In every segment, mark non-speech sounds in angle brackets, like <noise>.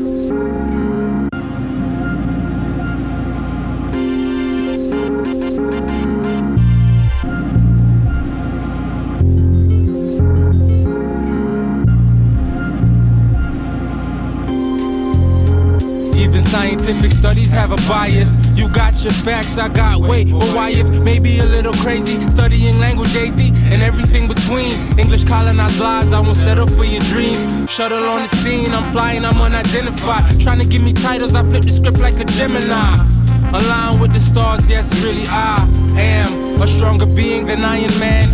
Even scientific studies have a bias. You got your facts, I got weight. But why if maybe a little crazy? Studying language AZ and everything between. English colonized lives, I won't settle for your dreams. Shuttle on the scene, I'm flying, I'm unidentified. Trying to give me titles, I flip the script like a Gemini. Align with the stars, yes, really I am a stronger being than Iron Man.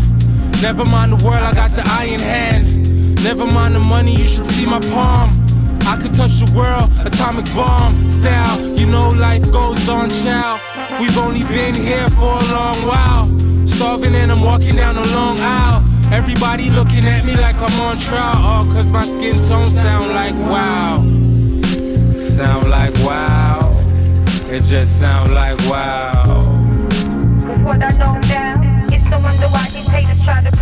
Never mind the world, I got the iron hand. Never mind the money, you should see my palm. I could touch the world, atomic bomb style. You know life goes on, child. We've only been here for a long while. Starving and I'm walking down a long aisle. Everybody looking at me like I'm on trial. All cause my skin tone sound like wow. Sound like wow. It just sound like wow. What I it's wonder why these haters try to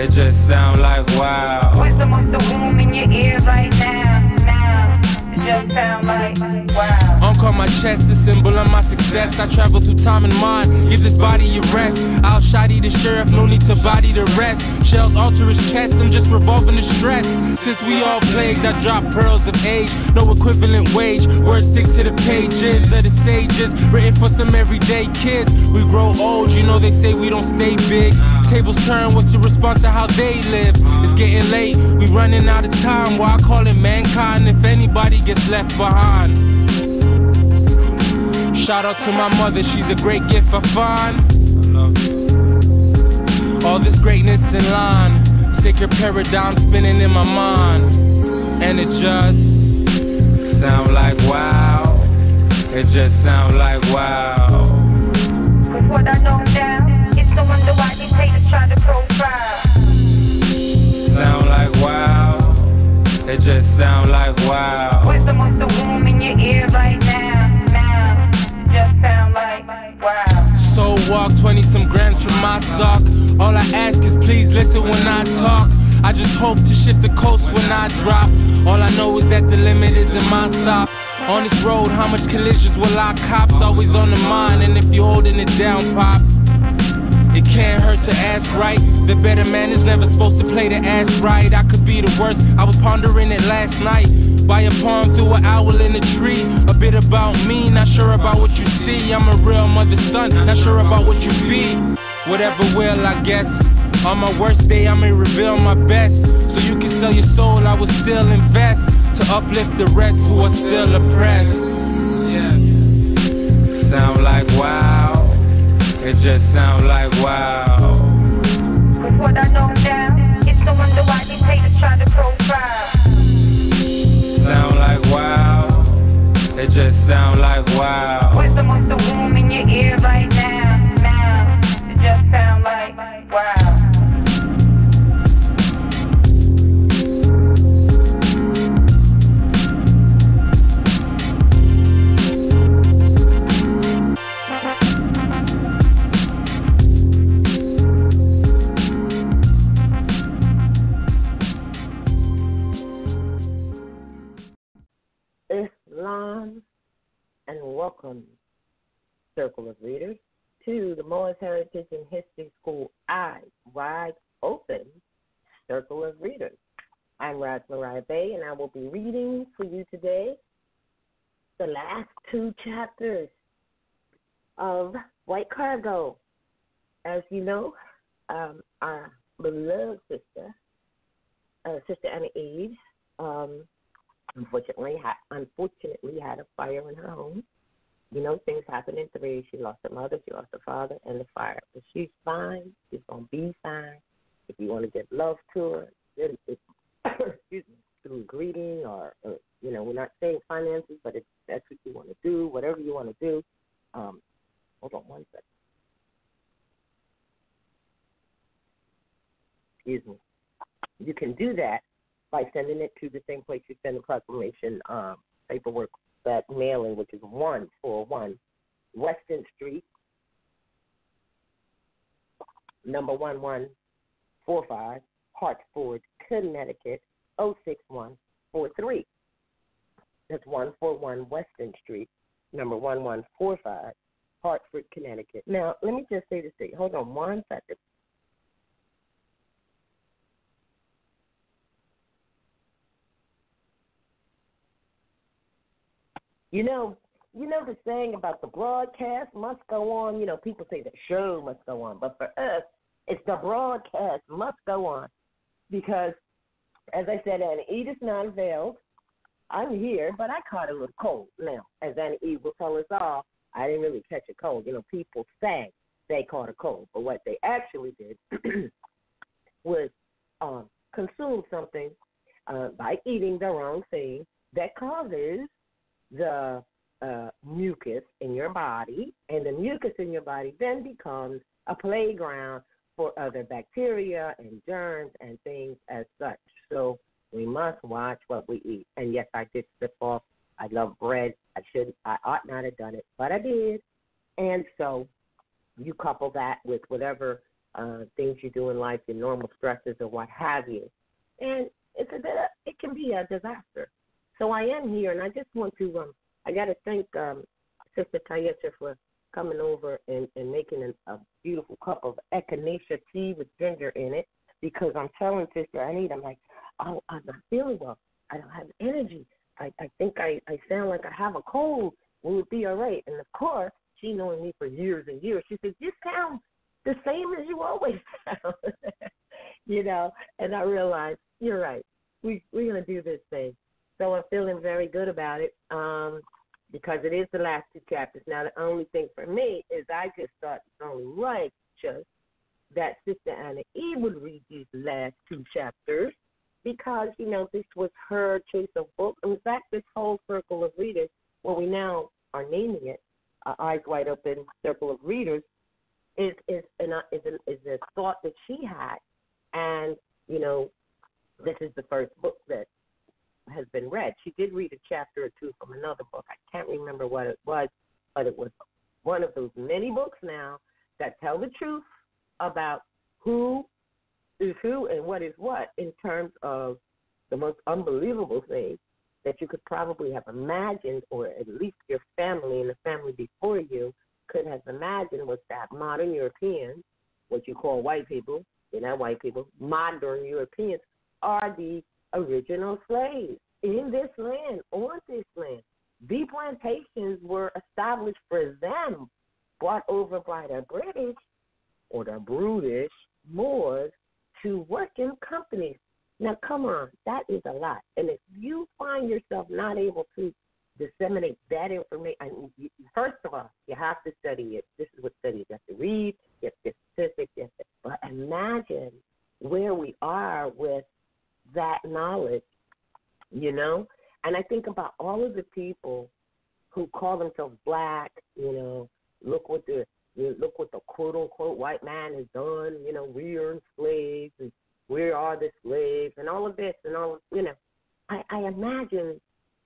It just sound like wow. Wisdom of the womb in your ear right now, now. It just sound like wow. Unk on my chest, a symbol of my success. I travel through time and mind, give this body a rest. I'll shoddy the sheriff, no need to body the rest. Shells alter his chest, I'm just revolving the stress. Since we all plagued, I drop pearls of age. No equivalent wage, words stick to the pages of the sages. Written for some everyday kids. We grow old, you know they say we don't stay big. Tables turn, what's your response to how they live? It's getting late, we running out of time. Why I call it mankind if anybody gets left behind? Shout out to my mother, she's a great gift I find. All this greatness in line, sacred paradigm spinning in my mind. And it just sound like wow. It just sound like wow. These haters try to profile. Sound like wow. It just sound like wow. Wisdom of the womb in your ear right now, now. Just sound like wow. So walk 20 some grams from my sock. All I ask is please listen when I talk. I just hope to shift the coast when I drop. All I know is that the limit isn't my stop. On this road, how much collisions will I cops? Always on the mind, and if you're holding it down, pop. It can't hurt to ask right. The better man is never supposed to play the ass right. I could be the worst. I was pondering it last night. By a palm through an owl in a tree. A bit about me, not sure about what you see. I'm a real mother's son, not sure about what you be. Whatever will, I guess. On my worst day, I may reveal my best. So you can sell your soul, I will still invest. To uplift the rest who are still oppressed. Sound like wow. It just sound like wow. With what I know now, it's no wonder why these haters try to profile. Sound like wow. It just sound like wow. Wisdom the womb in your ear right now. And welcome, Circle of Readers, to the Moors Heritage and History School Eyes Wide Open Circle of Readers. I'm RasMariah Bey, and I will be reading for you today the last two chapters of White Cargo. As you know, um, our beloved sister, uh, Sister Anaidah El, um, unfortunately had unfortunately had a fire in her home. You know, things happen in three. She lost her mother, she lost her father, and the fire. But she's fine. She's gonna be fine. If you want to give love to her, then it's <coughs> through greeting or, or you know, we're not saying finances, but if that's what you want to do, whatever you want to do. Um, hold on one second. Excuse me. You can do that by sending it to the same place you send the proclamation um, paperwork, that mailing, which is 141 Weston Street, number 1145, Hartford, Connecticut 06143. That's 141 Weston Street, number 1145, Hartford, Connecticut. Now, let me just say this to. Hold on one second. You know, you know the saying about the broadcast must go on. You know, people say the show must go on, but for us, it's the broadcast must go on because, as I said, Anna Edith's not veiled. I'm here, but I caught a little cold. Now, as Anna Eve will tell us all, I didn't really catch a cold. You know, people say they caught a cold, but what they actually did <clears throat> was um, consume something uh, by eating the wrong thing that causes the uh, mucus in your body, and the mucus in your body then becomes a playground for other bacteria and germs and things as such. So we must watch what we eat. And yes, I did slip off. I love bread. I should I ought not have done it, but I did. And so you couple that with whatever uh, things you do in life, your normal stresses or what have you, and it's a bit. it can be a disaster. So I am here, and I just want to um I got to thank um Sister Tayeta for coming over and, and making an, a beautiful cup of echinacea tea with ginger in it because I'm telling Sister I need. I'm like, oh, I'm not feeling well. I don't have energy. I, I think I, I sound like I have a cold. Will it be all right? And of course, she knowing me for years and years, she said, you sound the same as you always <laughs> sound. you know, and I realized, you're right. We, we're going to do this thing. So I'm feeling very good about it. Um, because it is the last two chapters. Now, the only thing for me is I just thought it's only just that Sister Anna E would read these last two chapters because, you know, this was her choice of book. In fact, this whole circle of readers, what we now are naming it, uh, Eyes Wide Open Circle of Readers, is is an, is, a, is a thought that she had. And, you know, this is the first book that has been read. She did read a chapter or two from another book. I can't remember what it was, but it was one of those many books now that tell the truth about who is who and what is what in terms of the most unbelievable things that you could probably have imagined, or at least your family and the family before you could have imagined, was that modern Europeans, what you call white people, you're not white people, modern Europeans, are the original slaves in this land, on this land. The plantations were established for them, brought over by the British or the brutish Moors to work in companies. Now, come on, that is a lot. And if you find yourself not able to disseminate that information, first of all, you have to study it. This is what studies you have to read, you have to get statistics, you have to, but imagine where we are with that knowledge, you know? And I think about all of the people who call themselves black, you know, look what the look what the quote unquote white man has done, you know, we are enslaved and we are the slaves and all of this and all you know. I, I imagine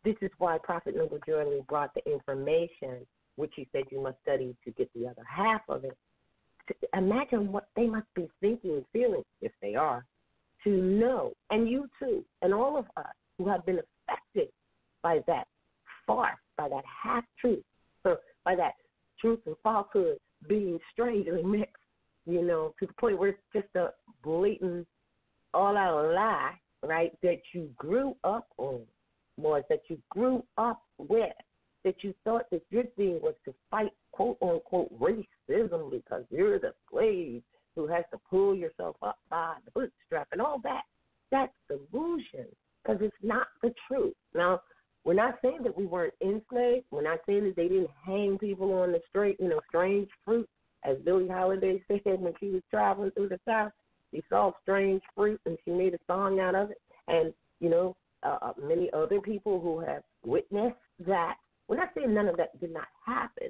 this is why Prophet Noble Drew brought the information, which he said you must study to get the other half of it. Imagine what they must be thinking and feeling, if they are, to know, and you too, and all of us who have been affected by that farce, by that half truth, so by that truth and falsehood being strangely mixed, you know, to the point where it's just a blatant, all out lie, right, that you grew up on, was that you grew up with, that you thought that your thing was to fight, quote unquote, racism because you're the slave who has to pull yourself up by the bootstrap and all that. That's delusion because it's not the truth. Now, we're not saying that we weren't enslaved. We're not saying that they didn't hang people on the street, you know, strange fruit, as Billie Holiday <laughs> said when she was traveling through the South. She saw strange fruit and she made a song out of it. And, you know, uh, uh many other people who have witnessed that. We're not saying none of that did not happen,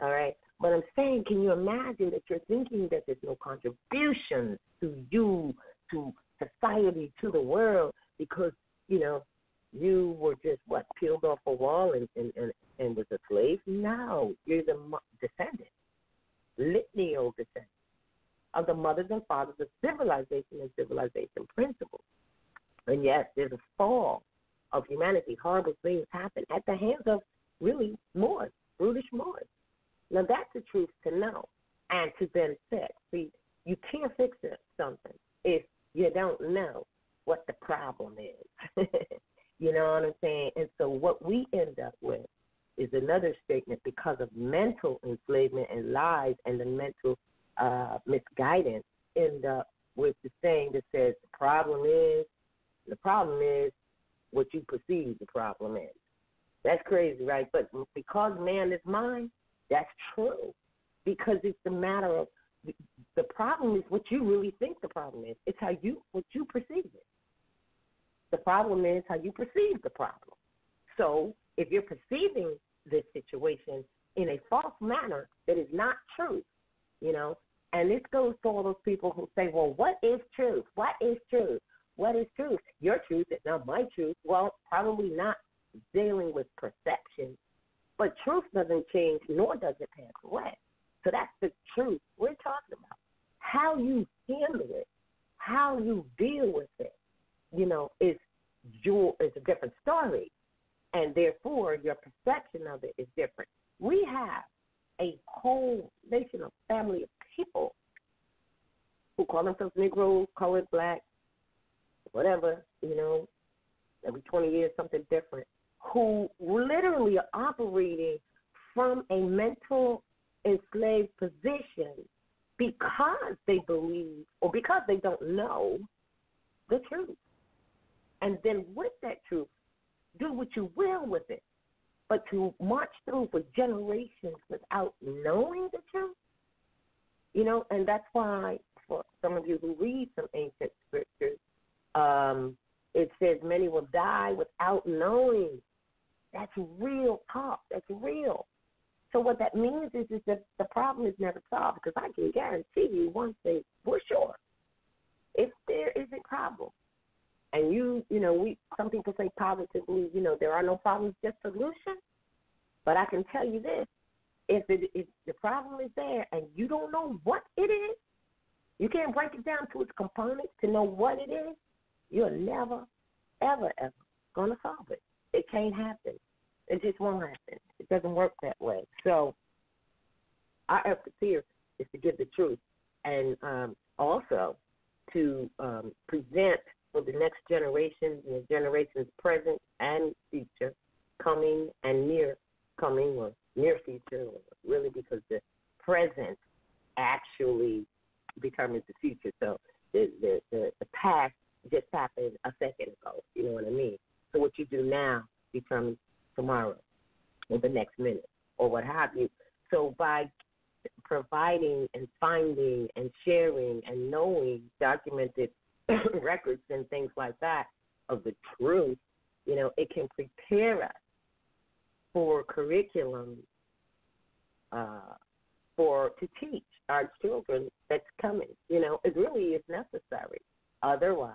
all right? But I'm saying, can you imagine that you're thinking that there's no contribution to you, to society, to the world, because, you know, you were just, what, peeled off a wall and, and, and, and was a slave? No, you're the descendant, lineal descendant of the mothers and fathers of civilization and civilization principles. And yes, there's a fall of humanity. Horrible things happen at the hands of really Moors, brutish Moors. Now that's the truth to know and to then fix. See, you can't fix it, something if you don't know what the problem is. <laughs> you know what I'm saying? And so what we end up with is another statement because of mental enslavement and lies and the mental uh, misguidance end up with the saying that says the problem is the problem is what you perceive the problem is. That's crazy, right? But because man is mind, that's true. Because it's a matter of the problem is what you really think the problem is. It's how you what you perceive it. The problem is how you perceive the problem. So if you're perceiving this situation in a false manner that is not true, you know, and this goes to all those people who say, Well, what is truth? What is truth? What is truth? Your truth is not my truth. Well, probably not dealing with perception. But truth doesn't change, nor does it pass away. So that's the truth we're talking about. How you handle it, how you deal with it, you know, is your is a different story. And therefore your perception of it is different. We have a whole nation of family of people who call themselves Negro, colored, black, whatever, you know, every 20 years something different, who literally are operating from a mental enslaved position because they believe or because they don't know the truth. And then with that truth, do what you will with it. But to march through for generations without knowing the truth, you know, and that's why for some of you who read some ancient scriptures, um, it says many will die without knowing. That's real talk. That's real. So what that means is, is that the problem is never solved because I can guarantee you one thing for sure. If there is a problem, and you, you know, we some people say positively, you know, there are no problems, just solutions. But I can tell you this: if it if the problem is there and you don't know what it is, you can't break it down to its components to know what it is. You're never, ever, ever gonna solve it. It can't happen. It just won't happen. It doesn't work that way. So our effort here is to give the truth and um, also to um, present for the next generation, the generations present and future, coming and near coming or near future, really because the present actually determines the future. So the, the, the past just happened a second ago. You know what I mean? So what you do now becomes tomorrow or the next minute or what have you. So by providing and finding and sharing and knowing documented <coughs> records and things like that of the truth, you know, it can prepare us for curriculum uh, for to teach our children that's coming. You know, it really is necessary. Otherwise,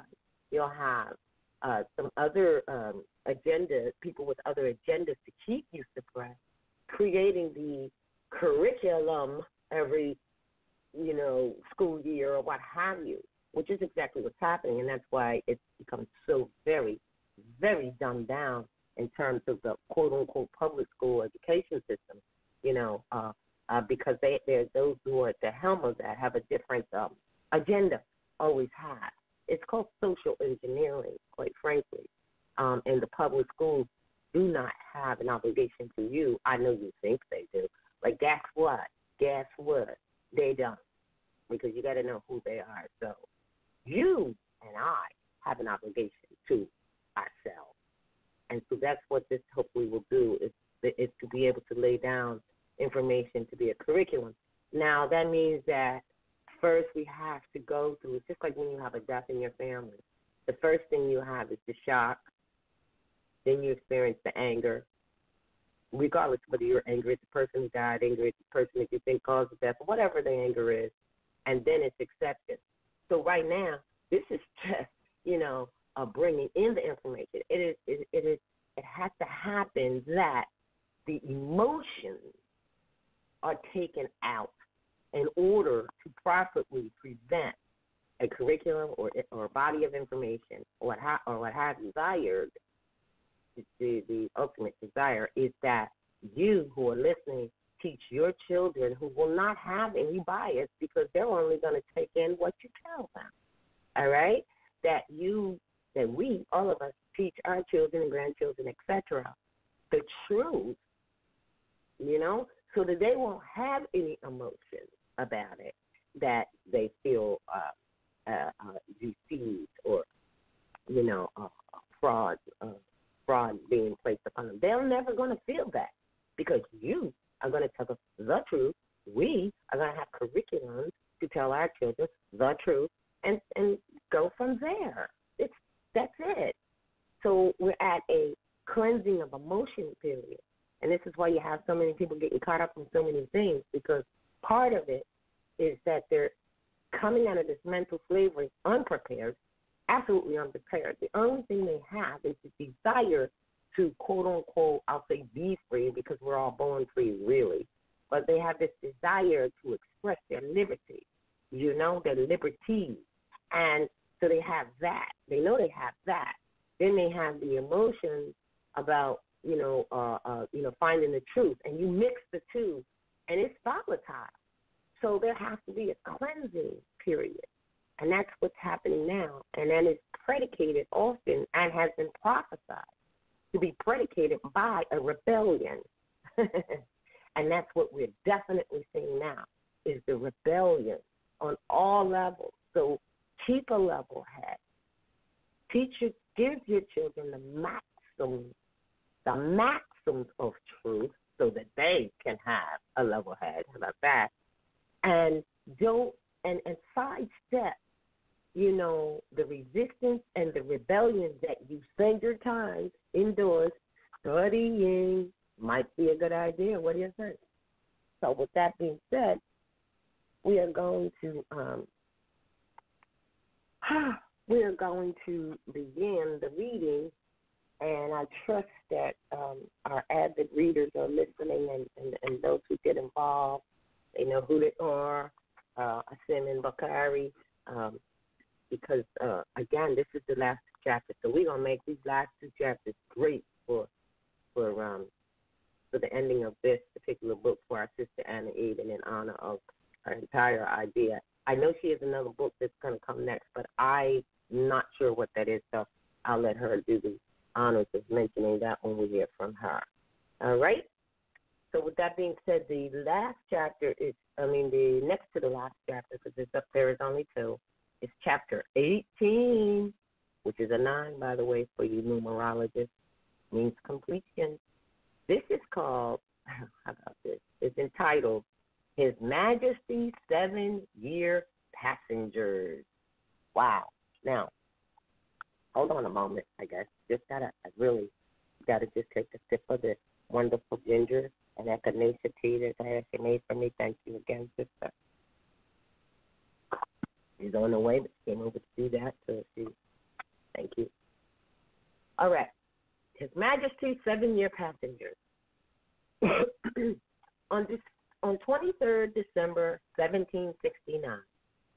you'll have uh, some other um, agenda, people with other agendas to keep you suppressed, creating the curriculum every, you know, school year or what have you, which is exactly what's happening, and that's why it's become so very, very dumbed down in terms of the quote unquote public school education system. You know, uh, uh, because they there's those who are at the helm of that have a different um, agenda, always have. It's called social engineering, quite frankly. Um, and the public schools do not have an obligation to you. I know you think they do. Like, guess what? Guess what? They don't. Because you got to know who they are. So, you and I have an obligation to ourselves. And so that's what this hopefully will do is, is to be able to lay down information to be a curriculum. Now, that means that first we have to go through, it's just like when you have a death in your family. The first thing you have is the shock, then you experience the anger. Regardless whether you're angry at the person who died, angry at the person that you think caused the death, whatever the anger is, and then it's acceptance. So right now, this is <laughs> just, you know, uh, bringing in the information. It is, it, it is, it has to happen that the emotions are taken out in order to properly present a curriculum or or a body of information or what ha- or what have you desired, the the ultimate desire is that you who are listening teach your children who will not have any bias because they're only going to take in what you tell them. All right, that you that we all of us teach our children and grandchildren, etc., the truth. You know, so that they won't have any emotion about it that they feel uh, uh, uh, deceived or you know uh, fraud uh, fraud being placed upon them. They're never going to feel that because you are going to tell the truth. We are going to have curriculums to tell our children the truth and and go from there. It's that's it. So we're at a cleansing of emotion period. And this is why you have so many people getting caught up in so many things because part of it is that they're coming out of this mental slavery unprepared, absolutely unprepared. The only thing they have is the desire to quote unquote, I'll say be free because we're all born free, really. But they have this desire to express their liberty, you know, their liberties. And so they have that. They know they have that. Then they have the emotions about, you know, uh, uh, you know, finding the truth. And you mix the two, and it's volatile. So there has to be a cleansing period. And that's what's happening now. And that is predicated often and has been prophesied to be predicated by a rebellion. <laughs> and that's what we're definitely seeing now is the rebellion on all levels. So keep a level head. Teach your, give your children the maximum, the maxims of truth so that they can have a level head. About that? and don't and, and sidestep, you know, the resistance and the rebellion that you spend your time indoors studying might be a good idea. What do you think? So with that being said, we are going to um, <sighs> we are going to begin the reading, and I trust that um, our avid readers are listening and, and, and those who get involved they know who they are. Uh, Asim and Bakari, um, because uh, again, this is the last chapter, so we're gonna make these last two chapters great for for um for the ending of this particular book for our sister Anaidah El in honor of her entire idea. I know she has another book that's gonna come next, but I'm not sure what that is, so I'll let her do the honors of mentioning that when we hear from her. All right. So with that being said, the last chapter is, I mean, the next to the last chapter, because it's up there is only two, is chapter 18, which is a nine, by the way, for you numerologists, means completion. This is called, <laughs> how about this? It's entitled His Majesty's Seven Year Passengers. Wow. Now, hold on a moment, I guess. Just gotta, I really gotta just take a sip of this wonderful ginger and echinacea tea that Ashley made for me. Thank you again, sister. She's on the way, but came over to do that, so she, thank you. All right. His Majesty's seven-year passengers. <coughs> on, this, on 23rd December 1769,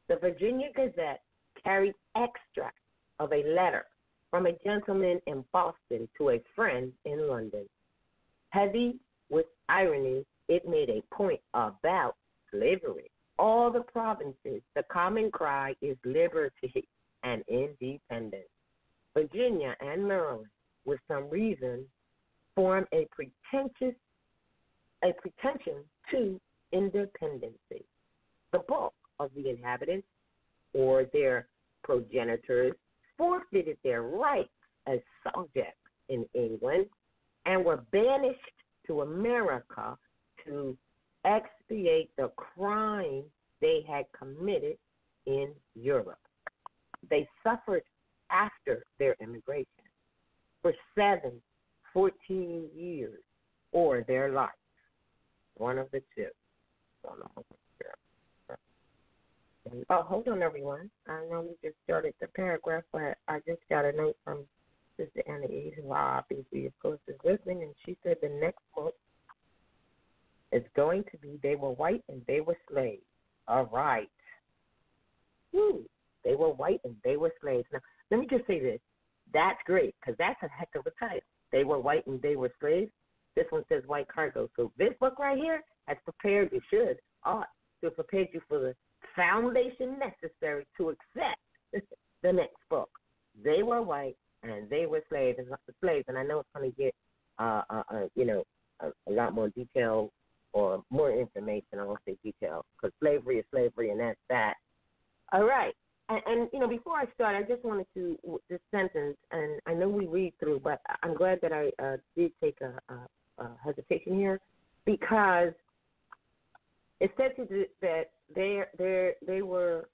the Virginia Gazette carried extracts of a letter from a gentleman in Boston to a friend in London. Heavy with irony, it made a point about slavery. All the provinces, the common cry is liberty and independence. Virginia and Maryland, with some reason, form a pretentious a pretension to independency. The bulk of the inhabitants or their progenitors forfeited their rights as subjects in England and were banished to America to expiate the crime they had committed in Europe. They suffered after their immigration for seven, 14 years, or their life. One of the two. Oh, hold on, everyone. I know we just started the paragraph, but I just got a note from Sister Anna E. who obviously, of course, is listening, and she said the next book is going to be They Were White and They Were Slaves. All right. Woo. They were white and they were slaves. Now, let me just say this. That's great because that's a heck of a title. They were white and they were slaves. This one says white cargo. So this book right here has prepared you, should, ought to have prepared you for the foundation necessary to accept <laughs> the next book. They were white and they were slaves. Slaves, and I know it's going to get, uh, uh, uh, you know, a, a lot more detail or more information. I won't say detail because slavery is slavery, and that's that. All right. And, and, you know, before I start, I just wanted to this sentence, and I know we read through, but I'm glad that I uh, did take a, a, a hesitation here because it says that they they they were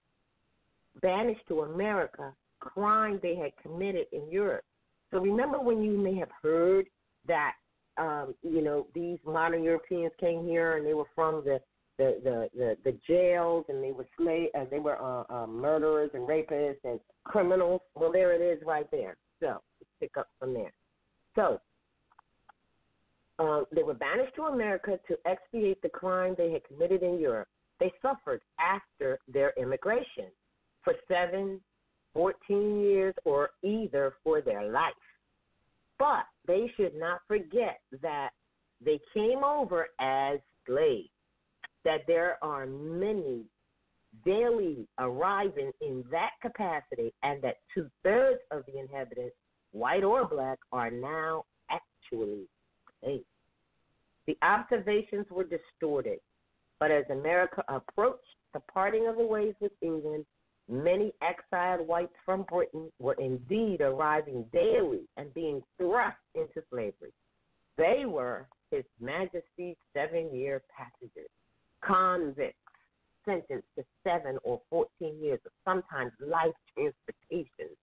banished to America, crime they had committed in Europe. So remember when you may have heard that um, you know these modern Europeans came here and they were from the the the the, the jails and they were slave and they were uh, uh, murderers and rapists and criminals. Well, there it is right there. So pick up from there. So um, they were banished to America to expiate the crime they had committed in Europe. They suffered after their immigration for seven, 14 years, or either for their life. But they should not forget that they came over as slaves, that there are many daily arriving in that capacity, and that two thirds of the inhabitants, white or black, are now actually The observations were distorted, but as America approached the parting of the ways with England, many exiled whites from Britain were indeed arriving daily and being thrust into slavery. They were His Majesty's seven year passengers, convicts sentenced to seven or 14 years of sometimes life transportation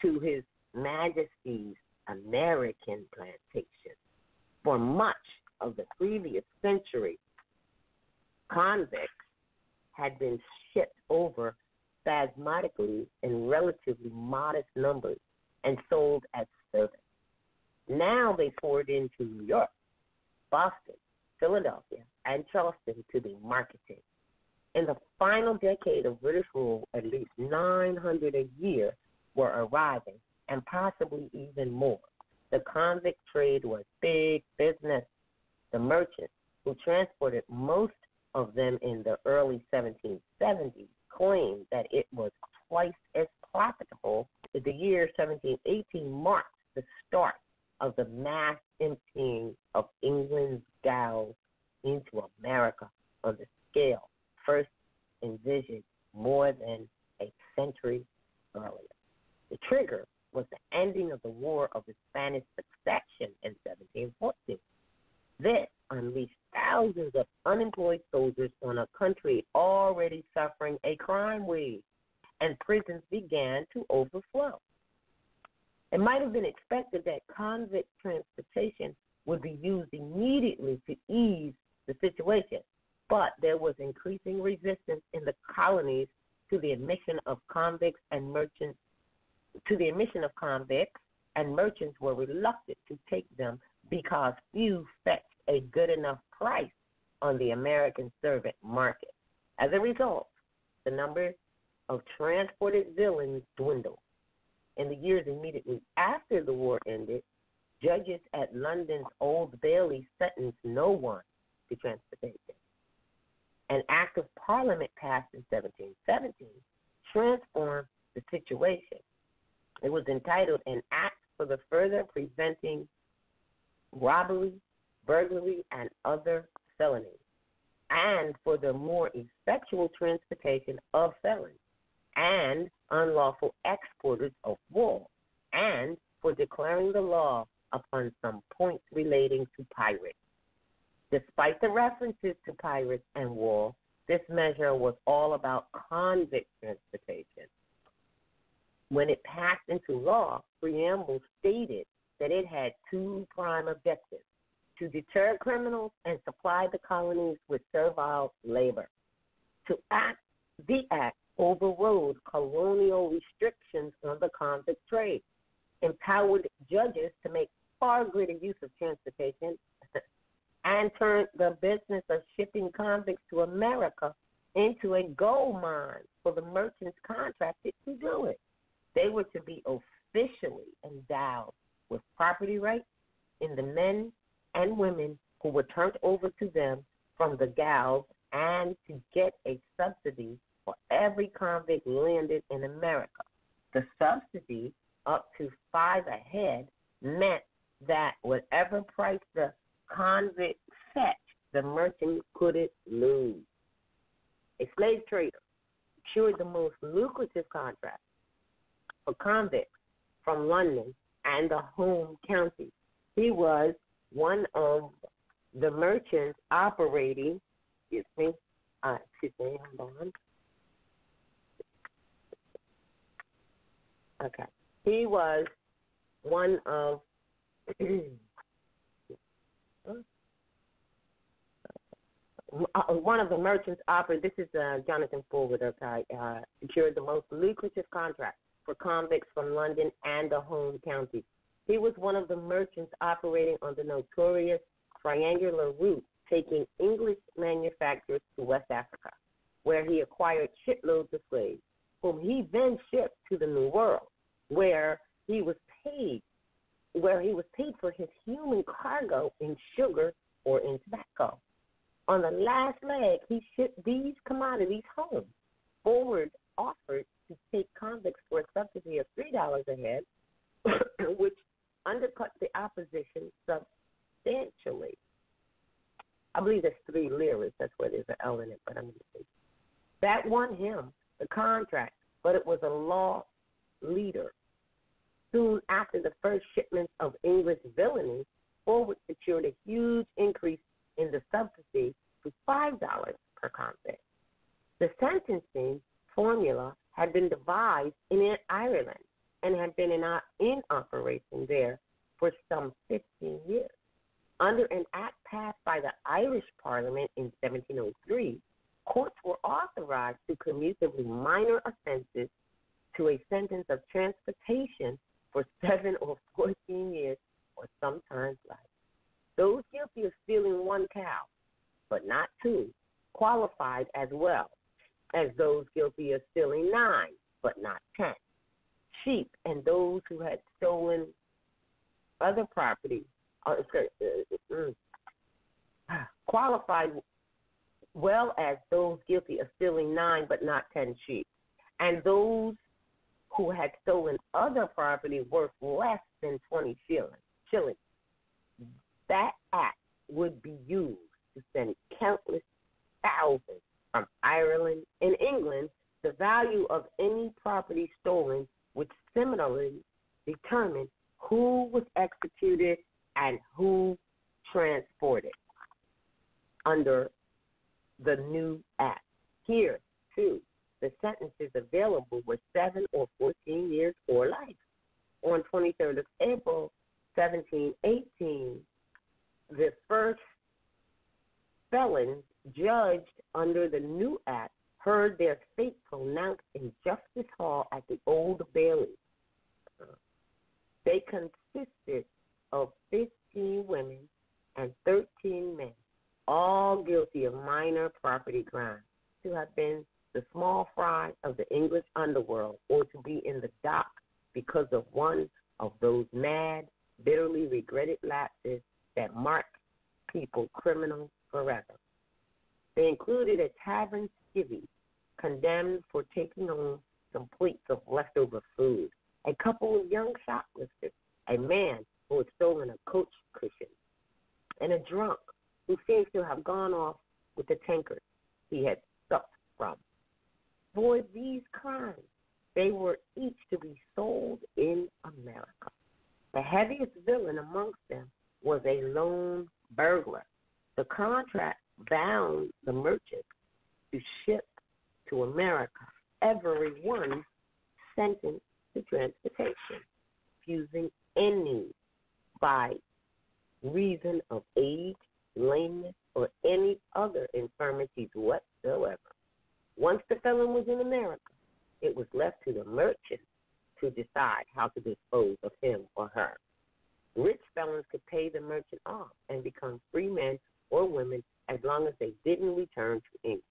to His Majesty's American plantation. For much of the previous century, convicts had been shipped over spasmodically in relatively modest numbers and sold as servants. Now they poured into New York, Boston, Philadelphia, and Charleston to be marketed. In the final decade of British rule, at least 900 a year were arriving, and possibly even more. The convict trade was big business. The merchants who transported most of them in the early 1770s claimed that it was twice as profitable. The year 1718 marked the start of the mass emptying of England's gals into America on the scale first envisioned more than a century earlier. The trigger was the ending of the War of the Spanish Succession in 1714. This unleashed thousands of unemployed soldiers on a country already suffering a crime wave, and prisons began to overflow. It might have been expected that convict transportation would be used immediately to ease the situation, but there was increasing resistance in the colonies to the admission of convicts and merchants to the admission of convicts and merchants were reluctant to take them because few fetched a good enough price on the American servant market. As a result, the number of transported villains dwindled. In the years immediately after the war ended, judges at London's Old Bailey sentenced no one to transportation. An act of parliament passed in 1717 transformed the situation. It was entitled An Act for the Further Preventing Robbery, Burglary, and Other Felonies, and for the more effectual transportation of felons and unlawful exporters of wool, and for declaring the law upon some points relating to pirates. Despite the references to pirates and wool, this measure was all about convict transportation. When it passed into law, preamble stated that it had two prime objectives to deter criminals and supply the colonies with servile labor. To act, the act overrode colonial restrictions on the convict trade, empowered judges to make far greater use of transportation, <laughs> and turned the business of shipping convicts to America into a gold mine for the merchants contracted to do it. They were to be officially endowed with property rights in the men and women who were turned over to them from the galleys and to get a subsidy for every convict landed in America. The subsidy, up to five a head, meant that whatever price the convict fetched, the merchant couldn't lose. A slave trader secured the most lucrative contract for convicts from London and the home county. He was one of the merchants operating, excuse me, uh, excuse me, hold on. Okay. He was one of <clears throat> uh, one of the merchants offered. This is uh, Jonathan Forward. Okay, uh, secured the most lucrative contract for convicts from London and the home county. He was one of the merchants operating on the notorious triangular route, taking English manufacturers to West Africa, where he acquired shiploads of slaves, whom he then shipped to the New World, where he was paid, where he was paid for his human cargo in sugar or in tobacco. On the last leg, he shipped these commodities home. Forward offered to take convicts for a subsidy of $3 a head, <coughs> which undercut the opposition substantially. I believe there's three liras. That's where there's an L in it, but I'm mistaken. That won him the contract, but it was a law leader. Soon after the first shipments of English villainy, Forward secured a huge increase in the subsidy to $5 per convict. The sentencing formula had been devised in Ireland and had been in, uh, in operation there for some 15 years. Under an act passed by the Irish Parliament in 1703, courts were authorized to commute the minor offenses to a sentence of transportation for seven or 14 years or sometimes life. Those guilty of stealing one cow, but not two, qualified as well as those guilty of stealing nine, but not ten, sheep, and those who had stolen other property, uh, uh, uh, <sighs> qualified well as those guilty of stealing nine, but not ten sheep, and those who had stolen other property worth less than 20 shillings. shillings. That act would be used to send countless thousands from Ireland and England, the value of any property stolen would similarly determine who was executed and who transported under the new act. Here, too, the sentences available were seven or 14 years or life. On 23rd of April, 1718, the first felons judged under the new act heard their fate pronounced in Justice Hall at the Old Bailey. They consisted of 15 women and 13 men, all guilty of minor property crimes, to have been the small fry of the English underworld or to be in the dock because of one of those mad, bitterly regretted lapses that mark people criminal forever. They included a tavern skivvy condemned for taking home some plates of leftover food, a couple of young shoplifters, a man who had stolen a coach cushion, and a drunk who seems to have gone off with the tankard he had supped from. For these crimes, they were each to be sold in America. The heaviest villain amongst them was a lone burglar. The contract bound the merchant to ship to America everyone sentenced to transportation, refusing any by reason of age, lameness, or any other infirmities whatsoever. Once the felon was in America, it was left to the merchant to decide how to dispose of him or her. Rich felons could pay the merchant off and become free men or women as long as they didn't return to England.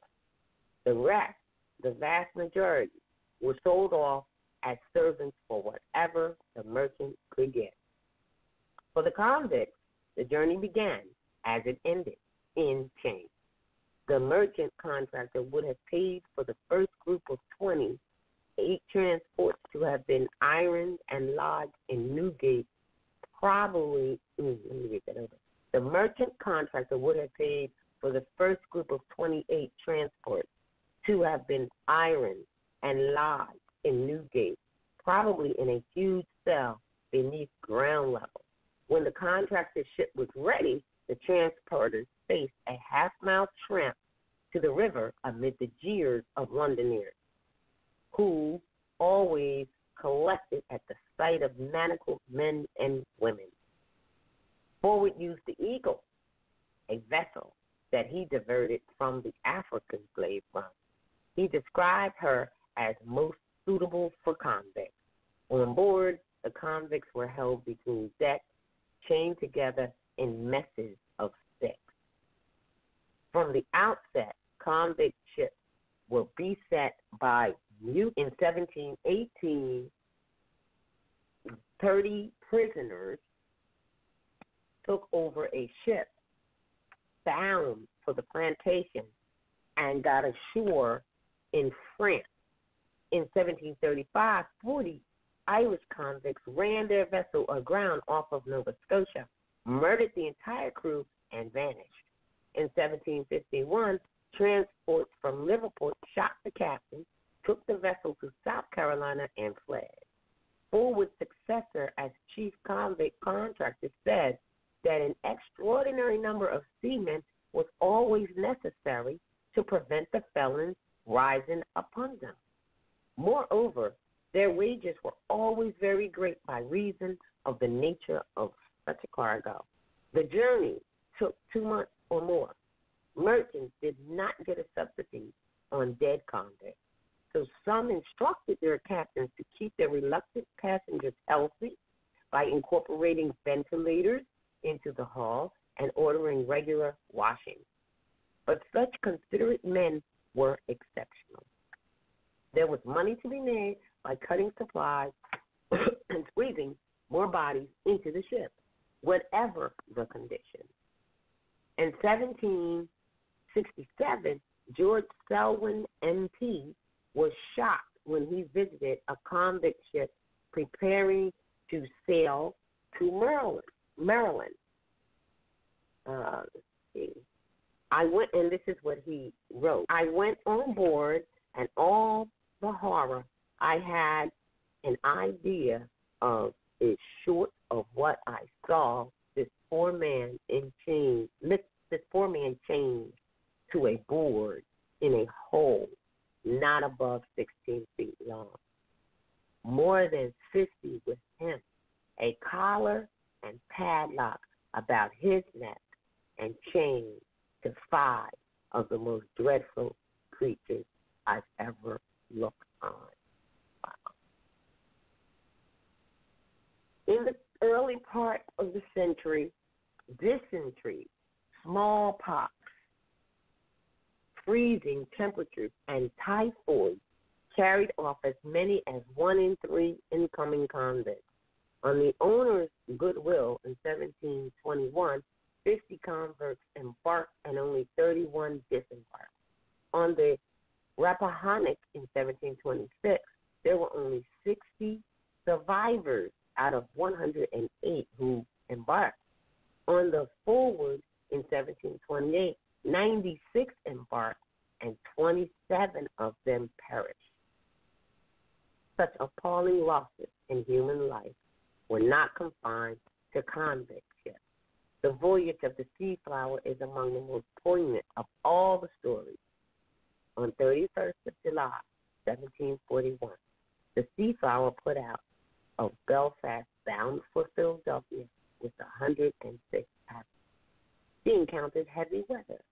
The rest, the vast majority, were sold off as servants for whatever the merchant could get. For the convicts, the journey began as it ended in chains. The merchant contractor would have paid for the first group of 20 eight transports to have been ironed and lodged in Newgate, probably, let me get that over. The merchant contractor would have paid for the first group of 28 transports to have been ironed and lodged in Newgate, probably in a huge cell beneath ground level. When the contractor's ship was ready, the transporters faced a half mile tramp to the river amid the jeers of Londoners, who always collected at the sight of manacled men and women. Forward used the Eagle, a vessel that he diverted from the African slave run. He described her as most suitable for convicts. On board, the convicts were held between decks, chained together in messes of six. From the outset, convict ships were beset by mutiny. in 1718. 30 prisoners took over a ship bound for the plantation and got ashore in France. In 1735, 40 Irish convicts ran their vessel aground off of Nova Scotia, murdered the entire crew, and vanished. In 1751, transports from Liverpool shot the captain, took the vessel to South Carolina, and fled. Forward's successor as chief convict contractor said that an extraordinary number of seamen was always necessary to prevent the felons rising upon them. Moreover, their wages were always very great by reason of the nature of such a cargo. The journey took two months or more. Merchants did not get a subsidy on dead convicts, so some instructed their captains to keep their reluctant passengers healthy by incorporating ventilators into the hall and ordering regular washing. But such considerate men were exceptional. There was money to be made by cutting supplies <coughs> and squeezing more bodies into the ship, whatever the condition. In 1767, George Selwyn, MP, was shocked when he visited a convict ship preparing to sail to Maryland. Maryland. Uh, let's see. I went, and this is what he wrote. I went on board, and all the horror I had an idea of is short of what I saw this poor man in chains, this poor man chained to a board in a hole not above 16 feet long. More than 50 with him, a collar and padlock about his neck, and chained to five of the most dreadful creatures I've ever looked on. In the early part of the century, dysentery, smallpox, freezing temperatures, and typhoid carried off as many as one in three incoming convicts. On the owner's goodwill in 1721, 50 converts embarked and only 31 disembarked. On the Rappahannock in 1726, there were only 60 survivors out of 108 who embarked. On the Forward in 1728, 96 embarked and 27 of them perished. Such appalling losses in human life were not confined to convict ships. The voyage of the Seaflower is among the most poignant of all the stories. On 31st of July, 1741, the Seaflower put out of Belfast bound for Philadelphia with 106 passengers. She encountered heavy weather,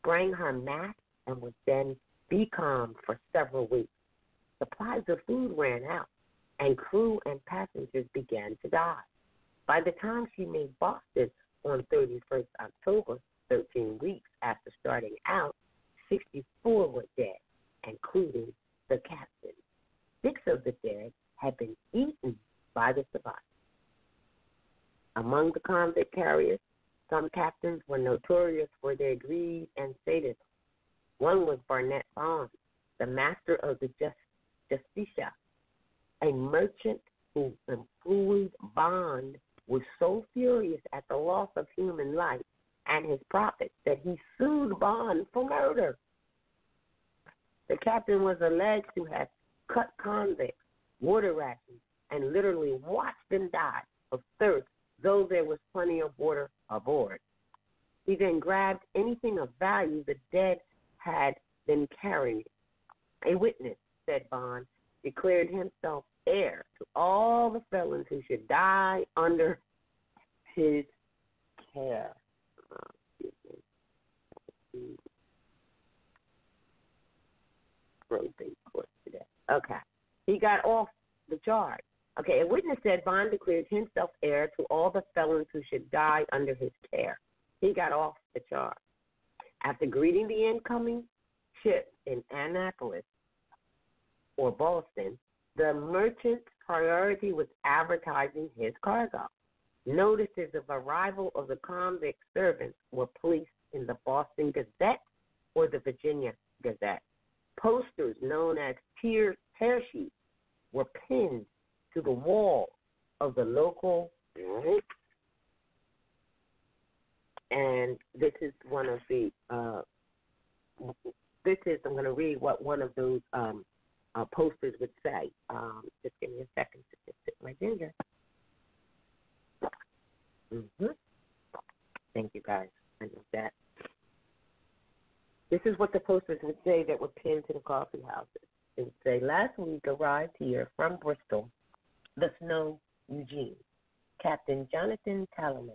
sprang her mast, and was then becalmed for several weeks. Supplies of food ran out, and crew and passengers began to die. By the time she made Boston on 31st October, 13 weeks after starting out, 64 were dead, including the captain. Six of the dead had been eaten by the survivors. Among the convict carriers, some captains were notorious for their greed and sadism. One was Barnett Bond, the master of the Just, Justitia, a merchant who employed Bond was so furious at the loss of human life and his profits that he sued Bond for murder. The captain was alleged to have cut convicts, water rations, and literally watched them die of thirst, though there was plenty of water aboard. He then grabbed anything of value the dead had been carrying. A witness, said Bond, declared himself heir to all the felons who should die under his care. Okay. He got off the charge. Okay, a witness said Bond declared himself heir to all the felons who should die under his care. He got off the charge. After greeting the incoming ship in Annapolis or Boston, the merchant's priority was advertising his cargo. Notices of arrival of the convict servants were placed in the Boston Gazette or the Virginia Gazette. Posters known as tear, tear sheets were pinned to the wall of the local and this is one of the uh, this is I'm going to read what one of those um, uh, posters would say. Um, just give me a second to just sit my finger. Mm-hmm. Thank you, guys. I that. This is what the posters would say that were pinned to the coffee houses. It would say, Last week arrived here from Bristol, the Snow Eugene, Captain Jonathan Talaman,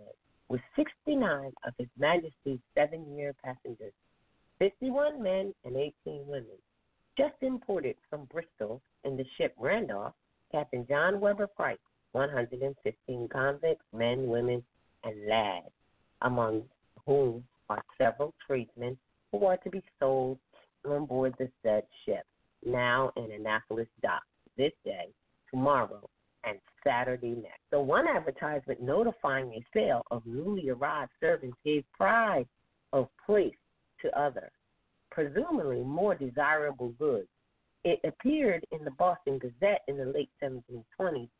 with 69 of His Majesty's seven year passengers, 51 men and 18 women. Just imported from Bristol in the ship Randolph, Captain John Weber Price 115 convicts, men, women, and lads, among whom are several tradesmen who are to be sold on board the said ship, now in Annapolis dock, this day, tomorrow, and Saturday next. So one advertisement notifying a sale of newly arrived servants gave pride of place to others, presumably more desirable goods. It appeared in the Boston Gazette in the late 1720s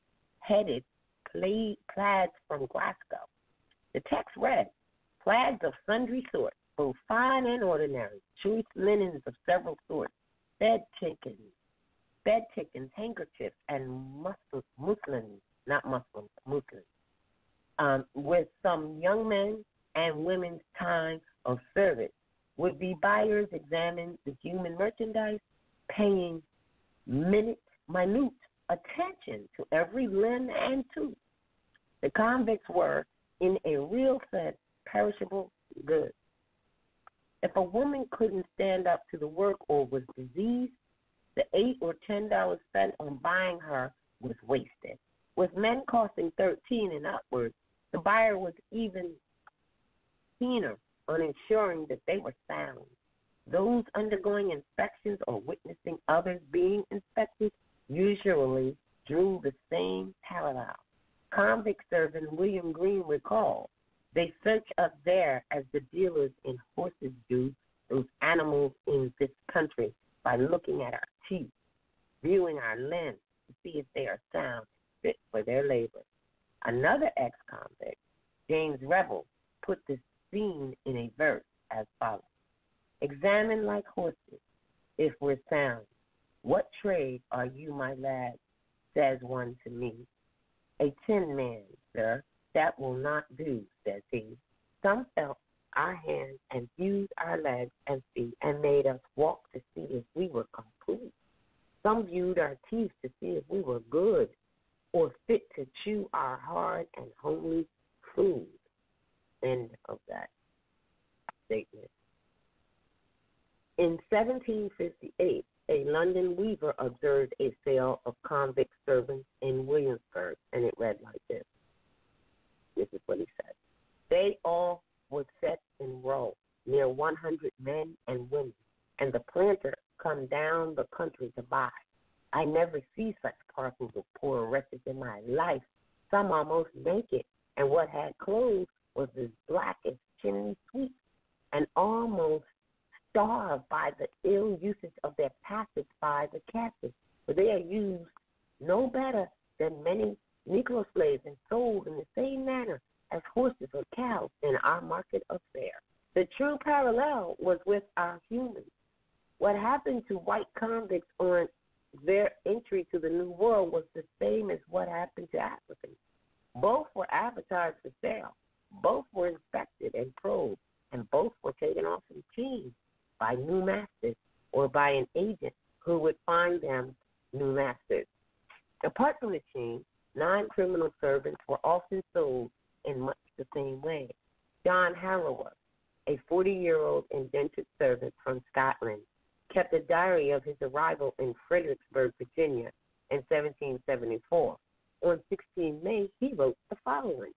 headed plaids from Glasgow. The text read, plaids of sundry sorts, both fine and ordinary, choice linens of several sorts, bed chickens, bed chickens, handkerchiefs, and muslins, not muslins, muslins, um, with some young men and women's time of service. Would be buyers examine the human merchandise, paying minute, minute attention to every limb and tooth. The convicts were, in a real sense, perishable goods. If a woman couldn't stand up to the work or was diseased, the eight or ten dollars spent on buying her was wasted. With men costing thirteen and upwards, the buyer was even keener on ensuring that they were sound. Those undergoing inspections or witnessing others being inspected usually drew the same parallel. Convict servant William Green recalled, they search up there as the dealers in horses do those animals in this country by looking at our teeth, viewing our limbs to see if they are sound, fit for their labor. Another ex convict, James Revel, put this scene in a verse as follows Examine like horses if we're sound, what trade are you, my lad? says one to me. A tin man, sir, that will not do, says he. Some felt our hands and fused our legs and feet and made us walk to see if we were complete. Some viewed our teeth to see if we were good or fit to chew our hard and homely food. End of that statement. In 1758, a London weaver observed a sale of convict servants in Williamsburg, and it read like this. This is what he said. They all were set in row, near 100 men and women, and the planter come down the country to buy. I never see such parcels of poor wretches in my life. Some almost naked, and what had clothes was as black as chimney sweeps, and almost starved by the ill usage of their passage by the captives, for they are used no better than many Negro slaves and sold in the same manner as horses or cows in our market of fair. The true parallel was with our humans. What happened to white convicts on their entry to the New World was the same as what happened to Africans. Both were advertised for sale, both were inspected and probed, and both were taken off in chains by new masters or by an agent who would find them new masters. Apart from the chain, non criminal servants were often sold in much the same way. John Harrower, a 40 year old indentured servant from Scotland, kept a diary of his arrival in Fredericksburg, Virginia in 1774. On 16 May, he wrote the following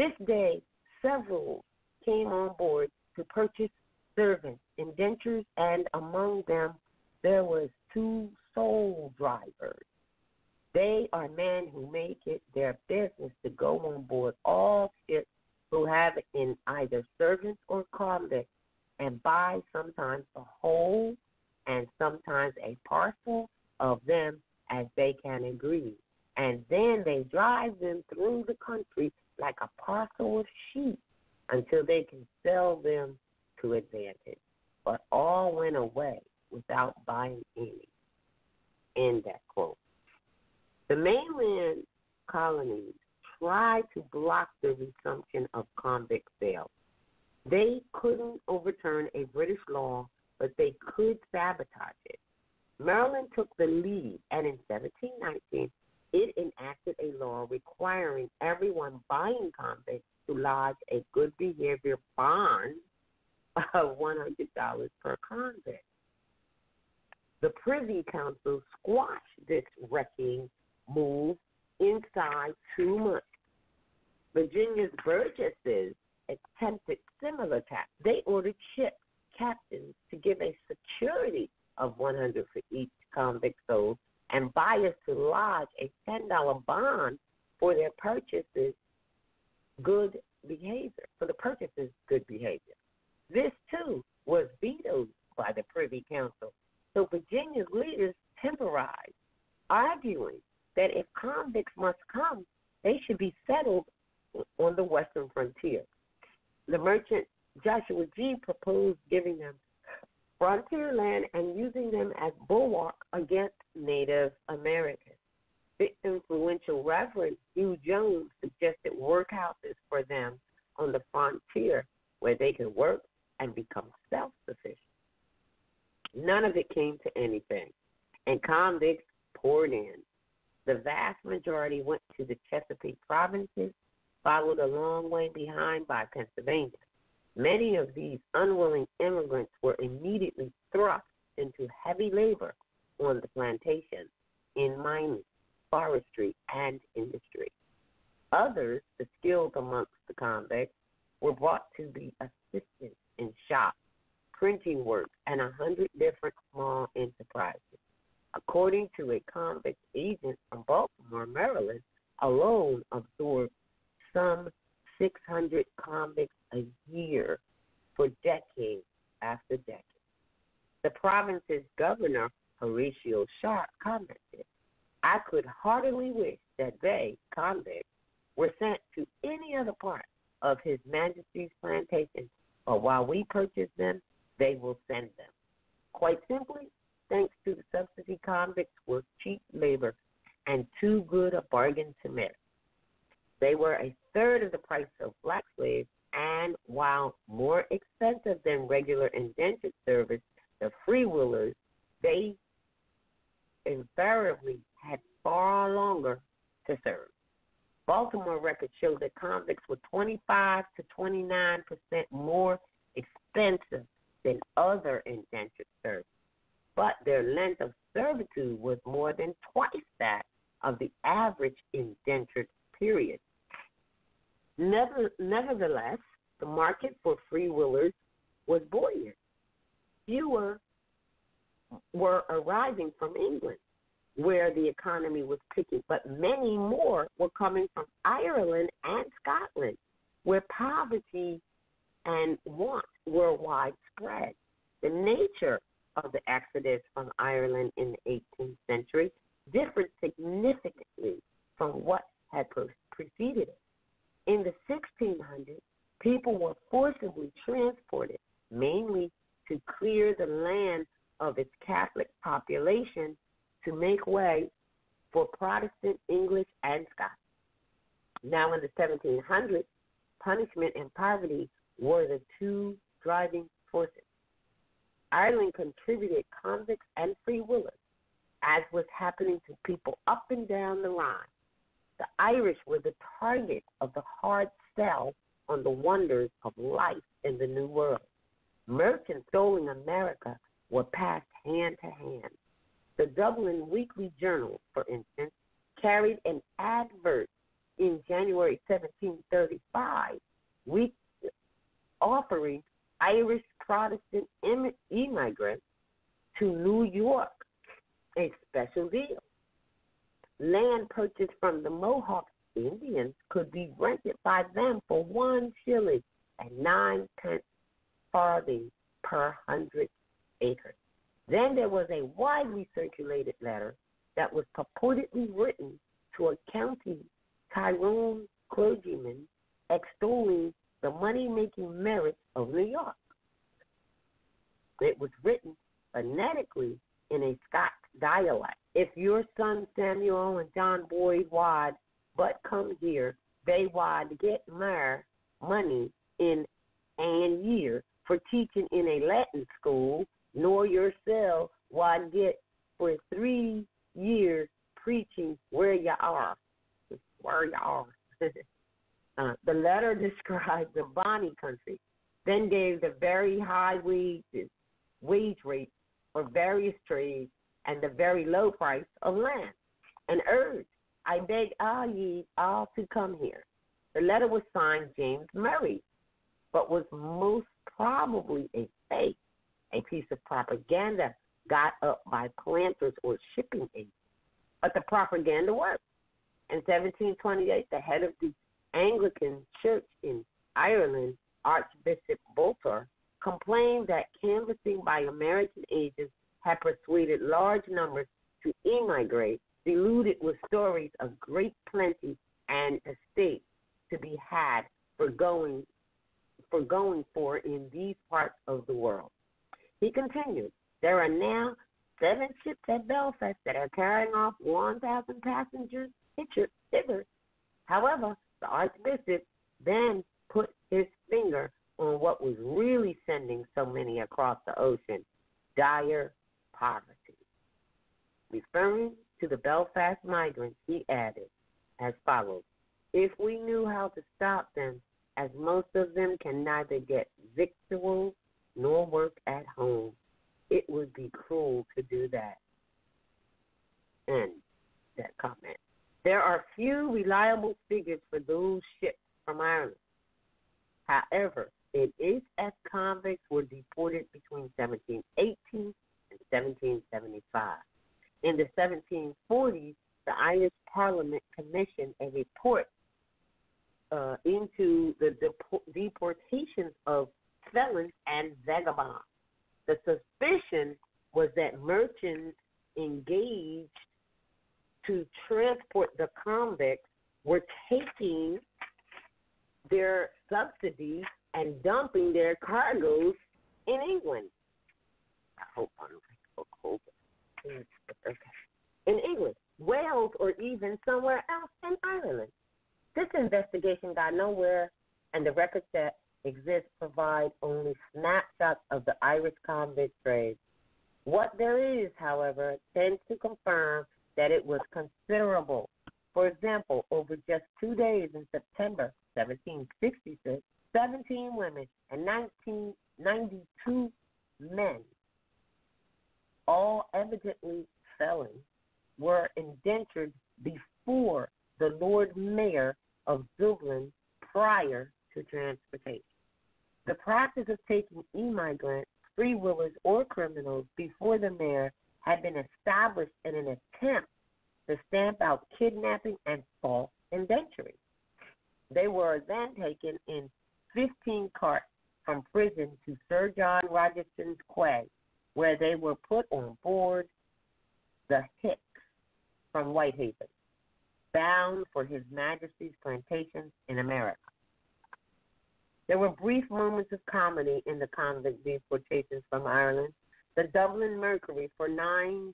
This day, several came on board to purchase servants, indentures, and among them there was two soul drivers. They are men who make it their business to go on board all ships who have in either servants or convicts and buy sometimes the whole and sometimes a parcel of them as they can agree. And then they drive them through the country like a parcel of sheep until they can sell them to advantage. But all went away without buying any. End that quote. The mainland colonies tried to block the resumption of convict sales they couldn't overturn a British law, but they could sabotage it. Maryland took the lead, and in 1719, it enacted a law requiring everyone buying convicts to lodge a good behavior bond of $100 per convict. The Privy Council squashed this wrecking move inside two months. Virginia's burgesses attempted similar tax. They ordered ship captains to give a security of 100 for each convict sold and buyers to lodge a $10 bond for their purchases good behavior, for the purchases good behavior. This too was vetoed by the Privy Council. So Virginia's leaders temporized, arguing that if convicts must come, they should be settled on the western frontier the merchant Joshua Gee proposed giving them frontier land and using them as bulwark against Native Americans. The influential Reverend Hugh Jones suggested workhouses for them on the frontier where they could work and become self sufficient. None of it came to anything, and convicts poured in. The vast majority went to the Chesapeake provinces followed a long way behind by Pennsylvania. Many of these unwilling immigrants were immediately thrust into heavy labor on the plantation, in mining, forestry, and industry. Others, the skilled amongst the convicts, were brought to be assistants in shops, printing work, and a hundred different small enterprises. According to a convict agent from Baltimore, Maryland, alone absorbed some 600 convicts a year for decades after decades. The province's governor, Horatio Sharpe, commented, I could heartily wish that they, convicts, were sent to any other part of His Majesty's plantation, but while we purchase them, they will send them. Quite simply, thanks to the subsidy, convicts were cheap labor and too good a bargain to miss. They were a third of the price of black slaves, and while more expensive than regular indentured service, the free willers, they invariably had far longer to serve. Baltimore records show that convicts were 25 to 29 percent more expensive than other indentured servants, but their length of servitude was more than twice that of the average indentured period. Never, nevertheless, the market for free willers was buoyant. Fewer were arriving from England, where the economy was picking, but many more were coming from Ireland and Scotland, where poverty and want were widespread. The nature of the exodus from Ireland in the 18th century differed significantly from what had preceded it. In the 1600s, people were forcibly transported, mainly to clear the land of its Catholic population to make way for Protestant English and Scots. Now, in the 1700s, punishment and poverty were the two driving forces. Ireland contributed convicts and free willers, as was happening to people up and down the line. The Irish were the target of the hard sell on the wonders of life in the New World. Merchants stolen America were passed hand to hand. The Dublin Weekly Journal, for instance, carried an advert in January 1735 week, offering Irish Protestant immigrants to New York a special deal. Land purchased from the Mohawk Indians could be rented by them for one shilling and nine pence farthing per hundred acres. Then there was a widely circulated letter that was purportedly written to a county Tyrone clergyman extolling the money making merits of New York. It was written phonetically in a Scots dialect. If your son Samuel and John Boyd Wad but come here, they wad get more money in an year for teaching in a Latin school, nor yourself wad get for three years preaching where you are. Where you are. <laughs> uh, the letter <laughs> described the Bonnie country, then gave the very high wages, wage rates for various trades and the very low price of land, and urged, I beg all ye all to come here. The letter was signed James Murray, but was most probably a fake, a piece of propaganda got up by planters or shipping agents. But the propaganda worked. In 1728, the head of the Anglican Church in Ireland, Archbishop Boulter, complained that canvassing by American agents had persuaded large numbers to emigrate, deluded with stories of great plenty and estate to be had for going for going for in these parts of the world. He continued, there are now seven ships at Belfast that are carrying off 1,000 passengers hither. However, the Archbishop then put his finger on what was really sending so many across the ocean dire poverty. Referring to the Belfast migrants, he added as follows If we knew how to stop them, as most of them can neither get victuals nor work at home, it would be cruel to do that. End that comment. There are few reliable figures for those shipped from Ireland. However, it is as convicts were deported between 1718 and 1775. In the 1740s, the Irish Parliament commissioned a report uh, into the dep- deportations of felons and vagabonds. The suspicion was that merchants engaged to transport the convicts were taking their subsidies and dumping their cargoes in England. Okay. In England, Wales, or even somewhere else in Ireland. This investigation got nowhere, and the records that exist provide only snapshots of the Irish convict trade. What there is, however, tends to confirm that it was considerable. For example, over just two days in September 1766, 17 women and 1992 men, all evidently felons, were indentured before the Lord Mayor of Dublin prior to transportation. The practice of taking immigrants, free willers, or criminals before the mayor had been established in an attempt to stamp out kidnapping and false indenturing. They were then taken in 15 carts from prison to Sir John Rogerson's quay, where they were put on board the Hicks from Whitehaven, bound for His Majesty's plantations in America. There were brief moments of comedy in the convict deportations from Ireland. The Dublin Mercury for 9,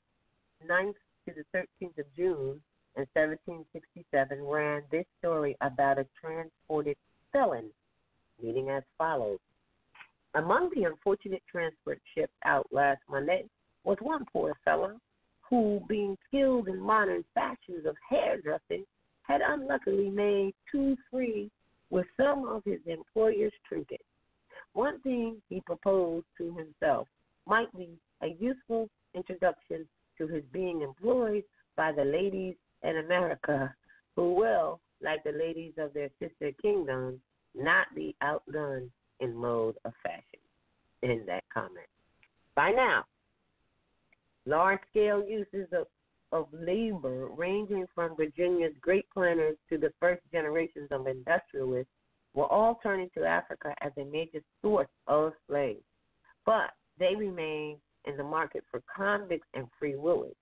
9th to the 13th of June in 1767 ran this story about a transported felon, reading as follows. Among the unfortunate transport shipped out last Monday was one poor fellow who, being skilled in modern fashions of hairdressing, had unluckily made too free with some of his employer's trinkets. One thing he proposed to himself might be a useful introduction to his being employed by the ladies in America, who will, like the ladies of their sister kingdoms, not be outdone in mode of fashion. In that comment. By now, large scale uses of of labor, ranging from Virginia's great planters to the first generations of industrialists, were all turning to Africa as a major source of slaves. But they remained in the market for convicts and free willers,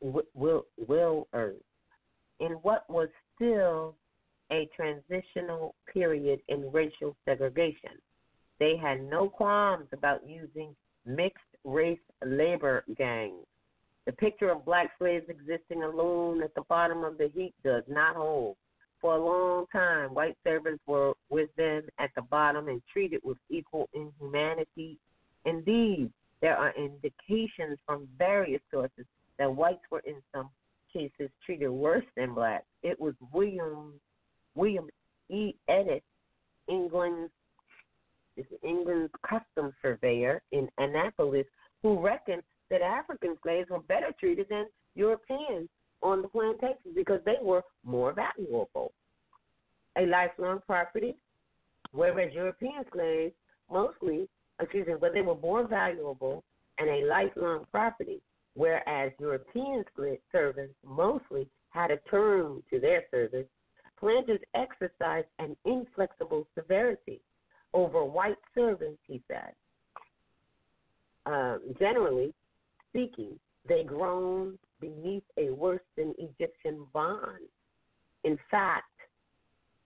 will, willers, in what was still a transitional period in racial segregation. They had no qualms about using mixed race labor gangs the picture of black slaves existing alone at the bottom of the heap does not hold. For a long time, white servants were with them at the bottom and treated with equal inhumanity. Indeed, there are indications from various sources that whites were in some cases treated worse than blacks. It was William William E. Eddis, England's England's customs surveyor in Annapolis, who reckoned that African slaves were better treated than Europeans on the plantations because they were more valuable. A lifelong property, whereas European slaves mostly, excuse me, but they were more valuable and a lifelong property, whereas European servants mostly had a term to their service. Planters exercised an inflexible severity over white servants, he said. Um, generally, speaking, they groaned beneath a worse than Egyptian bond. In fact,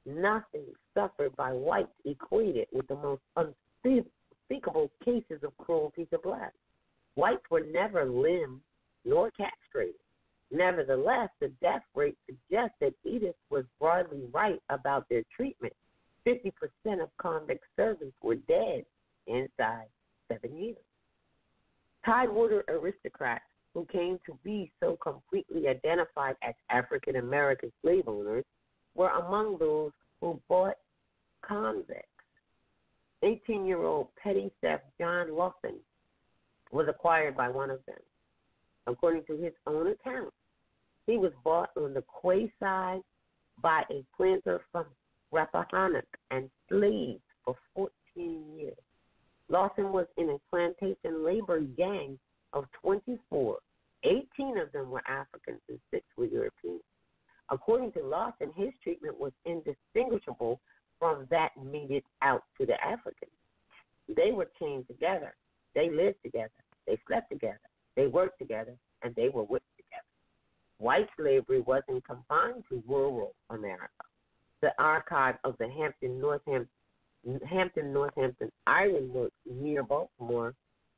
nothing suffered by whites equated with the most unspeakable cases of cruelty to blacks. Whites were never limbed nor castrated. Nevertheless, the death rate suggests that Eddis was broadly right about their treatment. 50% of convict servants were dead inside seven years. Tidewater aristocrats who came to be so completely identified as African American slave owners were among those who bought convicts. 18 year old petty theft John Lawson was acquired by one of them. According to his own account, he was bought on the quayside by a planter from Rappahannock and slaved for 14 years. Lawson was in a plantation labor gang of 24. 18 of them were Africans and six were Europeans. According to Lawson, his treatment was indistinguishable from that meted out to the Africans. They were chained together. They lived together. They slept together. They worked together. And they were together. White slavery wasn't confined to rural America. The archive of the Hampton Northampton Hampton Northampton Iron Works near Baltimore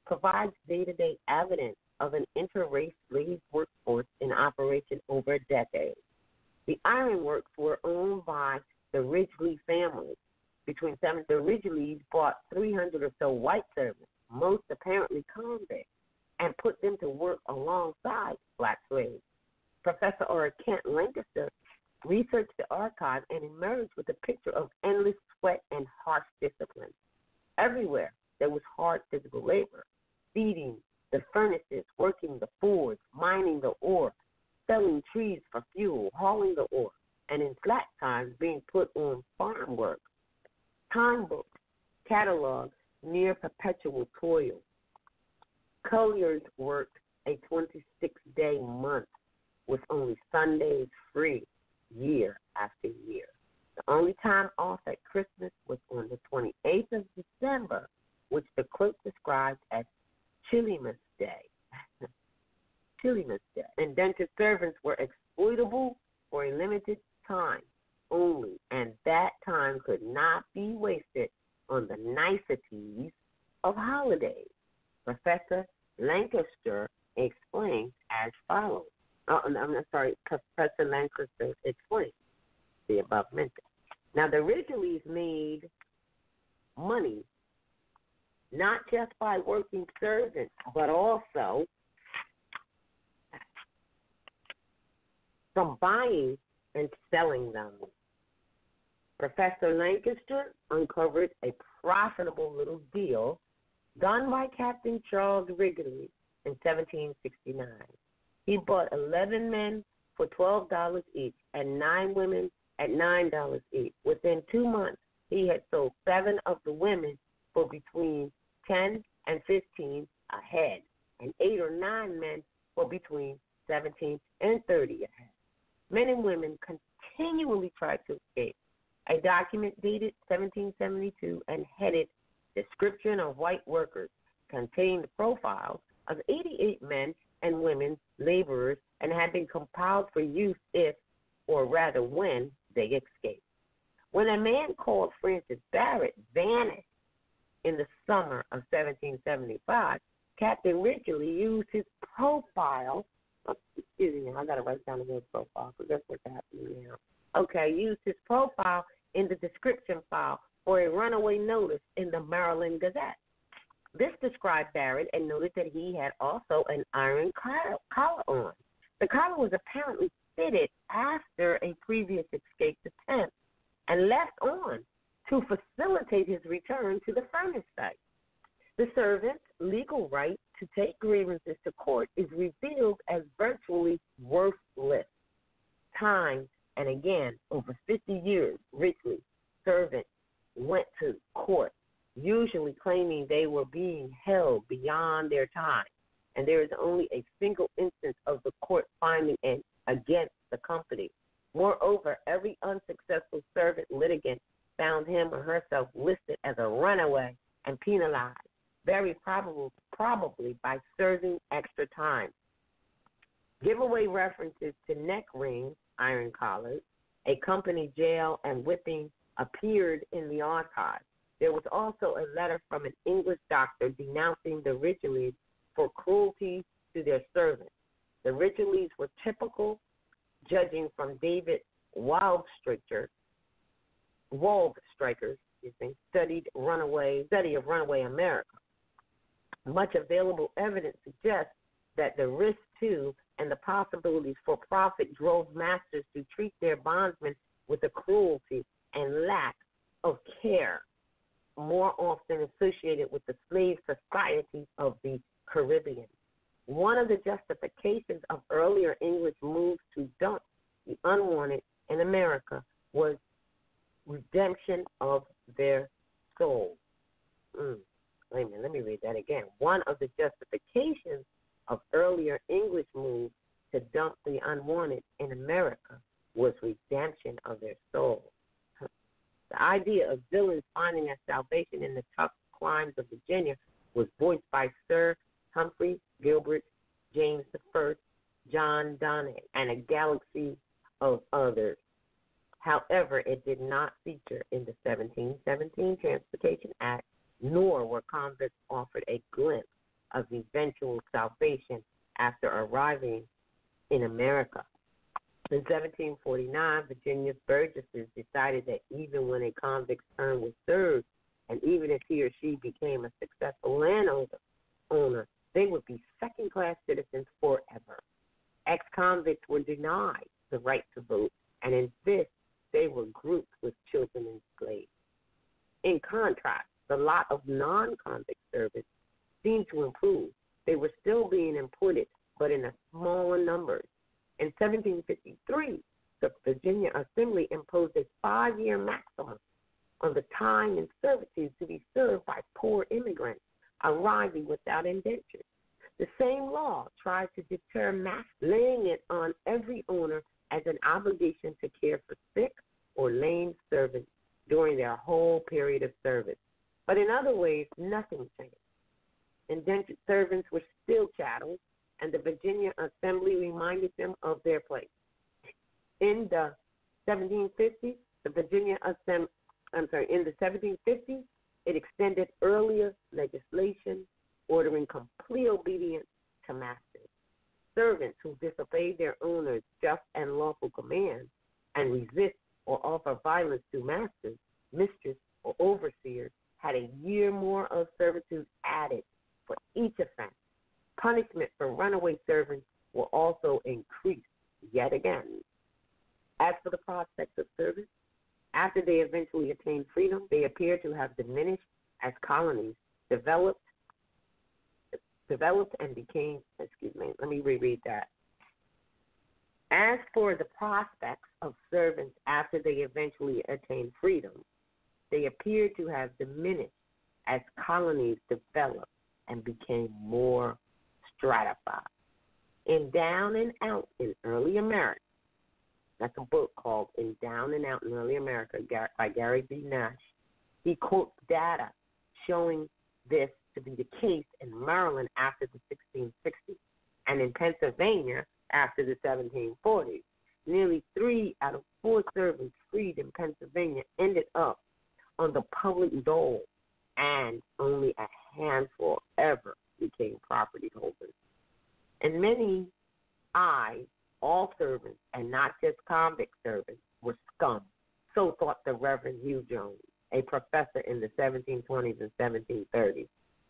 provides day to day evidence of an interrace slave workforce in operation over a decade. The ironworks were owned by the Ridgely family. Between seven, the Ridgelys bought 300 or so white servants, most apparently convicts, and put them to work alongside black slaves. Professor R. Kent Lancaster researched the archive and emerged with a picture of endless sweat and harsh discipline. Everywhere there was hard physical labor, feeding the furnaces, working the forge, mining the ore, felling trees for fuel, hauling the ore, and in slack times being put on farm work. Time books, catalogs, near perpetual toil. Colliers worked a 26 day month with only Sundays free year after year. The only time off at Christmas was on the 28th of December, which the clerk described as Chilimus Day. <laughs> Chilimus Day. Indentured servants were exploitable for a limited time only, and that time could not be wasted on the niceties of holidays. Professor Lancaster explains as follows. Oh, I'm sorry, Professor Lancaster explains the above mentioned. Now, the Ridgelys made money not just by working servants, but also from buying and selling them. Professor Lancaster uncovered a profitable little deal done by Captain Charles Ridgely in 1769. He bought 11 men for $12 each and nine women at $9 each. Within two months, he had sold seven of the women for between 10 and 15 a head, and eight or nine men for between 17 and 30 a head. Men and women continually tried to escape. A document dated 1772 and headed Description of White Workers contained the profiles of 88 men and women laborers and had been for use if, or rather when, they escape. When a man called Francis Barrett vanished in the summer of 1775, Captain Ridgely used his profile. Oh, excuse me, I got to write down the word profile because that's what's happening now. Okay, used his profile in the description file for a runaway notice in the Maryland Gazette. This described Barrett and noted that he had also an iron collar on. The collar was apparently fitted after a previous escape attempt and left on to facilitate his return to the furnace site. The servant's legal right to take grievances to court is revealed as virtually worthless. Time and again, over 50 years, Ridgely, servant, went to court, usually claiming they were being held beyond their time. And there is only a single instance of the court finding an against the company. Moreover, every unsuccessful servant litigant found him or herself listed as a runaway and penalized, very probable, probably by serving extra time. Giveaway references to neck rings, iron collars, a company jail, and whipping appeared in the archives. There was also a letter from an English doctor denouncing the Ridgelys for cruelty to their servants. The Ridgelys were typical judging from David Wildstriker, Waldstreicher's excuse studied runaway study of runaway America. Much available evidence suggests that the risk to and the possibilities for profit drove masters to treat their bondsmen with a cruelty and lack of care, more often associated with the slave societies of the Caribbean. One of the justifications of earlier English moves to dump the unwanted in America was redemption of their souls. Mm. Wait a minute, let me read that again. One of the justifications of earlier English moves to dump the unwanted in America was redemption of their souls. The idea of villains finding their salvation in the tough climes of Virginia was voiced by Sir Humphrey Gilbert, James I, John Donne, and a galaxy of others. However, it did not feature in the 1717 Transportation Act, nor were convicts offered a glimpse of eventual salvation after arriving in America. In 1749, Virginia's burgesses decided that even when a convict's term was served, and even if he or she became a successful landowner, owner, they would be second class citizens forever. Ex convicts were denied the right to vote, and in this, they were grouped with children and slaves. In contrast, the lot of non convict servants seemed to improve. They were still being imported, but in a smaller numbers. In 1753, the Virginia Assembly imposed a five year maximum on the time and servitude to be served by poor immigrants arriving without indentures. The same law tried to deter mass, laying it on every owner as an obligation to care for sick or lame servants during their whole period of service. But in other ways, nothing changed. Indentured servants were still chattel, and the Virginia Assembly reminded them of their place. In the 1750s, the Virginia Assembly, I'm sorry, in the 1750s, it extended earlier legislation ordering complete obedience to masters. Servants who disobey their owners' just and lawful commands and resist or offer violence to masters, mistress, or overseers had a year more of servitude added for each offense. Punishment for runaway servants will also increase yet again. As for the prospects of service, after they eventually attained freedom, they appear to have diminished as colonies developed developed and became excuse me, let me reread that. As for the prospects of servants after they eventually attained freedom, they appear to have diminished as colonies developed and became more stratified. In Down and Out in Early America, that's a book called In Down and Out in Early America by Gary B. Nash. He quotes data showing this to be the case in Maryland after the 1660s and in Pennsylvania after the 1740s. Nearly three out of four servants freed in Pennsylvania ended up on the public dole, and only a handful ever became property holders. And many eyes, all servants, and not just convict servants, were scum. So thought the Reverend Hugh Jones, a professor in the 1720s and 1730s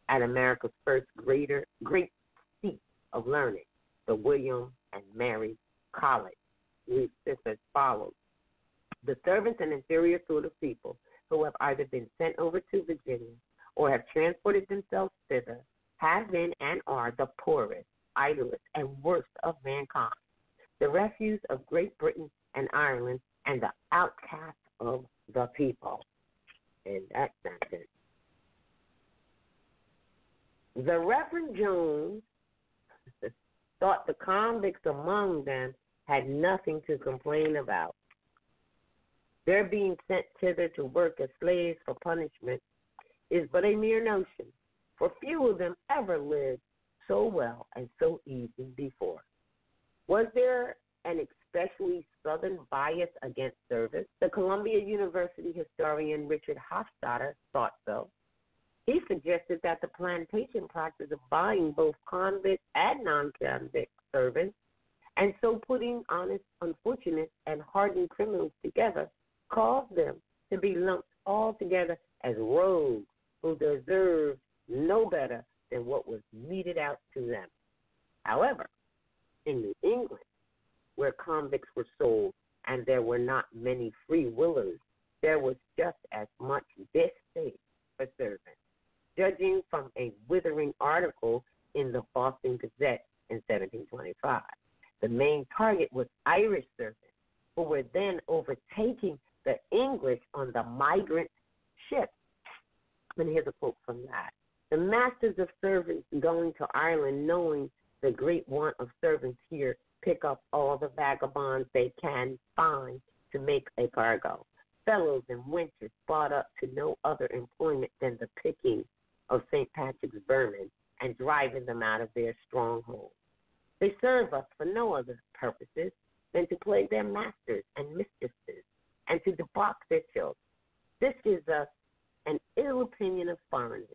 at America's first greater, great seat of learning, the William and Mary College. Reads this as follows. The servants and inferior sort of people who have either been sent over to Virginia or have transported themselves thither have been and are the poorest, idlest, and worst of mankind, the refuse of Great Britain and Ireland, and the outcast of the people. And that sentence. The Reverend Jones <laughs> thought the convicts among them had nothing to complain about. Their being sent thither to work as slaves for punishment is but a mere notion, for few of them ever lived so well and so easy before. Was there an especially Southern bias against service? The Columbia University historian Richard Hofstadter thought so. He suggested that the plantation practice of buying both convict and non convict servants, and so putting honest, unfortunate, and hardened criminals together, caused them to be lumped all together as rogues who deserved no better than what was meted out to them. However, in New England, where convicts were sold and there were not many free willers, there was just as much distaste for servants judging from a withering article in the Boston Gazette in 1725. The main target was Irish servants, who were then overtaking the English on the migrant ships. And here's a quote from that. The masters of servants going to Ireland, knowing the great want of servants here, pick up all the vagabonds they can find to make a cargo. Fellows and wenches brought up to no other employment than the picking of St. Patrick's vermin and driving them out of their stronghold. They serve us for no other purposes than to plague their masters and mistresses and to debauch their children. This gives us an ill opinion of foreigners,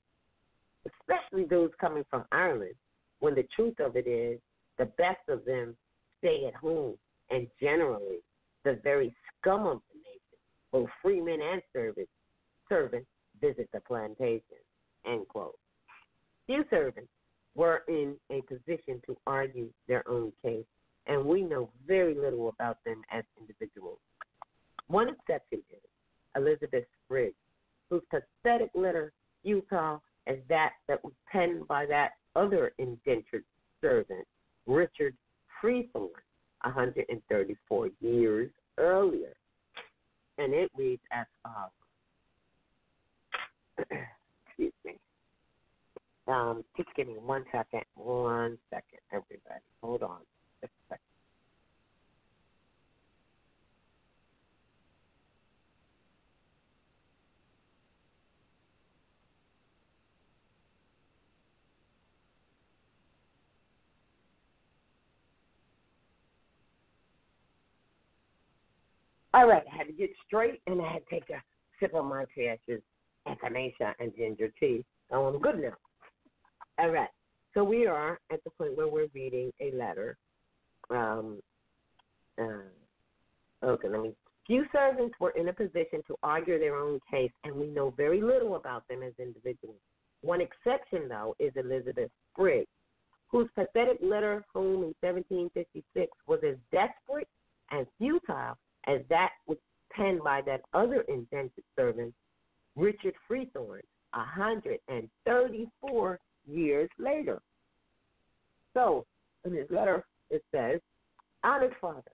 especially those coming from Ireland, when the truth of it is the best of them stay at home and generally the very scum of the nation, both freemen and servants, servants visit the plantation. End quote. Few servants were in a position to argue their own case, and we know very little about them as individuals. One exception is Elizabeth Spriggs, whose pathetic letter, Utah, is that that was penned by that other indentured servant, Richard Frethorne, 134 years earlier. And it reads as follows. <clears throat> excuse me. Um, just give me one second. One second, everybody. Hold on. All right, I had to get straight and I had to take a sip of my precious echinacea and ginger tea. So I'm good now. All right. So we are at the point where we're reading a letter. Um, uh, okay, let me. Few servants were in a position to argue their own case, and we know very little about them as individuals. One exception, though, is Elizabeth Spriggs, whose pathetic letter home in 1756 was as desperate and futile as that was penned by that other indentured servant, Richard Frethorne, 134 years later. So, in his letter, it says, Honored Father,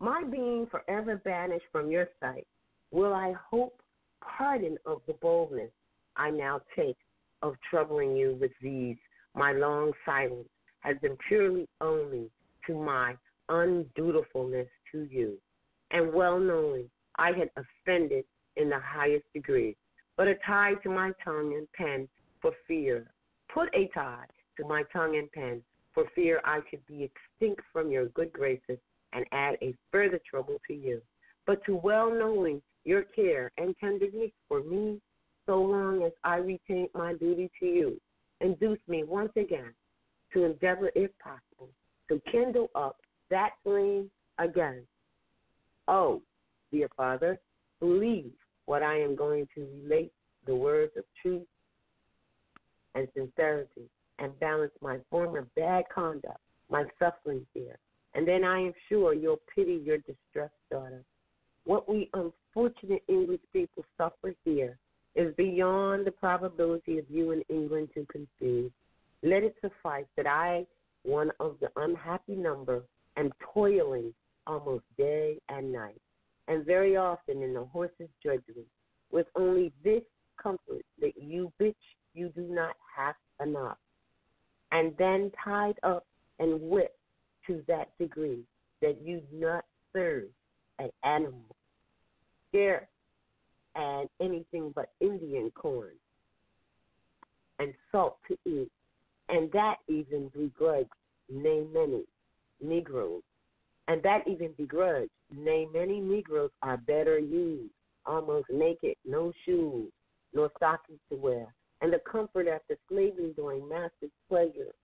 my being forever banished from your sight, will I hope pardon of the boldness I now take of troubling you with these. My long silence has been purely only to my undutifulness to you, and well knowing I had offended in the highest degree, but a tie to my tongue and pen for fear. Put a tie to my tongue and pen for fear I should be extinct from your good graces and add a further trouble to you. But to well knowing your care and tenderness for me, so long as I retain my duty to you, induce me once again to endeavor, if possible, to kindle up that flame again. Oh, dear Father, believe what I am going to relate the words of truth and sincerity and balance my former bad conduct, my suffering here. And then I am sure you'll pity your distressed daughter. What we unfortunate English people suffer here is beyond the probability of you in England to conceive. Let it suffice that I, one of the unhappy number, am toiling almost day and night, and very often in the horse's drudgery, with only this comfort that you bitch you do not have enough, and then tied up and whipped to that degree that you do not serve an animal, scarce and anything but Indian corn and salt to eat, and that even begrudged nay many Negroes and that even begrudged. Nay, many Negroes are better used, almost naked, no shoes, nor stockings to wear, and the comfort after slaving during master's pleasure.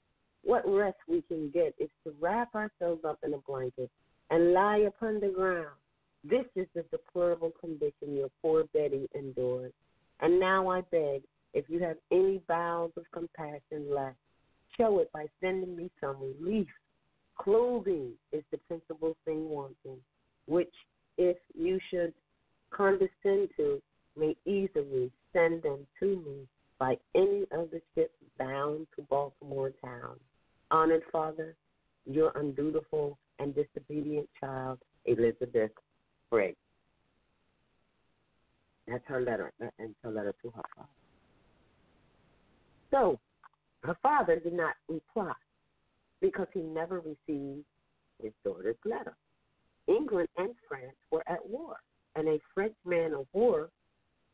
What rest we can get is to wrap ourselves up in a blanket and lie upon the ground. This is the deplorable condition your poor Betty endured. And now I beg, if you have any bowels of compassion left, show it by sending me some relief Clothing is the principal thing wanting, which, if you should condescend to, may easily send them to me by any of the ships bound to Baltimore town. Honored Father, your undutiful and disobedient child, Elizabeth Briggs. That's her letter, uh, and her letter to her father. So, her father did not reply because he never received his daughter's letter. England and France were at war, and a French man of war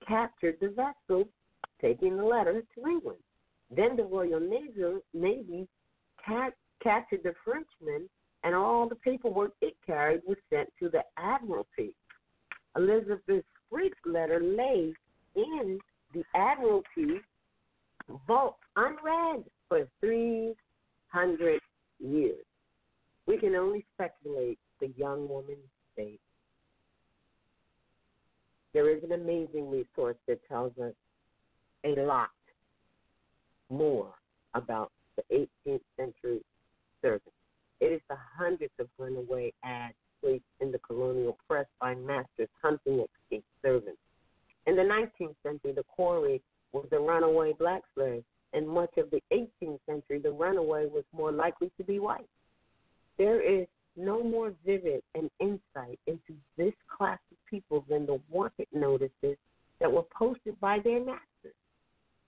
captured the vessel taking the letter to England. Then the Royal Navy, Navy ca- captured the Frenchman, and all the paperwork it carried was sent to the Admiralty. Elizabeth Spriggs' letter lay in the Admiralty vault unread for 300 years. We can only speculate the young woman's fate. There is an amazing resource that tells us a lot more about the 18th century servants. It is the hundreds of runaway ads placed in the colonial press by masters hunting escaped servants. In the 19th century, the quarry was the runaway black slave in much of the 18th century, the runaway was more likely to be white. There is no more vivid an insight into this class of people than the wanted notices that were posted by their masters.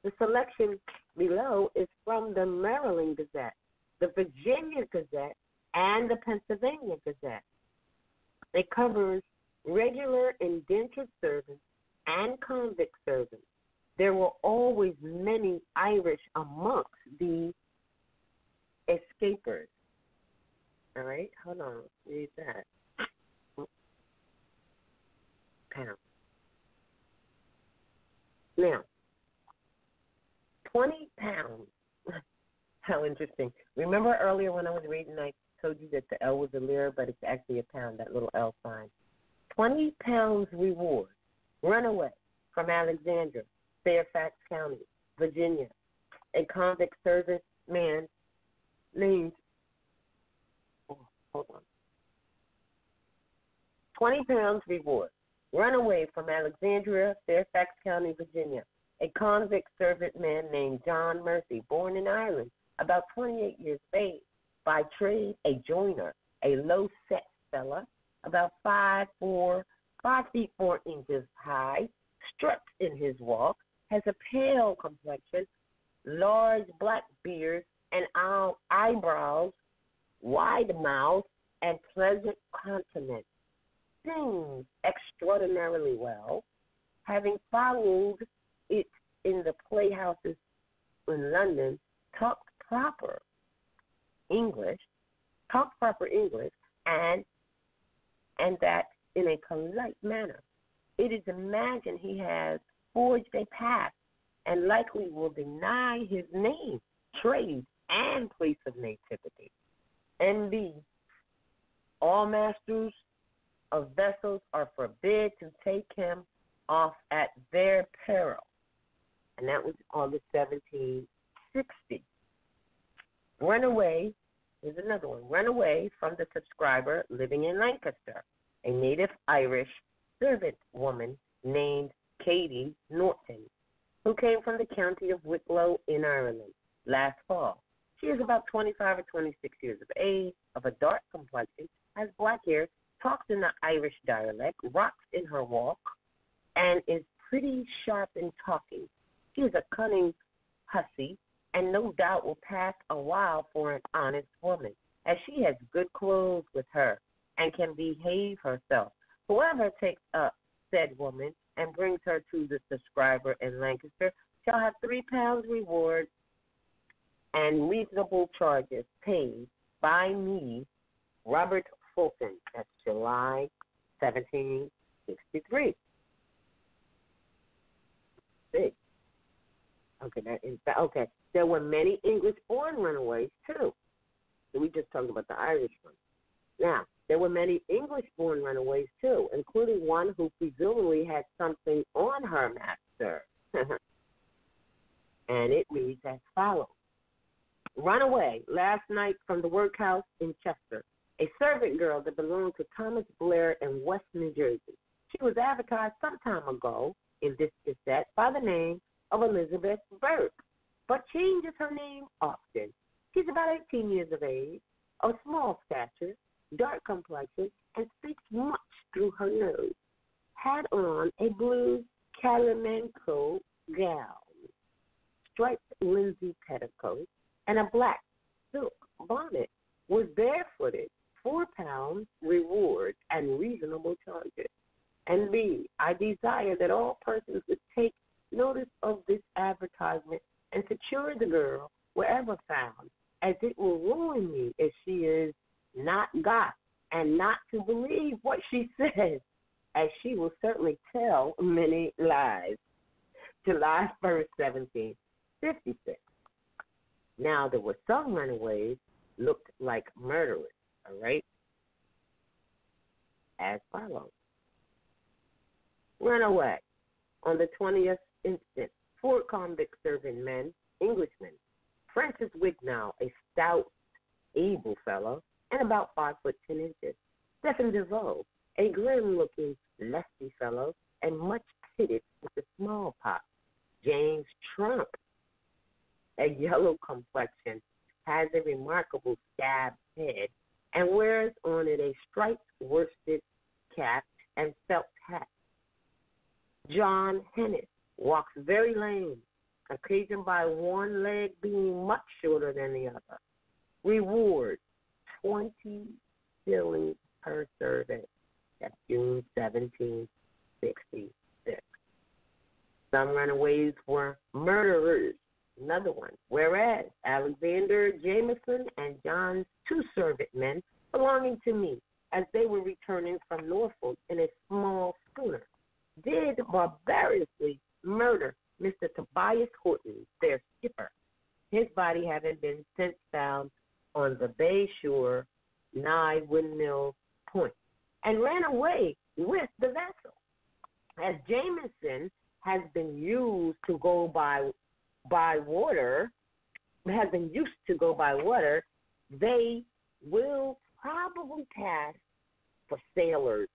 The selection below is from the Maryland Gazette, the Virginia Gazette, and the Pennsylvania Gazette. It covers regular indentured servants and convict servants. There were always many Irish amongst the escapers. All right, hold on, read that. Pound. Now, 20 pounds. <laughs> How interesting. Remember earlier when I was reading, I told you that the L was a lira, but it's actually a pound, that little L sign. 20 pounds reward. Runaway from Alexandria, Fairfax County, Virginia. A convict service man named, oh, hold on. 20 pounds reward. Runaway from Alexandria, Fairfax County, Virginia. A convict servant man named John Murphy, born in Ireland, about 28 years of age. By trade, a joiner, a low set fella, about five four, five feet four inches high, strut in his walk, has a pale complexion, large black beard and eyebrows, wide mouth, and pleasant countenance. Sings extraordinarily well, having followed it in the playhouses in London, talked proper English, talked proper English, and and that in a polite manner. It is imagined he has forged a path and likely will deny his name, trade, and place of nativity. NB. All masters of vessels are forbid to take him off at their peril. And that was August 1760. Runaway, here's another one. Runaway from the subscriber living in Lancaster, a native Irish servant woman named Katie Norton, who came from the county of Wicklow in Ireland last fall. She is about 25 or 26 years of age, of a dark complexion, has black hair, talks in the Irish dialect, rocks in her walk, and is pretty sharp in talking. She is a cunning hussy and no doubt will pass a while for an honest woman, as she has good clothes with her and can behave herself. Whoever takes up said woman and brings her to the subscriber in Lancaster shall have three pounds reward and reasonable charges paid by me, Robert Fulton. That's July 1763. Big. Okay, that is okay. There were many English-born runaways too. So we just talked about the Irish one. Now, there were many English-born runaways too, including one who presumably had something on her master. <laughs> and it reads as follows. Runaway last night from the workhouse in Chester. A servant girl that belonged to Thomas Blair in West New Jersey. She was advertised some time ago in this Gazette by the name of Elizabeth Burke, but changes her name often. She's about 18 years of age, of small stature, dark complexion, and speaks much through her nose. Had on a blue calamanco gown, striped linsey petticoat, and a black silk bonnet. Was barefooted, four pounds reward and reasonable charges. And B, I desire that all persons would take notice of this advertisement and secure the girl wherever found, as it will ruin me if she is not got and not to believe what she <laughs> says, as she will certainly tell many lies. July 1st, 1756. Now, there were some runaways looked like murderers, all right? As follows. Runaway. On the 20th instant, four convict serving men, Englishmen. Francis Wignow, a stout, able fellow, and about five foot ten inches. Stephen DeVoe, a grim looking, lusty fellow, and much pitted with the smallpox. James Trump, a yellow complexion, has a remarkable scabbed head, and wears on it a striped worsted cap and felt hat. John Hennis, walks very lame, occasioned by one leg being much shorter than the other. Reward 20 shillings per servant. That's June 1766. Some runaways were murderers. Another one. Whereas Alexander Jameson and John's two servant men belonging to me, as they were returning from Norfolk in a small schooner, did barbarously murder Mr. Tobias Horton, their skipper, his body having been since found on the bay shore nigh Windmill Point, and ran away with the vessel. As Jameson has been used to go by by water, has been used to go by water, they will probably pass for sailors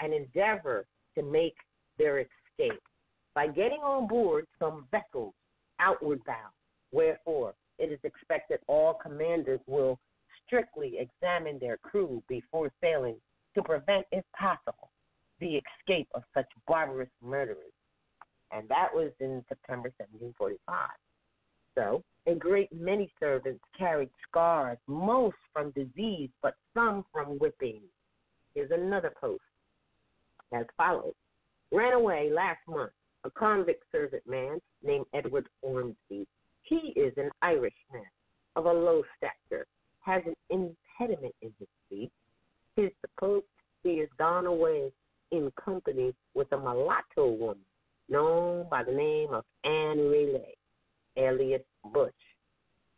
and endeavor to make their escape by getting on board some vessels outward bound. Wherefore, it is expected all commanders will strictly examine their crew before sailing to prevent, if possible, the escape of such barbarous murderers. And that was in September 1745. So, a great many servants carried scars, most from disease, but some from whipping. Here's another post as follows Ran away last month a convict servant man named Edward Ormsby. He is an Irishman of a low stature, has an impediment in his speech. He is supposed he has gone away in company with a mulatto woman known by the name of Anne Riley, alias Bush,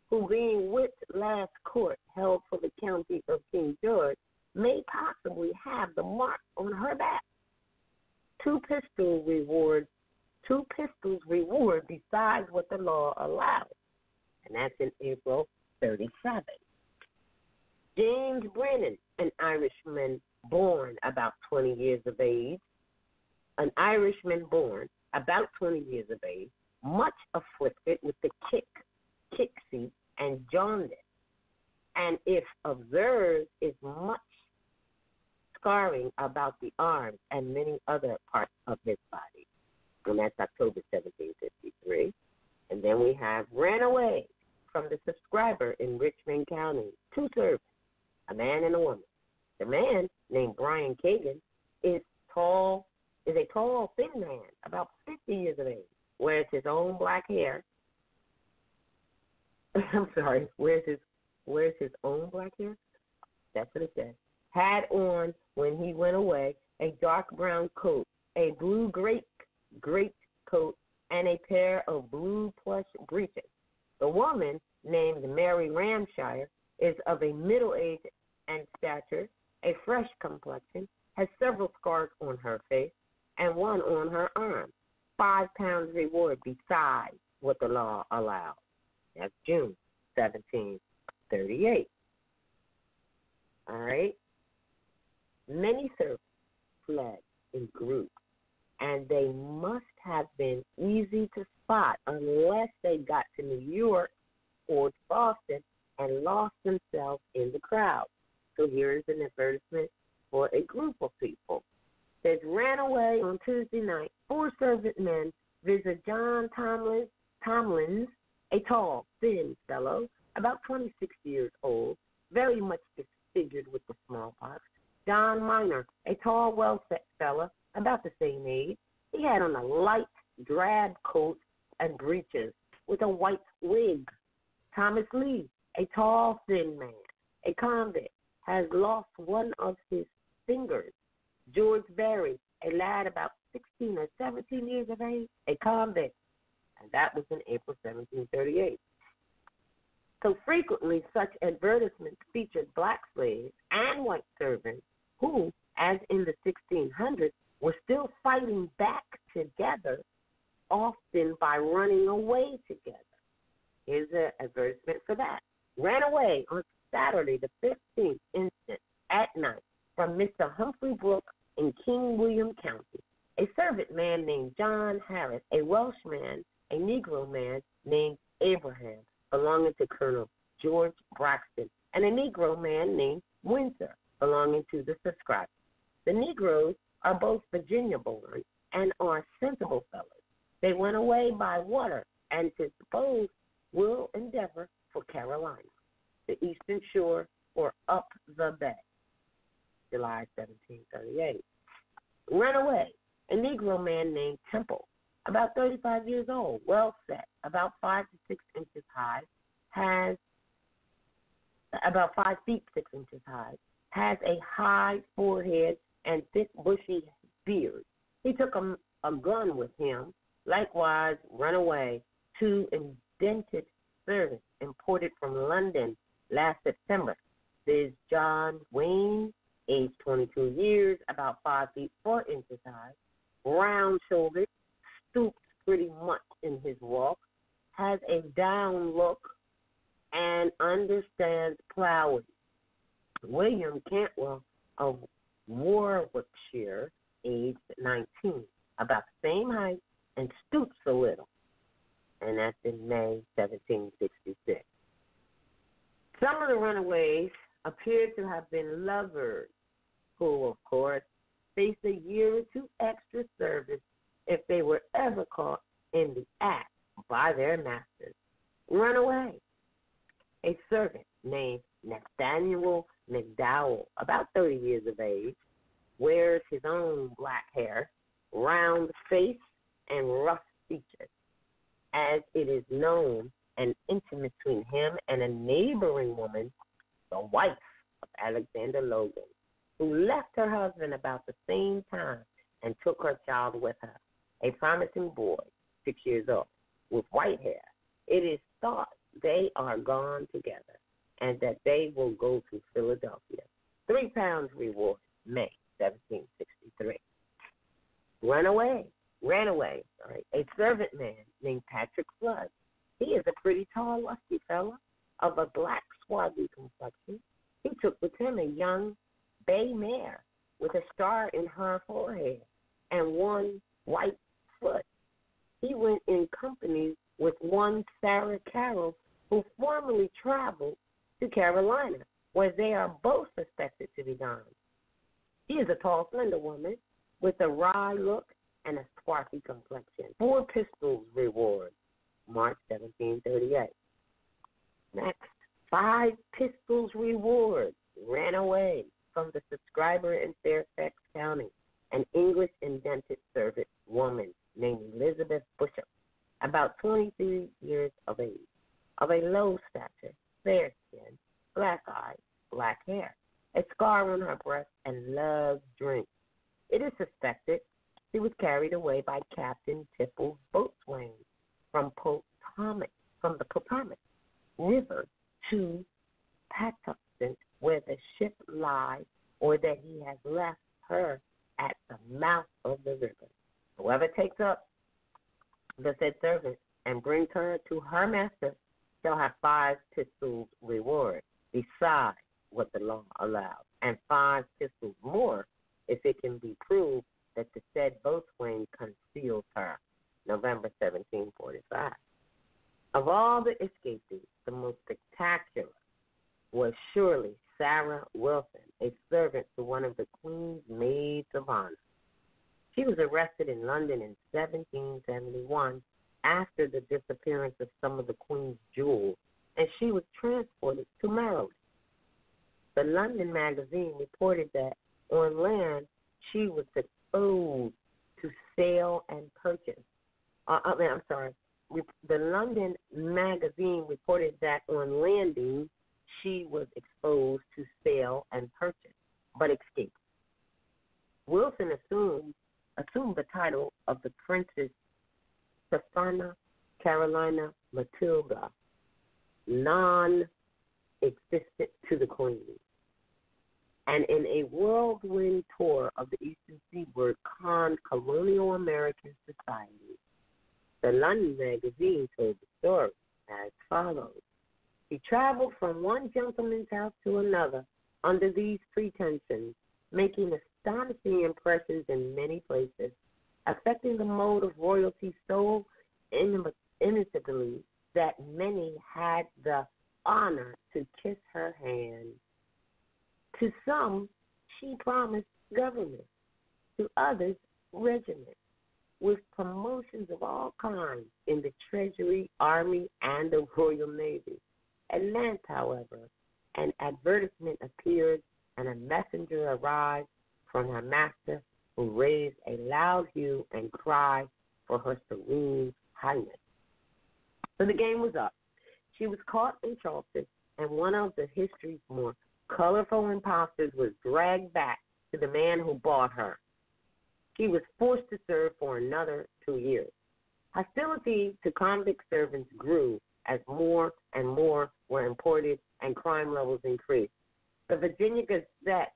who being whipped last court held for the county of King George may possibly have the mark on her back. Two pistol rewards, two pistols reward besides what the law allows, and that's in April 37. James Brennan, an Irishman born about 20 years of age, an Irishman born about 20 years of age, much afflicted with the kick, kicksy, and jaundice, and if observed, is much scarring about the arms and many other parts of his body. And that's October 1753. And then we have ran away from the subscriber in Richmond County, two servants, a man and a woman. The man, named Brian Kagan, is tall, is a tall, thin man, about 50 years of age, wears his own black hair. <laughs> I'm sorry, wears his wears his own black hair. That's what it says. Had on when he went away a dark brown coat, a blue great great coat, and a pair of blue plush breeches. The woman, named Mary Ramshire, is of a middle age and stature, a fresh complexion, has several scars on her face and one on her arm. Five pounds reward besides what the law allows. That's June 1738. All right. Many servants fled in groups, and they must have been easy to spot unless they got to New York or Boston and lost themselves in the crowd. So here is an advertisement for a group of people. It says ran away on Tuesday night. Four servant men visit John Tomlin, Tomlins, a tall, thin fellow, about 26 years old, very much disfigured with the smallpox. John Miner, a tall, well-set fellow, about the same age. He had on a light, drab coat and breeches with a white wig. Thomas Lee, a tall, thin man, a convict, has lost one of his fingers. George Berry, a lad about 16 or 17 years of age, a convict. And that was in April 1738. So frequently, such advertisements featured black slaves and white servants who, as in the 1600s, were still fighting back together, often by running away together. Here's an advertisement for that. Ran away on Saturday, the 15th instant, at night, from Mr. Humphrey Brooke in King William County. A servant man named John Harris, a Welshman, a Negro man named Abraham, belonging to Colonel George Braxton, and a Negro man named Windsor, belonging to the subscriber. The Negroes are both Virginia born and are sensible fellows. They went away by water and to suppose will endeavor for Carolina, the eastern shore, or up the bay. July 1738. Runaway, a Negro man named Temple, about 35 years old, well set, about 5 to 6 inches high, has about 5 feet 6 inches high, has a high forehead and thick bushy beard. He took a, a gun with him, likewise run away. two indented servants imported from London last September. There's John Wayne, age 22 years, about 5 feet 4 inches high, round shouldered, stoops pretty much in his walk, has a down look, and understands plowing. William Cantwell of Warwickshire, aged 19, about the same height and stoops a little. And that's in May 1766. Some of the runaways appear to have been lovers who, of course, faced a year or two extra service if they were ever caught in the act by their masters. Run away. A servant named Nathaniel McDowell, about 30 years of age, wears his own black hair, round face, and rough features. As it is known, an intimate between him and a neighboring woman, the wife of Alexander Logan, who left her husband about the same time and took her child with her, a promising boy, six years old, with white hair. It is thought they are gone together and that they will go to Philadelphia. Three pounds reward, May 1763. Run away, ran away, sorry, a servant man named Patrick Flood. He is a pretty tall, lusty fellow of a black, swarthy complexion. He took with him a young bay mare with a star in her forehead and one white foot. He went in company with one Sarah Carroll, who formerly traveled to Carolina, where they are both suspected to be gone. She is a tall, slender woman with a wry look and a swarthy complexion. Four pistols reward, March 1738. Next, five pistols reward ran away from the subscriber in Fairfax County, an English indented servant woman named Elizabeth Bishop, about 23 years of age, of a low stature, fair skin, black eyes, black hair, a scar on her breast, and loves drink. It is suspected she was carried away by Captain Tipple's boatswain from Potomac, from the Potomac River to Patuxent, where the ship lies, or that he has left her at the mouth of the river. Whoever takes up the said servant and brings her to her master shall have five pistols reward, besides what the law allows, and five pistols more if it can be proved that the said boatswain concealed her. November 1745. Of all the escapees, the most spectacular was surely Sarah Wilson, a servant to one of the Queen's maids of honor. She was arrested in London in 1771 after the disappearance of some of the Queen's jewels, and she was transported to Maryland. The London magazine reported that on land she was exposed to sale and purchase. Uh, I mean, I'm sorry. The London magazine reported that on landing she was exposed to sale and purchase, but escaped. Wilson assumed assumed the title of the Princess Stefana Carolina Matilda, non existent to the Queen. And in a whirlwind tour of the Eastern Seaboard conned colonial American society, the London magazine told the story as follows. He traveled from one gentleman's house to another under these pretensions, making astonishing impressions in many places, affecting the mode of royalty so inimitably that many had the honor to kiss her hand. To some, she promised government, to others, regiment, with promotions of all kinds in the Treasury, Army, and the Royal Navy. At length, however, an advertisement appeared and a messenger arrived from her master who raised a loud hue and cry for her serene highness. So the game was up. She was caught in Charleston, and one of the history's more colorful impostors was dragged back to the man who bought her. He was forced to serve for another two years. Hostility to convict servants grew as more and more were imported and crime levels increased. The Virginia Gazette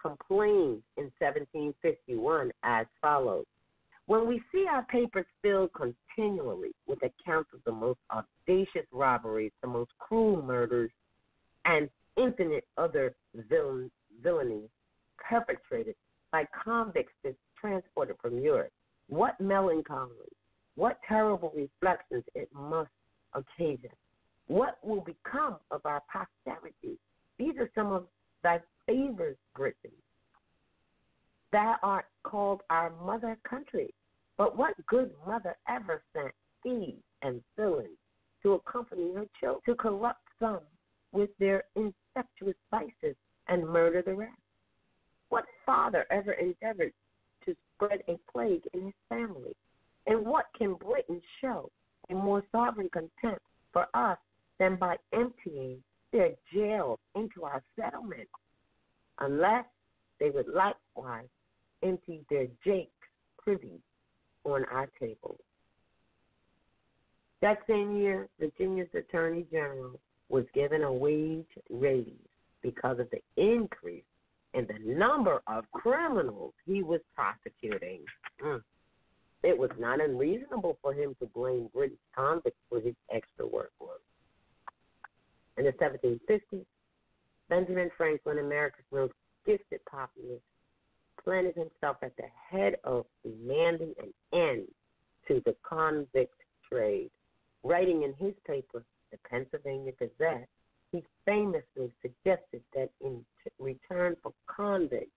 complained in 1751 as follows When we see our papers filled continually with accounts of the most audacious robberies, the most cruel murders, and infinite other villain, villainies perpetrated by convicts transported from Europe, what melancholy, what terrible reflections it must occasion. What will become of our posterity? These are some of thy favors, Britain. Thou art called our mother country. But what good mother ever sent thieves and villains to accompany her children, to corrupt some with their incestuous vices and murder the rest? What father ever endeavored to spread a plague in his family? And what can Britain show a more sovereign contempt for us than by emptying their jails into our settlements? Unless they would likewise empty their jakes privy on our tables. That same year, Virginia's Attorney General was given a wage raise because of the increase in the number of criminals he was prosecuting. Mm. It was not unreasonable for him to blame British convicts for his extra workload. In the 1750s, Benjamin Franklin, America's most gifted populist, planted himself at the head of demanding an end to the convict trade. Writing in his paper, the Pennsylvania Gazette, he famously suggested that in t- return for convicts,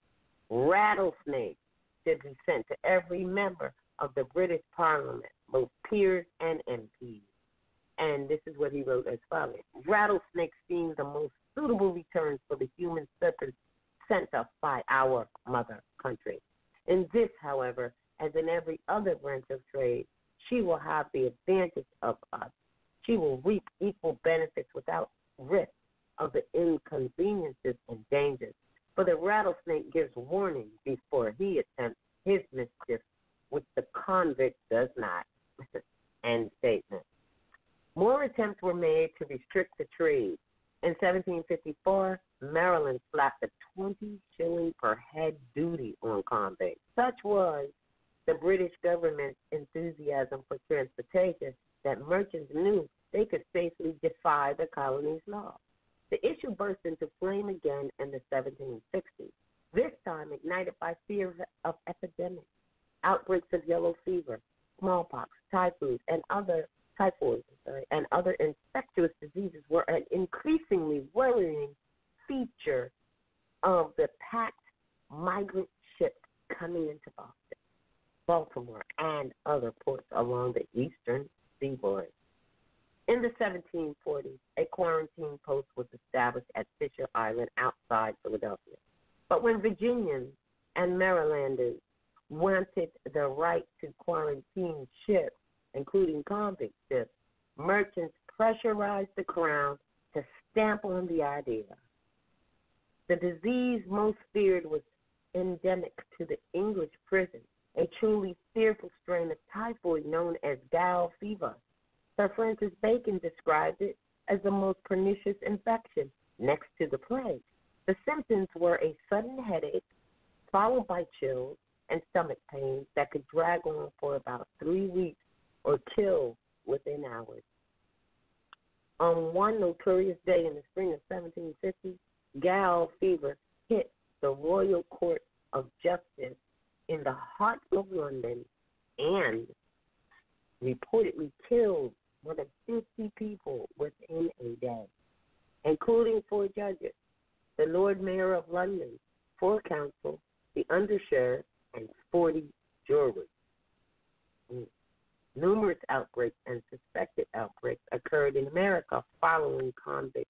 rattlesnakes should be sent to every member of the British Parliament, both peers and MPs. And this is what he wrote as follows Rattlesnakes seem the most suitable returns for the human serpents sent us by our mother country. In this, however, as in every other branch of trade, she will have the advantage of us. She will reap equal benefits without risk of the inconveniences and dangers. For the rattlesnake gives warning before he attempts his mischief, which the convict does not. <laughs> End statement. More attempts were made to restrict the trade. In 1754, Maryland slapped a 20 shilling per head duty on convicts. Such was the British government's enthusiasm for transportation that merchants knew they could safely defy the colony's law. The issue burst into flame again in the 1760s, this time ignited by fear of epidemics, outbreaks of yellow fever, smallpox, typhoid, and other typhoid, sorry, and other infectious diseases were an increasingly worrying feature of the packed migrant ships coming into Boston, Baltimore, and other ports along the eastern seaboard. In the 1740s, a quarantine post was established at Fisher Island outside Philadelphia. But when Virginians and Marylanders wanted the right to quarantine ships, including convict ships, merchants pressurized the crown to stamp on the idea. The disease most feared was endemic to the English prison, a truly fearful strain of typhoid known as gall fever. Sir Francis Bacon described it as the most pernicious infection next to the plague. The symptoms were a sudden headache, followed by chills and stomach pains that could drag on for about three weeks or kill within hours. On one notorious day in the spring of 1750, gall fever hit the Royal Court of Justice in the heart of London and reportedly killed more than 50 people within a day, including four judges, the Lord Mayor of London, four council, the undersheriff, and 40 jurors. Mm. Numerous outbreaks and suspected outbreaks occurred in America following convict.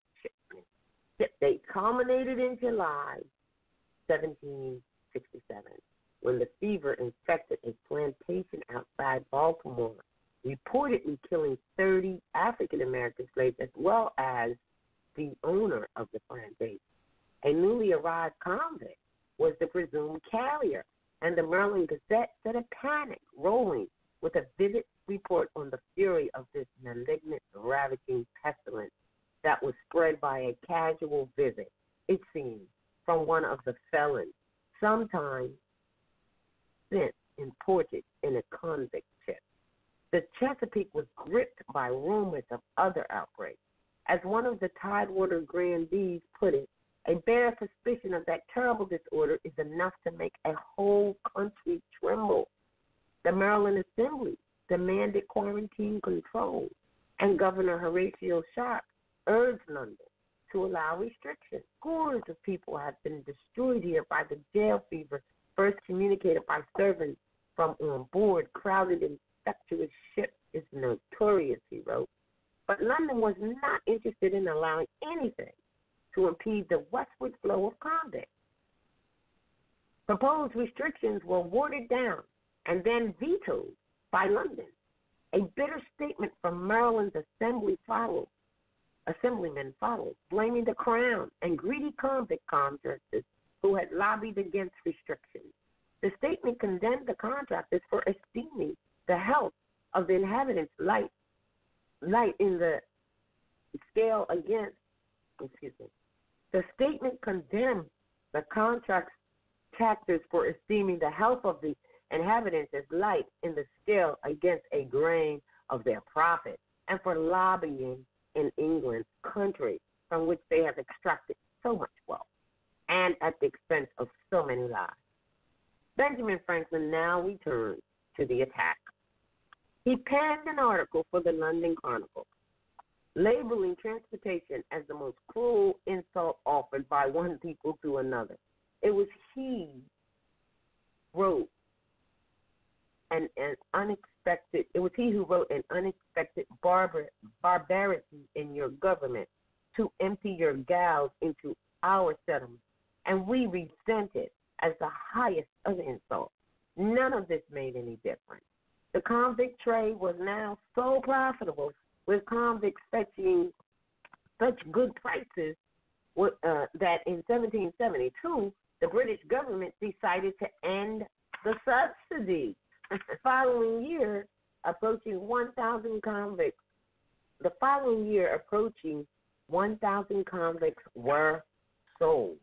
They culminated in July 1767 when the fever infected a plantation outside Baltimore, reportedly killing 30 African American slaves as well as the owner of the plantation. A newly arrived convict was the presumed carrier, and the Maryland Gazette set a panic rolling with a vivid report on the fury of this malignant, ravaging pestilence that was spread by a casual visit, it seems, from one of the felons, sometime since imported in a convict ship. The Chesapeake was gripped by rumors of other outbreaks. As one of the Tidewater grandees put it, a bare suspicion of that terrible disorder is enough to make a whole country tremble. The Maryland Assembly demanded quarantine control, and Governor Horatio Sharpe urged London to allow restrictions. Scores of people have been destroyed here by the jail fever, first communicated by servants from on board crowded and infectious ships is notorious, he wrote. But London was not interested in allowing anything to impede the westward flow of convicts. Proposed restrictions were watered down and then vetoed by London. A bitter statement from Maryland's assembly followed. Assemblymen followed, blaming the Crown and greedy convict contractors who had lobbied against restrictions. The statement condemned the contractors for esteeming the health of the inhabitants light, light in the scale against, excuse me. The statement condemned the contractors for esteeming the health of the inhabitants as light in the scale against a grain of their profit, and for lobbying in England's country from which they have extracted so much wealth, and at the expense of so many lives. Benjamin Franklin now returns to the attack. He penned an article for the London Chronicle, labeling transportation as the most cruel insult offered by one people to another. It was he wrote an, an unexpected, it was he who wrote an unexpected barbar, barbarity in your government to empty your gals into our settlements, and we resent it as the highest of insults. None of this made any difference. The convict trade was now so profitable, with convicts fetching such good prices uh, that in 1772, the British government decided to end the subsidy <laughs> following year, approaching 1,000 convicts. The following year, approaching 1,000 convicts were sold.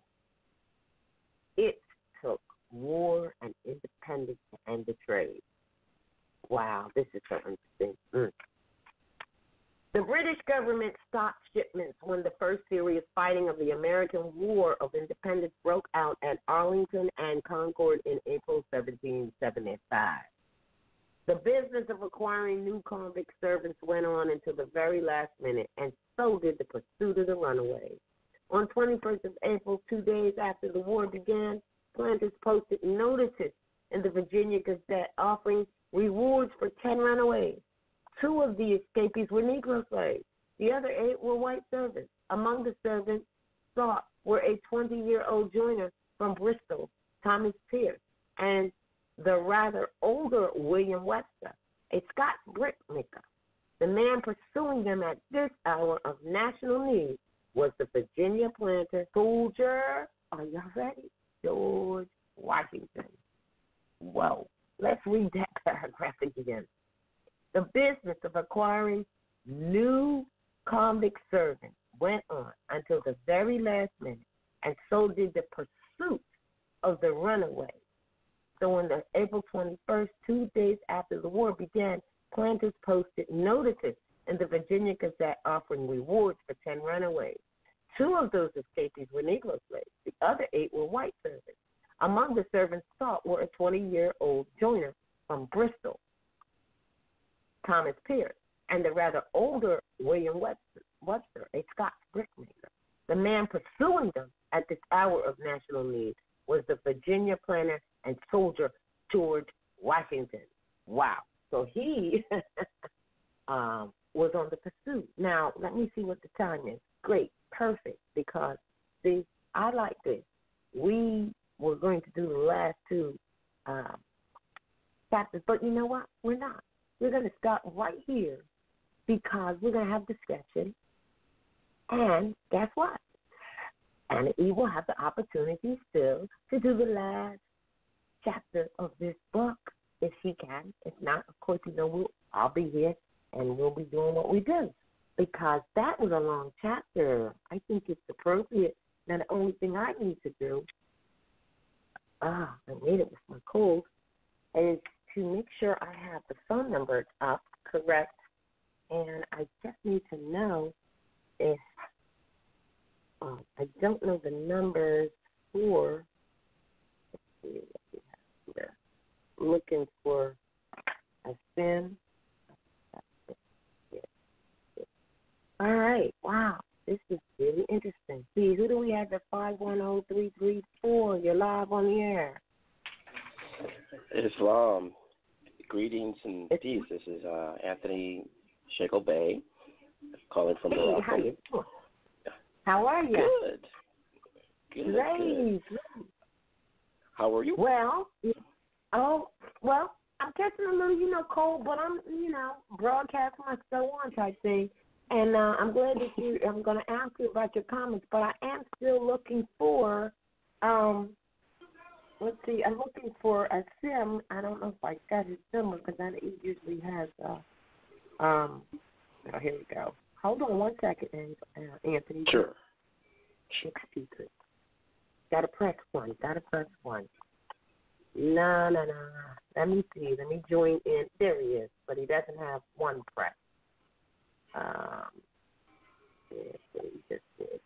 It took war and independence to end the trade. Wow, this is so interesting. Mm. The British government stopped shipments when the first serious fighting of the American War of Independence broke out at Arlington and Concord in April 1775. The business of acquiring new convict servants went on until the very last minute, and so did the pursuit of the runaways. On 21st of April, two days after the war began, planters posted notices in the Virginia Gazette offering rewards for 10 runaways. Two of the escapees were Negro slaves. The other eight were white servants. Among the servants sought were a 20 year old joiner from Bristol, Thomas Pierce, and the rather older William Webster, a Scotch brickmaker. The man pursuing them at this hour of national need was the Virginia planter soldier. Are y'all ready? George Washington. Whoa. Let's read that <laughs> paragraph again. The business of acquiring new convict servants went on until the very last minute, and so did the pursuit of the runaways. So on the April 21st, two days after the war began, planters posted notices in the Virginia Gazette offering rewards for 10 runaways. Two of those escapees were Negro slaves. The other eight were white servants. Among the servants sought were a 20 year old joiner from Bristol, Thomas Pierce, and the rather older William Webster, Webster, a Scotch brickmaker. The man pursuing them at this hour of national need was the Virginia planter and soldier George Washington. Wow. So he <laughs> um, was on the pursuit. Now, let me see what the time is. Great, perfect, because see, I like this. We were going to do the last two um, chapters, but you know what? We're not. We're going to start right here because we're going to have discussion. And guess what? And E will have the opportunity still to do the last chapter of this book if he can. If not, of course, you know, we'll, I'll be here and we'll be doing what we do because that was a long chapter. I think it's appropriate. Now, the only thing I need to do, ah, I made it with my cold, is to make sure I have the phone numbers up correct. And I just need to know if um, I don't know the numbers for. Let's see we have here. I'm looking for a SIM. All right. Wow. This is really interesting. See, who do we have at 510334? You're live on the air. Islam. Greetings and peace. This is uh, Anthony Shekel Bey calling from Hey, Morocco. how you doing? How are you? Good. Good. Great. good. How are you? Well, oh, well, I'm catching a little, you know, cold, but I'm, you know, broadcasting my so on type thing. And uh, I'm glad that you. I'm going to ask you about your comments, but I am still looking for. um Let's see. I'm looking for a sim. I don't know if I got his number because I he usually has. Uh, um. Oh, here we go. Hold on one second, uh, Anthony. Sure. Excuse me. Gotta press one. Gotta press one. No, no, no. Let me see. Let me join in. There he is, but he doesn't have one press. Um, yeah, so he just did.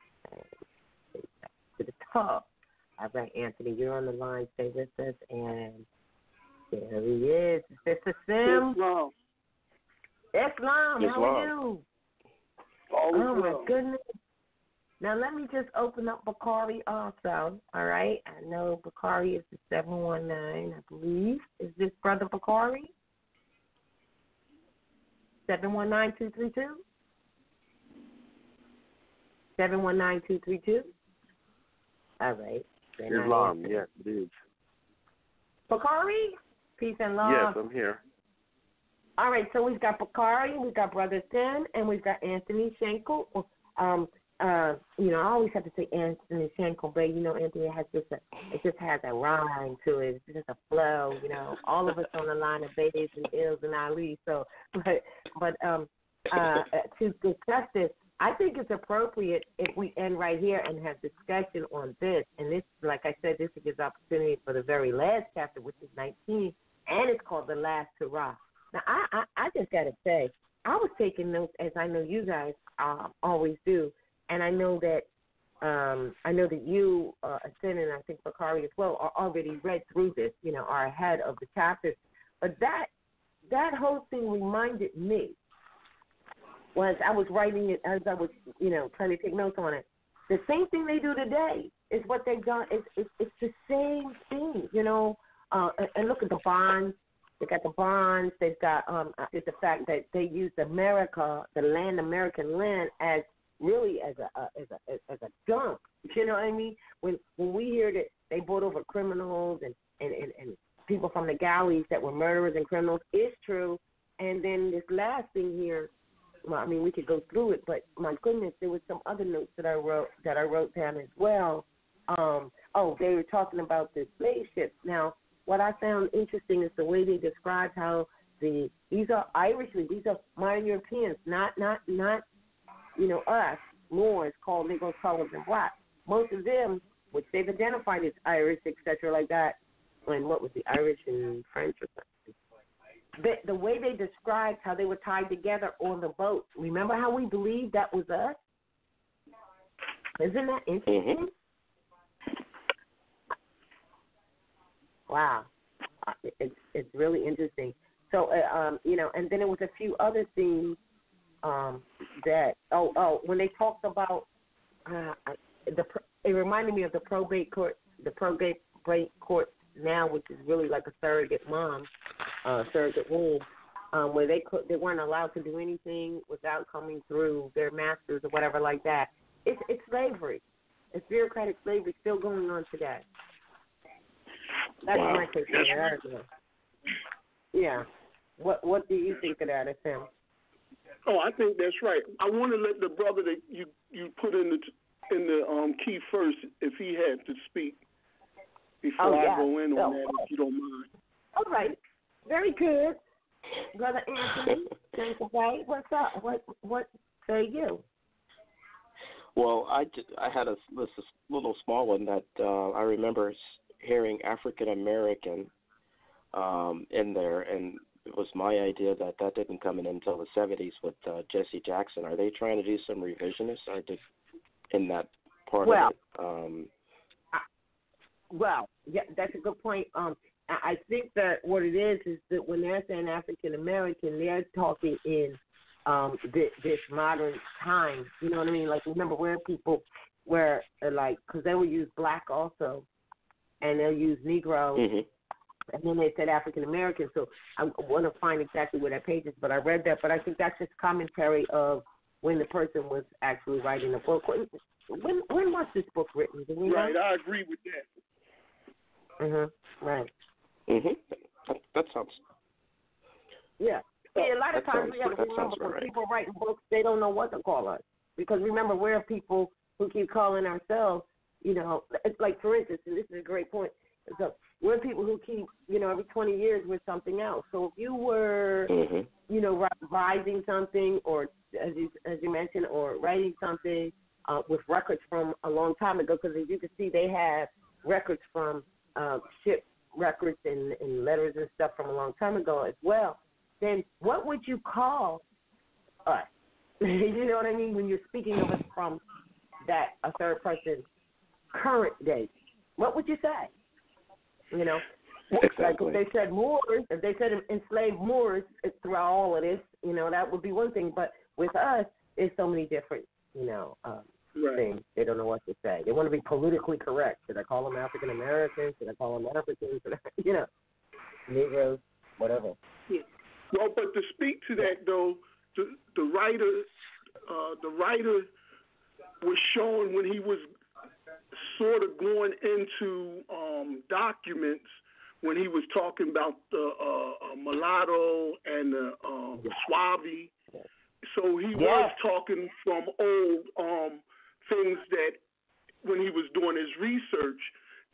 To the top. All right, Anthony, you're on the line. Stay with us, and there he is. Is this a Sim? Islam. Islam, how are you? Oh my well. goodness. Now let me just open up Bakari also. All right. I know Bakari is the seven one nine, I believe. Is this brother Bakari? Seven one nine two three two? Seven one nine two three two? All right. Islam, yes, it is. Bakari? Peace and love. Yes, I'm here. All right, so we've got Bakari, we've got Brother Sin, and we've got Anthony Schenkel. Um, uh, you know, I always have to say Anthony but you know, Anthony has just a, it just has a rhyme to it. It's just a flow. You know, all of us on the line of Beys and Els and Ali. So, <laughs> but but um, uh, to discuss this, I think it's appropriate if we end right here and have discussion on this. And this, like I said, this gives opportunity for the very last chapter, which is 19, and it's called the Last Hurrah. Now, I, I, I just got to say, I was taking notes as I know you guys uh, always do, and I know that um, I know that you, uh, Asim, and I think Bakari as well, are already read through this. You know, are ahead of the chapters. But that that whole thing reminded me was I was writing it as I was, you know, trying to take notes on it. The same thing they do today is what they've done. It's it's, it's the same thing, you know. Uh, and, and look at the bonds. They got the bonds. They've got um, it's the fact that they used America, the land, American land, as really as a, a as a as a dump. <laughs> You know what I mean? When when we hear that they brought over criminals and and and, and people from the galleys that were murderers and criminals, it's true. And then this last thing here, well, I mean, we could go through it, but my goodness, there was some other notes that I wrote that I wrote down as well. Um, oh, they were talking about the slave. Now, what I found interesting is the way they described how the these are Irish, these are modern Europeans, not not not you know us Moors called Negroes, colors, and black. Most of them, which they've identified as Irish, etc., like that, and what was the Irish and French or something. The, the way they described how they were tied together on the boat. Remember how we believed that was us? Isn't that interesting? Wow, Uh, it's it's really interesting. So uh, um, you know, and then there was a few other things um, that oh oh when they talked about uh, the pr- it reminded me of the probate court the probate court now, which is really like a surrogate mom, uh, surrogate womb. um, where they could they weren't allowed to do anything without coming through their masters or whatever like that. It's it's slavery. It's bureaucratic slavery still going on today. That's wow. my take on that. Yeah. What What do you think of that, Sam? Oh, I think that's right. I want to let the brother that you you put in the in the um, key first, if he had to speak, before oh, yeah. I go in on oh, that, if you don't mind. All right. Very good, brother Anthony. Sanctify. What's up? What What say you? Well, I, just, I had a, this little small one that uh, I remember hearing African American um, in there, and it was my idea that that didn't come in until the 70s with uh, Jesse Jackson. Are they trying to do some revisionist did, in that part well, of it? Um, I, well, yeah, that's a good point. Um, I think that what it is is that when they're saying African American, they're talking in um, this, this modern time. You know what I mean? Like remember where people were uh, like because they will use black also, and they'll use Negro. mm-hmm. And then they said African American, so I want to find exactly where that page is. But I read that, but I think that's just commentary of when the person was actually writing the book. When when, when was this book written? Right, know? I agree with that. Mhm. Right. Mhm. That, that sounds. Yeah. See, a lot of That times sounds- we have to remember when right. people writing books, they don't know what to call us. Because remember, we're people who keep calling ourselves, you know, it's like for instance, and this is a great point. So we're people who keep, you know, every 20 years with something else. So if you were, Mhm. you know, revising something, or as you as you mentioned, or writing something uh, with records from a long time ago, because as you can see, they have records from uh, ship records and, and letters and stuff from a long time ago as well. Then what would you call us? <laughs> you know what I mean? When you're speaking of us from that a third person current date, what would you say? You know, like Exactly. if they said Moors, if they said enslaved Moors throughout all of this, you know, that would be one thing. But with us, it's so many different, you know, um, Right. things. They don't know what to say. They want to be politically correct. Should I call them African Americans? Should I call them Africans? <laughs> You know, Negroes, whatever. Yeah. Well, but to speak to that though, the the writer, uh, the writer was showing when he was sort of going into um, documents when he was talking about the uh, uh, mulatto and the um, Swabi. So he was talking from old um, things that when he was doing his research.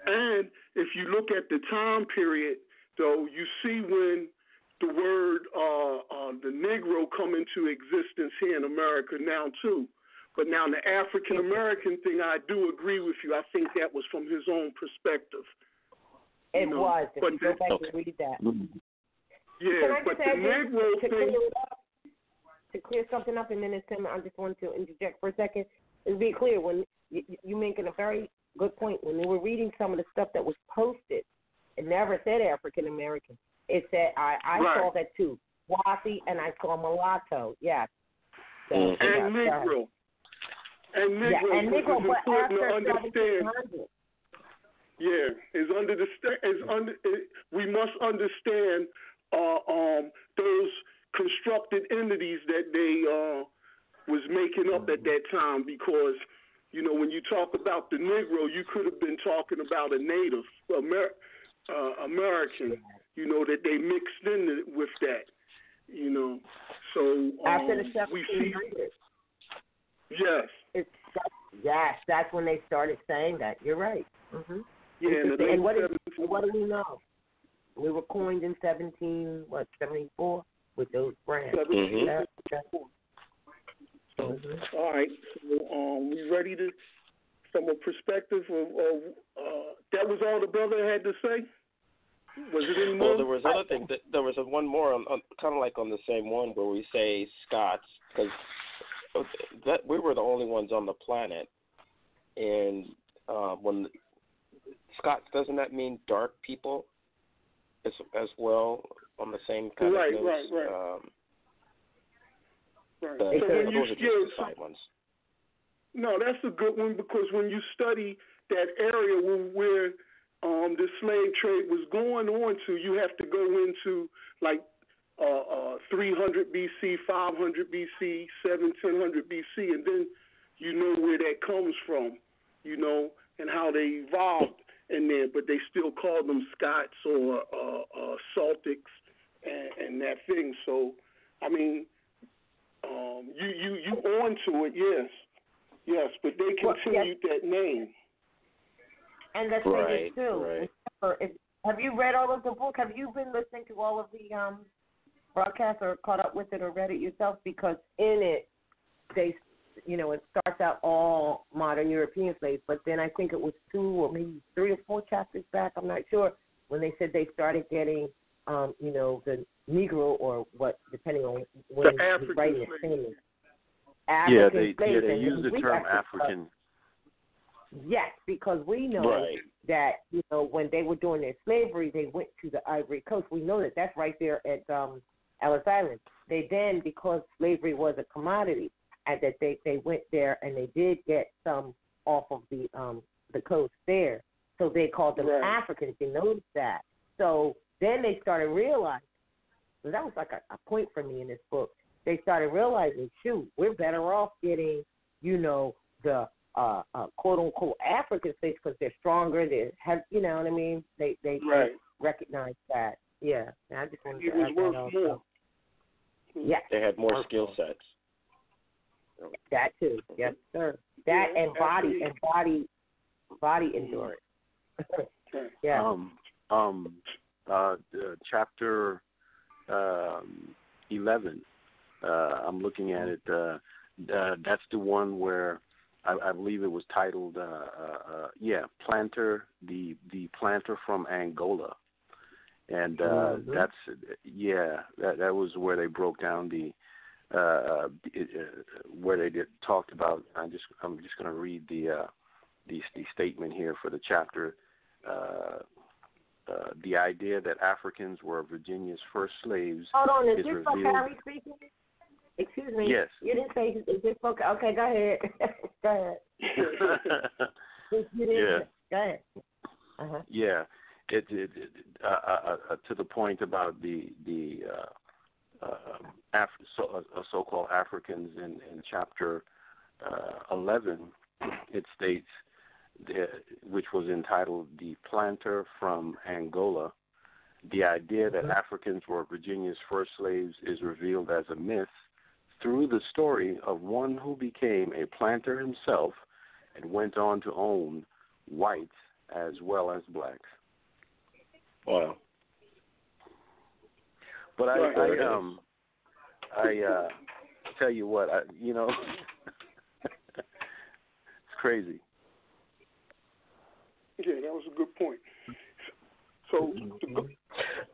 And if you look at the time period, though, you see when the word uh, uh, the Negro come into existence here in America now too. But now the African American thing, I do agree with you. I think that was from his own perspective. It No, was. If but you go the- back Okay. and read that. Yeah, Can I but the add Negro to clear thing, it up? To clear something up, and then it's Tim. I just want to interject for a second. To be clear, when you, you making a very good point, when they were reading some of the stuff that was posted, it never said African American. It said I I Right. saw that too, Swazi, and I saw mulatto. Yes. So, Mhm. yeah, and go. Negro, and Negro, Yeah, and Negro, important to after understand. Yeah, is under the is under. It, we must understand uh, um, those constructed entities that they uh, was making up at that time because you know when you talk about the Negro, you could have been talking about a Native Amer- uh, American. You know that they mixed in with that. You know, so um, After the we see 1700s. Yes, It's, yes, that's when they started saying that. You're right. hmm yeah, in and what, is, what do we know? We were coined in 17, what, 74 with those brands. Mhm. Yeah, okay. So, all right. So, um, we ready to, from a perspective of, of uh, that was all the brother had to say. Was it any more? Well, there was other things. That, there was a one more on, on kind of like on the same one where we say Scots because that we were the only ones on the planet, and uh, when Scots doesn't that mean dark people as as well on the same kind Right, of notes? right, right. Um, right. the, so when you those are just still, the side ones. no, that's a good one because when you study that area where, where um, the slave trade was going on to, you have to go into like uh, uh, 300 BC, 500 BC, 1700 BC, and then you know where that comes from, you know, and how they evolved in there. But they still call them Scots or uh, uh, Celtics and, and that thing. So, I mean, um, you you you on to it, yes, yes, but they continued well, yes. that name. And the thing right, is too, right. if, have you read all of the book? Have you been listening to all of the um broadcast or caught up with it or read it yourself? Because in it, they, you know, it starts out all modern European slaves, but then I think it was two or maybe three or four chapters back, I'm not sure, when they said they started getting, um, you know, the Negro or what, depending on when he's writing it. African yeah, they, slaves. yeah, they use the term African. Yes, because we know right. that you know when they were doing their slavery, they went to the Ivory Coast. We know that that's right there at um, Ellis Island. They then, because slavery was a commodity, and that they they went there and they did get some off of the um the coast there. So they called them right. Africans. You noticed that. So then they started realizing. That was like a, a point for me in this book. They started realizing, shoot, we're better off getting, you know, the uh, uh, quote unquote African states because they're stronger. They have, you know what I mean? They they, right. recognize that. Yeah, I just wanted it to add was that worth more. Yes. They had more skill sets. That too. Yes, sir. That Yeah, and body and body body endurance. <laughs> yeah. Um, um, uh, uh, chapter um, 11. Uh, I'm looking at it. Uh, uh, that's the one where I, I believe it was titled, uh, uh, uh, yeah, Planter, the the planter from Angola, and uh, Mhm. that's yeah, that that was where they broke down the uh, it, uh, where they did, talked about. I'm just I'm just going to read the uh, the the statement here for the chapter. Uh, uh, the idea that Africans were Virginia's first slaves Hold on, is is this revealed. Harry speaking? Excuse me. Yes. You didn't say is this okay? Okay, go ahead. <laughs> go ahead. <laughs> Yeah. Go ahead. Uh-huh. yeah, it, it, it uh, uh, uh, to the point about the the uh, uh, Af- so, uh, so-called Africans in, in chapter uh, 11, <clears throat> it states, the, which was entitled "The Planter from Angola." The idea that Africans were Virginia's first slaves is revealed as a myth through the story of one who became a planter himself and went on to own whites as well as blacks. Wow. But I, Right. I um, I uh, tell you what, I, you know, <laughs> it's crazy. Yeah, that was a good point. So,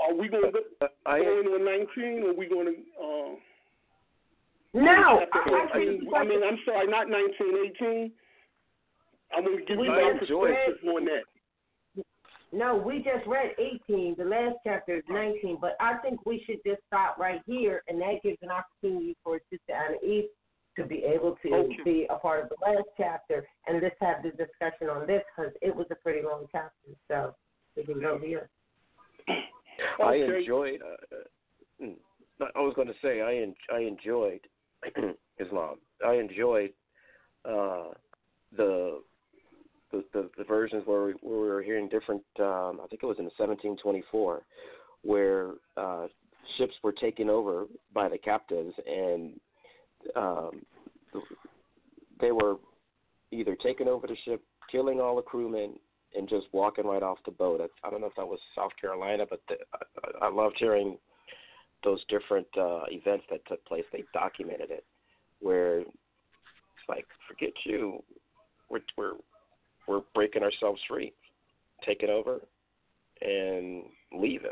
are we going to go I in on 19, or are we going to? Uh, No, chapter I, I I mean, I'm sorry, not 19, 18. I'm going to give We you my just perspective on that. No, we just read 18. The last chapter is 19, but I think we should just stop right here, and that gives an opportunity for Sister Anaidah El to be able to Okay. be a part of the last chapter, and let's have the discussion on this because it was a pretty long chapter. So we can go here. <clears throat> I enjoyed. Uh, uh, mm, I was going to say I en- I enjoyed <clears throat> Islam. I enjoyed uh, the, the the the versions where we, where we were hearing different. Um, I think it was in 1724, where uh, ships were taken over by the captives, and um, they were either taking over the ship, killing all the crewmen, and just walking right off the boat. I, I don't know if that was South Carolina, but the, I, I loved hearing those different uh, events that took place. They documented it, where it's like, forget you, we're we're we're breaking ourselves free, taking over, and leaving.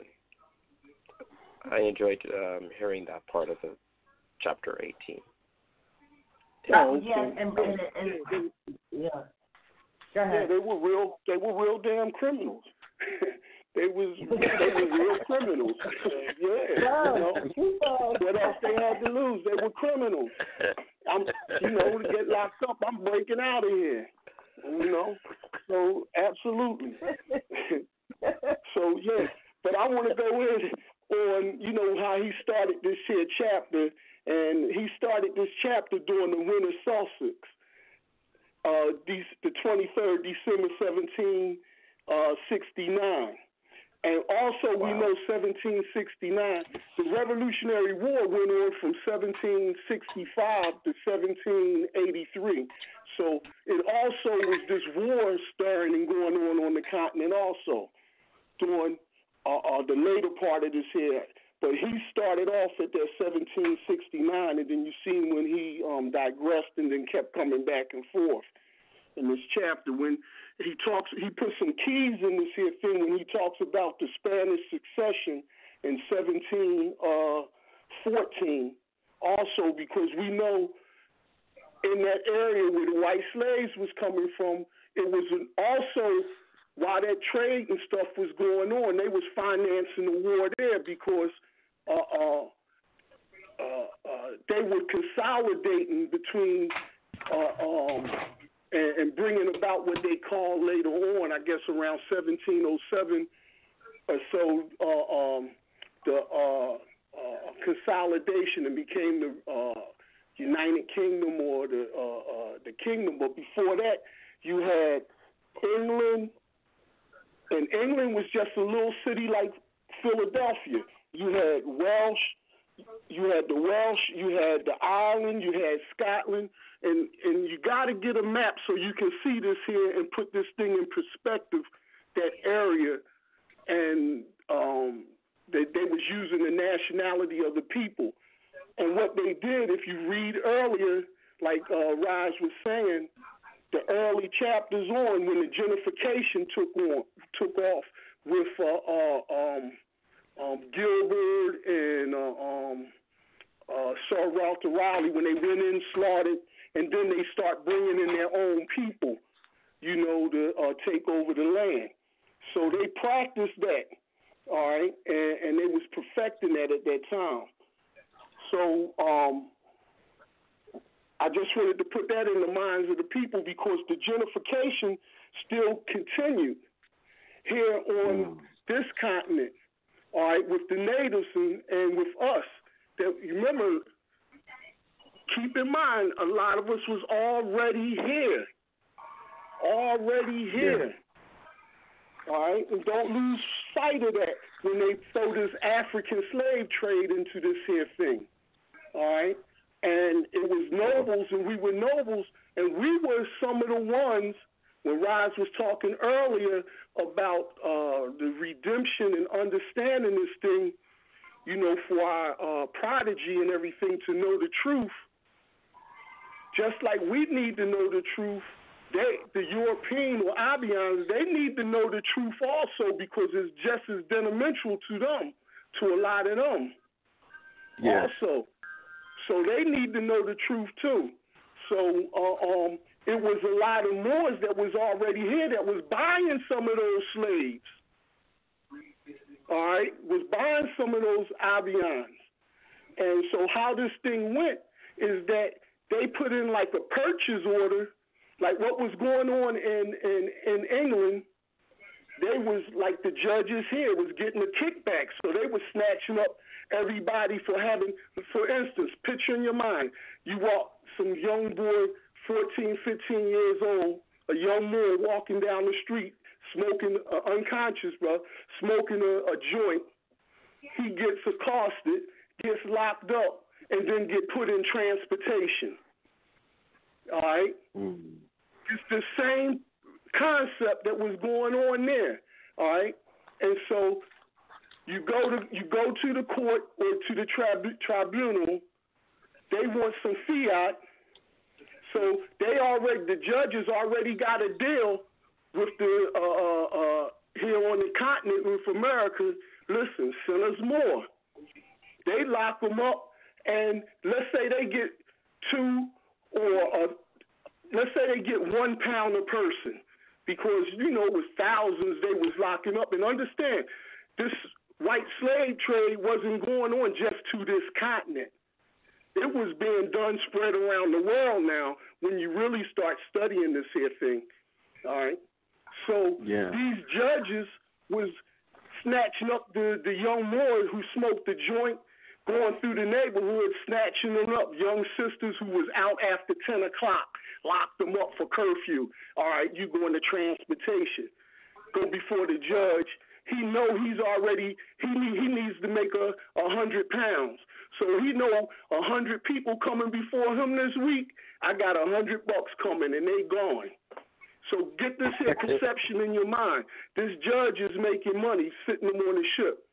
I enjoyed um, hearing that part of the chapter 18. Oh, okay. yes, and, and, and, and yeah. Go Yeah, they were real. They were real damn criminals. <laughs> they was they were real <laughs> criminals. yeah, you know. What else they had to lose? They were criminals. <laughs> I'm, you know, to get locked up, I'm breaking out of here. You know, so absolutely. <laughs> so yeah, but I want to go in on, you know, how he started this here chapter, and he started this chapter during the winter solstice, uh, the 23rd, December 1769. Uh, and also, we know 1769, the Revolutionary War went on from 1765 to 1783. So it also was this war stirring and going on on the continent also during uh, uh, the later part of this here. But he started off at that 1769, and then you see when he um, digressed and then kept coming back and forth in this chapter when he talks he puts some keys in this here thing when he talks about the Spanish succession in 1714 uh, also because we know in that area where the white slaves was coming from it was also while that trade and stuff was going on they was financing the war there because uh, uh, uh, uh they were consolidating between uh, um, and, and bringing about what they call later on, I guess around 1707 or so, uh, um, the consolidation and became the United Kingdom or the uh, uh, the kingdom. But before that, you had England, and England was just a little city like Philadelphia. You had Welsh, you had the Welsh, you had the Ireland, you had Scotland, and and you got to get a map so you can see this here and put this thing in perspective. That area, and um, they they was using the nationality of the people, and what they did. If you read earlier, like uh, Raj was saying, the early chapters on when the gentrification took on took off with uh, uh, um, um, Gilbert and uh, um, uh, Sir Walter when they went in, slaughtered and then they start bringing in their own people, you know, to uh, take over the land. So they practiced that, all right, and, and they was perfecting that at that time. So um, I just wanted to put that in the minds of the people because the gentrification still continued here on mm. this continent, all right, with the natives and, and with us. That remember keep in mind, a lot of us was already here. Already here. Yeah. All right? And don't lose sight of that when they throw this African slave trade into this here thing. All right? And it was nobles, and we were nobles, and we were some of the ones, when Ras was talking earlier about uh, the redemption and understanding this thing, you know, for our uh, prodigy and everything to know the truth just like we need to know the truth, they, the European or Abians, they need to know the truth also because it's just as detrimental to them, to a lot of them. Yes. Also. So they need to know the truth too. So uh, um, it was a lot of Moors that was already here that was buying some of those slaves. All right, was buying some of those Abians. And so how this thing went is that they put in like a purchase order, like what was going on in, in, in England. They was like the judges here was getting a kickback, so they was snatching up everybody for having, for instance, picture in your mind, you walk some young boy, 14, 15 years old, a young man walking down the street, smoking, uh, unconscious, bro, smoking a, a joint. He gets accosted, gets locked up, and then get put in transportation. All right? mm. It's the same concept that was going on there. All right? And so you go to you go to the court or to the trib- tribunal. They want some fiat, so they already the judges already got a deal with the uh, uh, uh, here on the continent with America. Listen, send us more. They lock them up and let's say they get two or uh, let's say they get one pound a person because you know with thousands they was locking up and understand this white slave trade wasn't going on just to this continent it was being done spread around the world now when you really start studying this here thing all right so yeah. these judges was snatching up the, the young boys who smoked the joint, going through the neighborhood, snatching them up. Young sisters who was out after 10 o'clock, locked them up for curfew. All right, you going to transportation. Go before the judge. He know he's already he he needs to make a a hundred pounds. So he know a hundred people coming before him this week. I got a hundred bucks coming and they going. So get this here perception in your mind. This judge is making money sitting them on the ship.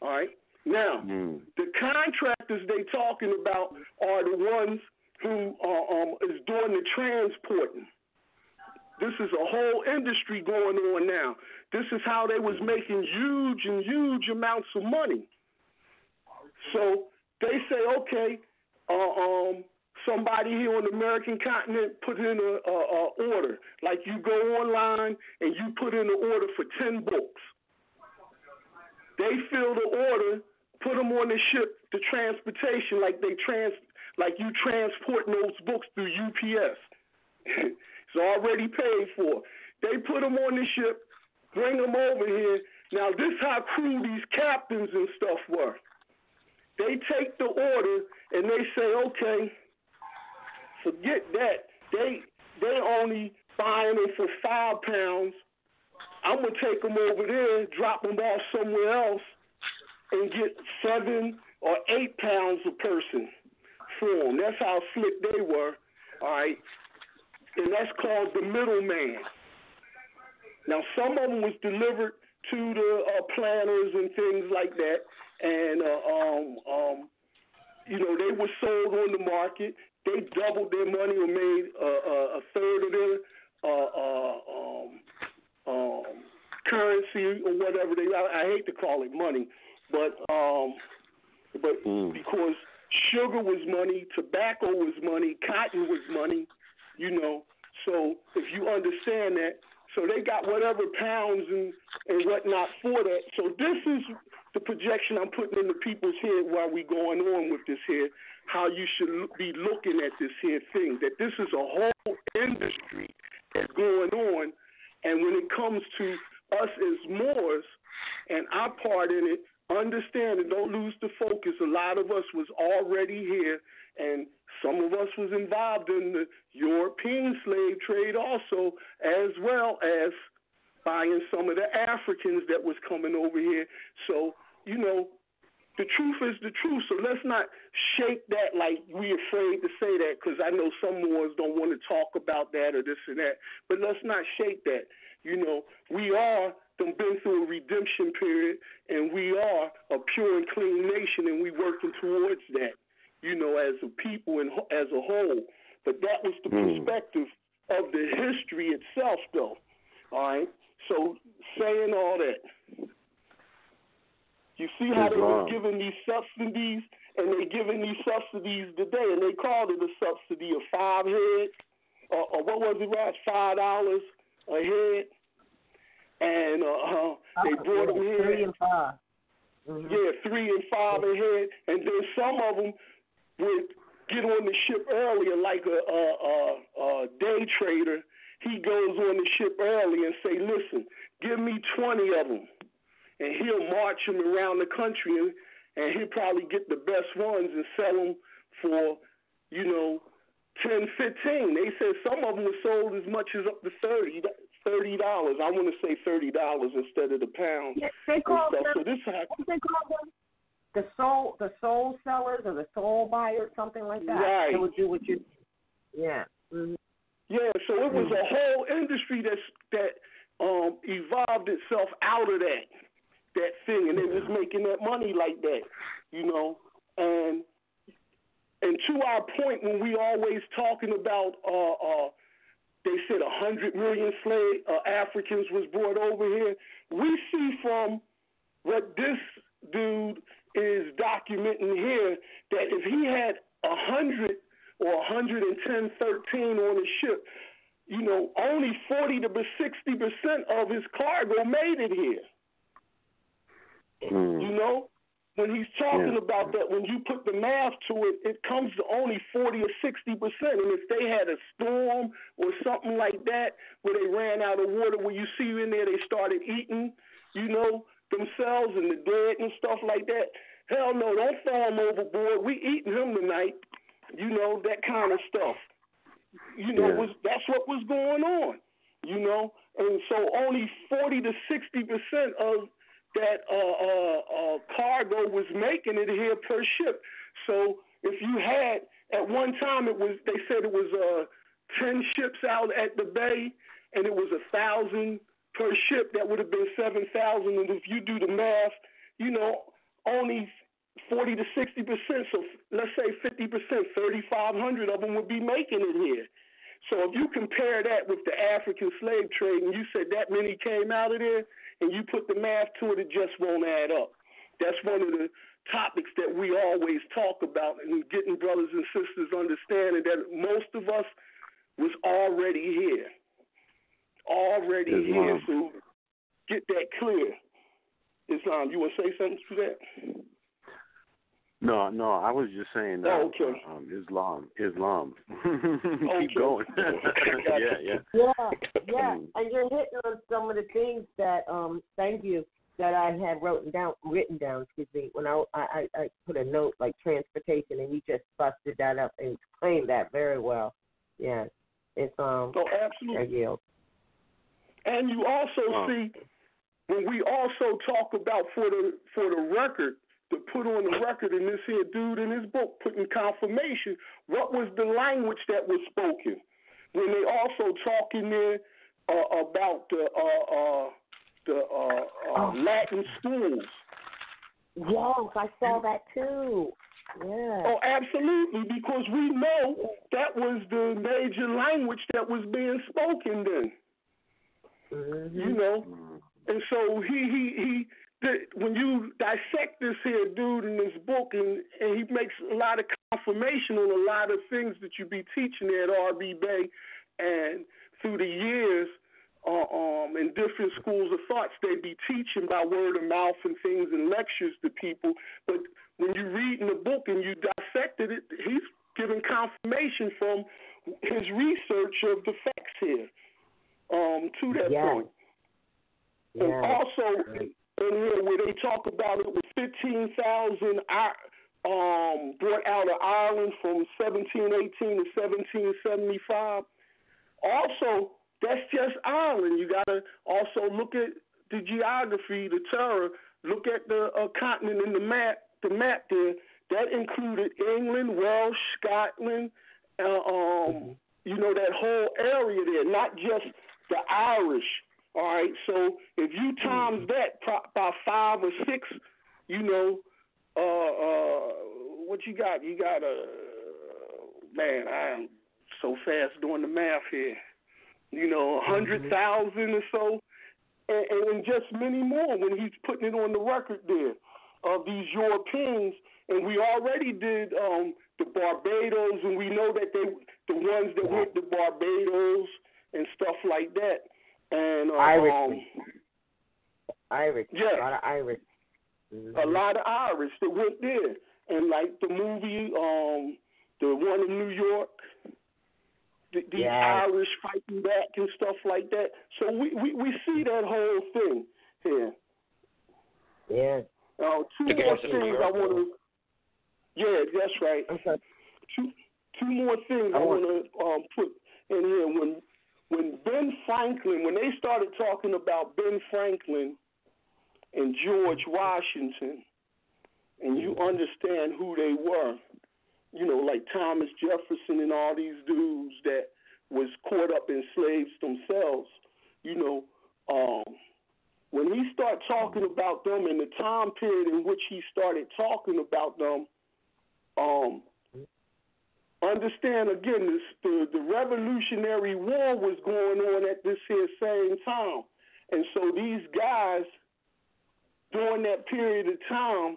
All right. Now, Mm. the contractors they talking about are the ones who uh, um, is doing the transporting. This is a whole industry going on now. This is how they was making huge and huge amounts of money. So they say, okay, uh, um, somebody here on the American continent put in a, a, a order. Like you go online and you put in an order for ten books. They fill the order, put them on the ship, the transportation, like they trans, like you transporting those books through UPS. <laughs> it's already paid for. They put them on the ship, bring them over here. Now this how crew these captains and stuff were. They take the order and they say, okay, forget that. They they only buying them for five pounds. I'm gonna take them over there, drop them off somewhere else, and get seven or eight pounds a person for them. That's how slick they were. All right, and that's called the middleman. Now, some of them was delivered to the uh, planners and things like that, and uh, um, um, you know they were sold on the market. They doubled their money or made uh, uh, a third of their uh, uh, um, um, currency or whatever they. I, I hate to call it money, but um, but Mm. because sugar was money, tobacco was money, cotton was money, you know. So if you understand that, so they got whatever pounds and and whatnot for that. So this is the projection I'm putting in the people's head while we going on with this here. How you should be looking at this here thing. That this is a whole industry that's going on, and when it comes to us as Moors and our part in it, understand and don't lose the focus. A lot of us was already here, and some of us was involved in the European slave trade also, as well as buying some of the Africans that was coming over here. So, you know, the truth is the truth. So let's not shake that like we afraid to say that because I know some Moors don't want to talk about that or this and that. But let's not shake that. You know, we are done been through a redemption period, and we are a pure and clean nation, and we working towards that. You know, as a people and as a whole. But that was the Mm. perspective of the history itself, though. All right. So saying all that, you see how they Islam. were giving these subsidies, and they're giving these subsidies today, and they called it a subsidy of five heads, or, or what was it, Ras? Five dollars a head, and uh, uh, they brought them here. Three and 5 Mhm. Yeah, three and five ahead, and then some of them would get on the ship earlier, like a, a, a, a day trader. He goes on the ship early and say, "Listen, give me twenty of them," and he'll march them around the country, and, and he'll probably get the best ones and sell them for, you know, ten, fifteen. They said some of them were sold as much as up to thirty. Thirty dollars. I want to say thirty dollars instead of the pounds. Yeah, they call them, So this is how they call them? The soul, the soul sellers or the soul buyers, something like that. Right. They would do what you. Yeah. Mhm. Yeah, so it was a whole industry that's that um evolved itself out of that that thing and they was making that money like that, you know. And and to our point when we always talking about uh uh they said a hundred million slave uh, Africans was brought over here. We see from what this dude is documenting here that if he had a hundred or 110, 13 on his ship, you know, only 40 to 60 percent of his cargo made it here. Mm. You know, when he's talking Yeah. about that, when you put the math to it, it comes to only 40 or 60 percent. And if they had a storm or something like that, where they ran out of water, where you see in there they started eating, you know, themselves and the dead and stuff like that. Hell no, don't throw them overboard. We eating him tonight. You know that kind of stuff. You know, Yeah. was that's what was going on. You know, and so only forty to sixty percent of that uh, uh, uh, cargo was making it here per ship. So if you had at one time it was they said it was uh, ten ships out at the bay, and it was a thousand per ship. That would have been seven thousand. And if you do the math, you know, only forty to sixty percent. So let's say fifty percent, thirty five hundred of them would be making it here. So if you compare that with the African slave trade, and you said that many came out of there, and you put the math to it, it just won't add up. That's one of the topics that we always talk about, and getting brothers and sisters understanding that most of us was already here, already Islam. here. So get that clear. Islam, you want to say something to that? No, no, I was just saying that Oh, okay. um, Islam, <laughs> Islam. Keep going. <laughs> yeah, yeah. Yeah, yeah, Mm. and you're hitting on some of the things that um thank you that I had written down written down, excuse me, when I I, I I put a note like transportation and you just busted that up and explained that very well. Yeah. It's um So I absolutely. yield. And you also Oh. see when we also talk about for the for the record to put on the record in this here dude in his book putting confirmation what was the language that was spoken when they also talking there uh, about the uh, uh, the uh, uh, Oh. Latin schools. Yes, I saw that too. Yeah. Oh, absolutely, because we know that was the major language that was being spoken then. Mhm. You know, Mm. And so he he he the, when you dissect this here dude in this book and, and he makes a lot of confirmation on a lot of things that you be teaching at RV Bey and through the years uh, um in different schools of thoughts they be teaching by word of mouth and things and lectures to people but when you read in the book and you dissected it he's giving confirmation from his research of the facts here um to that Yes. point. And Yeah. also in here where they talk about it was fifteen thousand um brought out of Ireland from seventeen eighteen to seventeen seventy five. Also, that's just Ireland. You gotta also look at the geography, the terror. Look at the uh, continent in the map. The map there that included England, Welsh, Scotland, uh, um, you know that whole area there, not just the Irish. All right, so if you times that by five or six, you know, uh, uh, what you got? You got a man. I am so fast doing the math here. You know, a hundred thousand or so, and, and just many more when he's putting it on the record there of these Europeans. And we already did um, the Barbados, and we know that they the ones that went to Barbados and stuff like that. And uh, Irish. um, Irish. Yeah. A lot of Irish. a Mhm. lot of Irish that went there, and like the movie, um, the one in New York, the, these Yes. Irish fighting back and stuff like that. So we we, we see that whole thing here. Yeah. Uh, two The more guys in things I want to. Yeah, that's right. I'm. Two two more things I I want- want to um, put in here. When when Ben Franklin, when they started talking about Ben Franklin and George Washington, and you understand who they were, you know, like Thomas Jefferson and all these dudes that was caught up in slaves themselves, you know, um, when he started talking about them in the time period in which he started talking about them, um, understand again this the, the revolutionary war was going on at this here same time. And so these guys during that period of time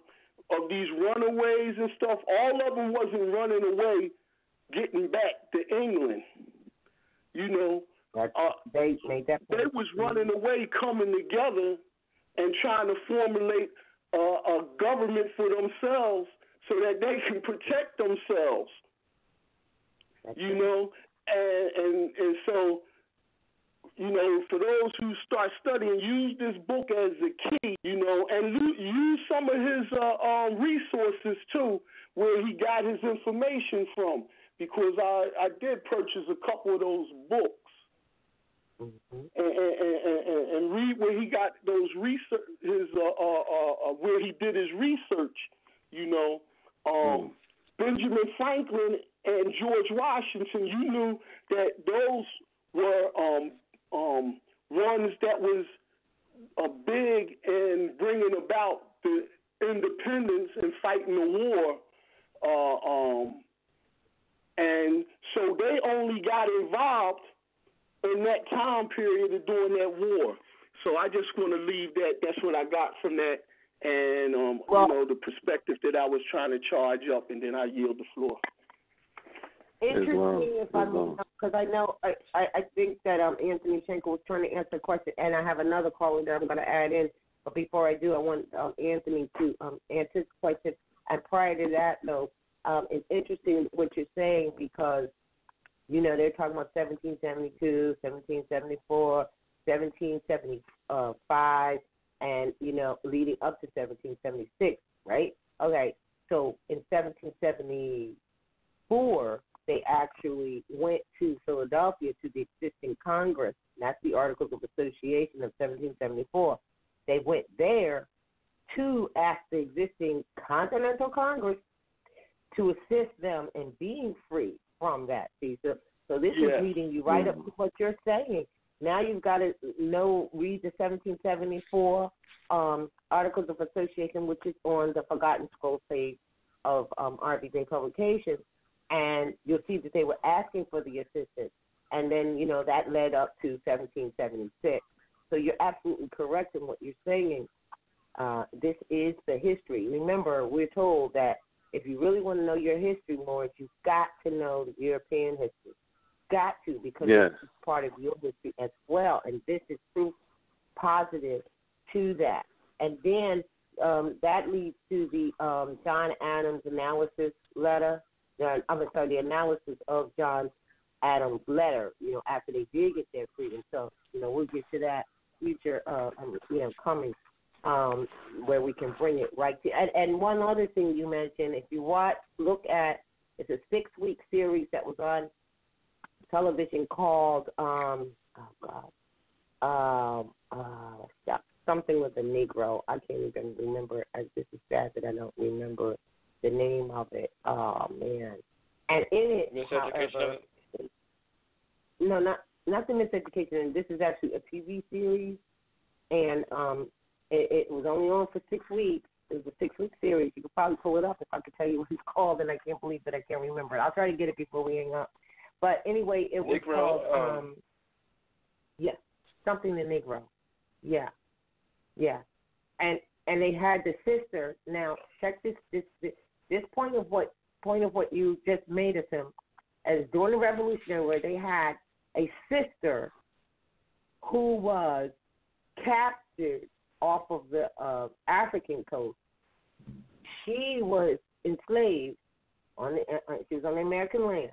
of these runaways and stuff all of them wasn't running away getting back to england. You know uh, they that they was running away coming together and trying to formulate a, a government for themselves so that they can protect themselves That's you know, and and and so you know, for those who start studying, use this book as a key, you know, and use some of his uh, um, resources too, where he got his information from, because I, I did purchase a couple of those books. Mm-hmm. And, and, and, and, read where he got those research, his uh, uh, uh, uh where he did his research. You know, um, mm. Benjamin Franklin and George Washington. You knew that those were um, um, ones that was uh, big in bringing about the independence and fighting the war. Uh, um, and so they only got involved in that time period of doing that war. So I just want to leave that. That's what I got from that, and um, well, you know the perspective that I was trying to charge up, and then I yield the floor. Interesting, well, if I may, because I know I, I I think that um Anthony Schenkel was trying to answer a question, and I have another caller that I'm going to add in. But before I do, I want um, Anthony to um, answer the question. And prior to that, though, um, it's interesting what you're saying because you know, they're talking about 1772, 1774, 1775, and, you know, leading up to 1776, right? Okay, so in 1774, they actually went to Philadelphia to the existing Congress. That's the Articles of Association of 1774. They went there to ask the existing Continental Congress to assist them in being free from that, Caesar. So this is leading you right mm-hmm. up to what you're saying. Now you've got to know, read the 1774 um, Articles of Association, which is on the Forgotten Scrolls page of um, RVJ Publications, and you'll see that they were asking for the assistance. And then, you know, that led up to 1776. So you're absolutely correct in what you're saying. Uh, this is the history. Remember, we're told that if you really want to know your history more, you've got to know the European history. Got to because yes. it's part of your history as well, and this is proof positive to that. And then um, that leads to the um, John Adams analysis letter. Uh, I'm sorry, the analysis of John Adams' letter. You know, after they did get their freedom. So you know, we'll get to that future. Uh, um, you know, coming um, where we can bring it right to. And, and one other thing you mentioned, if you watch, look at, it's a six week series that was on television called, um, oh God, um, uh, something with a Negro. I can't even remember. As this is sad that I don't remember the name of it. Oh man! And in it, however, no, not not the miseducation. This is actually a TV series, and um, it, it was only on for six weeks. It was a six week series. You could probably pull it up if I could tell you <laughs> what it's called, and I can't believe that I can't remember it. I'll try to get it before we hang up. But anyway, it was Negro, called um, um, yeah, something the Negro. Yeah, yeah, and and they had the sister. Now check this this this, this point of what point of what you just made of him as during the Revolutionary where they had a sister who was captured off of the uh, African coast. She was enslaved on the, uh, uh, she was on the American land,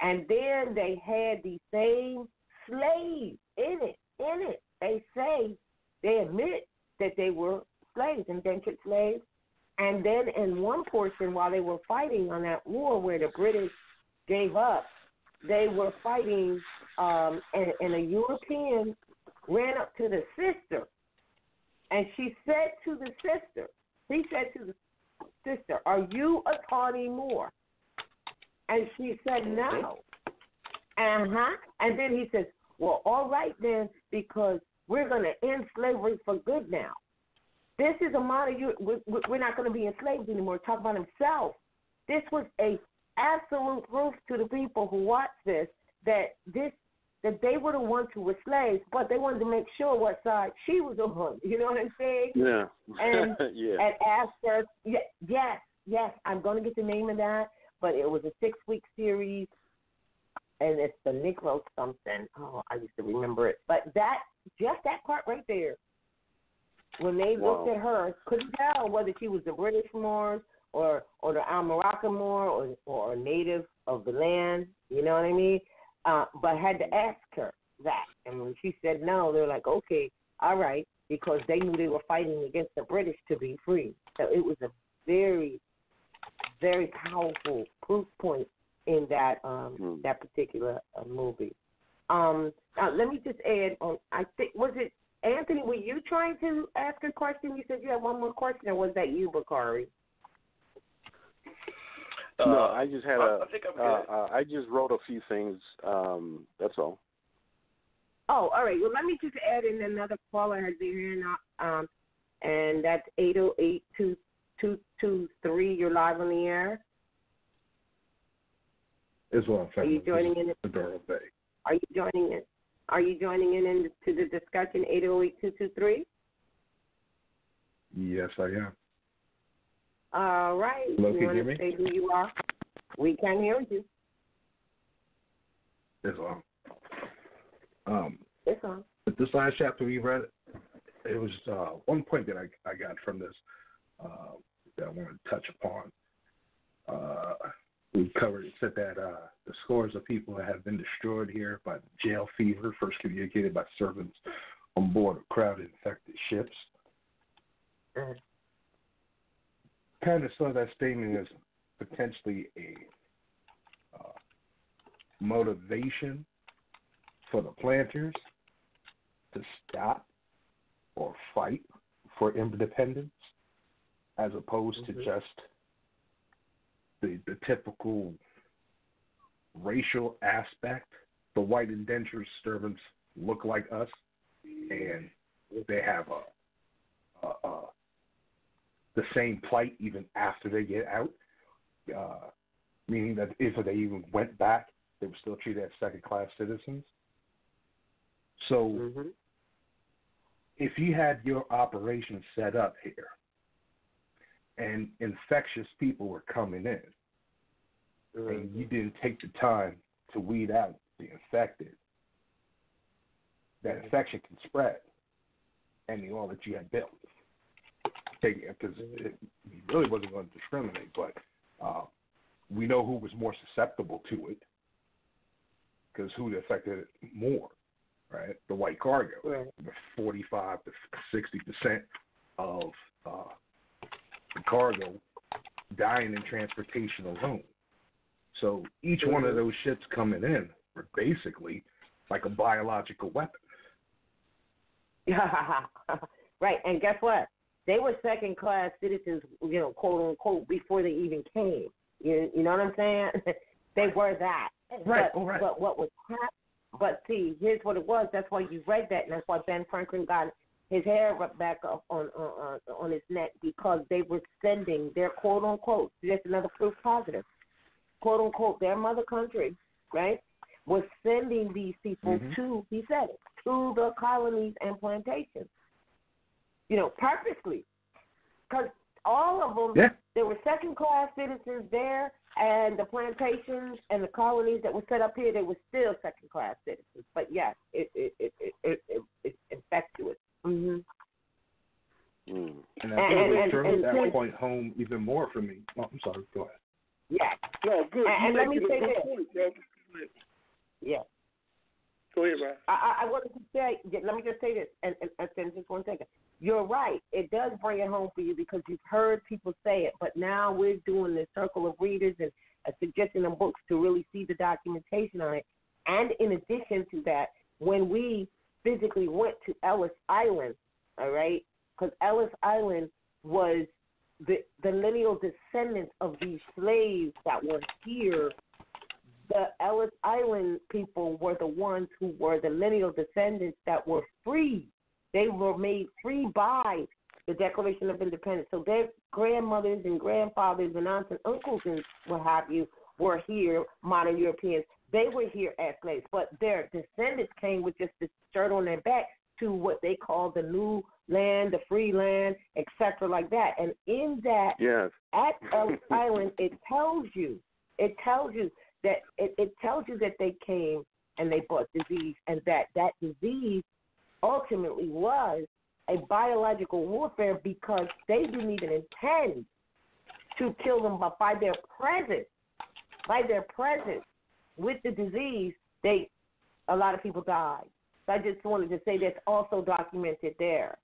and then they had the same slaves in it. In it, they say they admit that they were slaves, indentured slaves, and then in one portion, while they were fighting on that war where the British gave up, they were fighting, um, and, and a European ran up to the sister and she said to the sister, he said to the sister, Are you a Tawny Moor? And she said, No. Uh huh. And then he says, Well, all right then, because we're going to end slavery for good now. This is a model. You, we're not going to be enslaved anymore. Talk about himself. This was a absolute proof to the people who watched this that this that they were the ones who were slaves, but they wanted to make sure what side she was on. <laughs> You know what I'm saying? Yeah. And <laughs> yeah. and asked her, yes, yes, I'm going to get the name of that, but it was a six week series, and it's the Negro something. Oh, I used to remember it, but that just that part right there. When they wow. looked at her, couldn't tell whether she was the British Moors or or the Moroccan Moor or or a native of the land. You know what I mean? uh, but had to ask her. that. And when she said no, they're like, okay, all right, because they knew they were fighting against the British to be free. So it was a very, very powerful proof point in that um, Mm. that particular uh, movie. Um, now let me just add on. I think was it Anthony? Were you trying to ask a question? You said you had one more question, or was that you, Bakari? no, Uh, I just had I- a. I think I'm uh, good. uh, I just wrote a few things. Um, that's all. Oh, all right. Well, let me just add in another caller has been here now, um, and that's eight zero eight two two two three. You're live on the air. Islam Are you joining in? Adora Bey. Are you joining in? Are you joining in into the discussion? Eight zero eight two two three. Yes, I am. All right. Hello, you can you want hear to me? say who you are? We can hear you. Islam. Um, It's on. but this last chapter we read, it was uh, one point that I, I got from this uh, that I want to touch upon. Uh, we covered it said that uh, the scores of people that have been destroyed here by jail fever, first communicated by servants on board of crowded infected ships. Mhm. Kind of saw that statement as potentially a uh, motivation for the planters to stop or fight for independence as opposed Mhm. to just the, the typical racial aspect. The white indentured servants look like us and they have a, a, a the same plight even after they get out. Uh, meaning that if they even went back, they were still treated as second class citizens. So Mm-hmm. if you had your operation set up here and infectious people were coming in. And you didn't take the time to weed out the infected, that infection can spread. And the all that you had built. Because it really wasn't going to discriminate, but uh, we know who was more susceptible to it. Because who affected it more, right? The white cargo. Right. the 45 to 60 percent of uh, cargo dying in transportation alone. So each one of mm-hmm. those ships coming in were basically like a biological weapon. <laughs> right. And guess what? They were second class citizens, you know, quote unquote, before they even came. You, you know what I'm saying? <laughs> they were that. Right, But, right. but what was hap- But see, here's what it was. That's why you read that, and that's why Ben Franklin got his hair back up on on on- on his neck because they were sending their quote unquote. Just another proof positive. Quote unquote, their mother country, right, was sending these people Mhm. to. He said it to the colonies and plantations. You know, purposely, because all of them Yeah. there were second class citizens there, and the plantations and the colonies that were set up here, they were still second class citizens. But yes, it it it it, it, it it's infectious. Hmm And Mm. I And- think it and- drove and- that and- point home even more for me. Oh, I'm sorry. Go ahead. Yes, No, good. And- and let me say this. point, bro. yes. Go ahead, Ryan. I, I I wanted to say, let me just say this, and, and, and then just one second. You're right. It does bring it home for you because you've heard people say it, but now we're doing this circle of readers and uh, suggesting them books to really see the documentation on it. And in addition to that, when we physically went to Ellis Island, all right, because Ellis Island was the the lineal descendants of these slaves that were here the Ellis Island people were the ones who were the lineal descendants that were free. They were made free by the Declaration of Independence. So their grandmothers and grandfathers and aunts and uncles and what have you were here, modern Europeans. They were here as slaves, but their descendants came with just the shirt on their back to what they call the new land, the free land, etc., like that. And in that Yes. at Ellis Island, it tells you, it tells you that it, it tells you that they came and they brought disease, and that that disease ultimately was a biological warfare because they didn't even intend to kill them, but by their presence, by their presence with the disease, they a lot of people died. So I just wanted to say that's also documented there.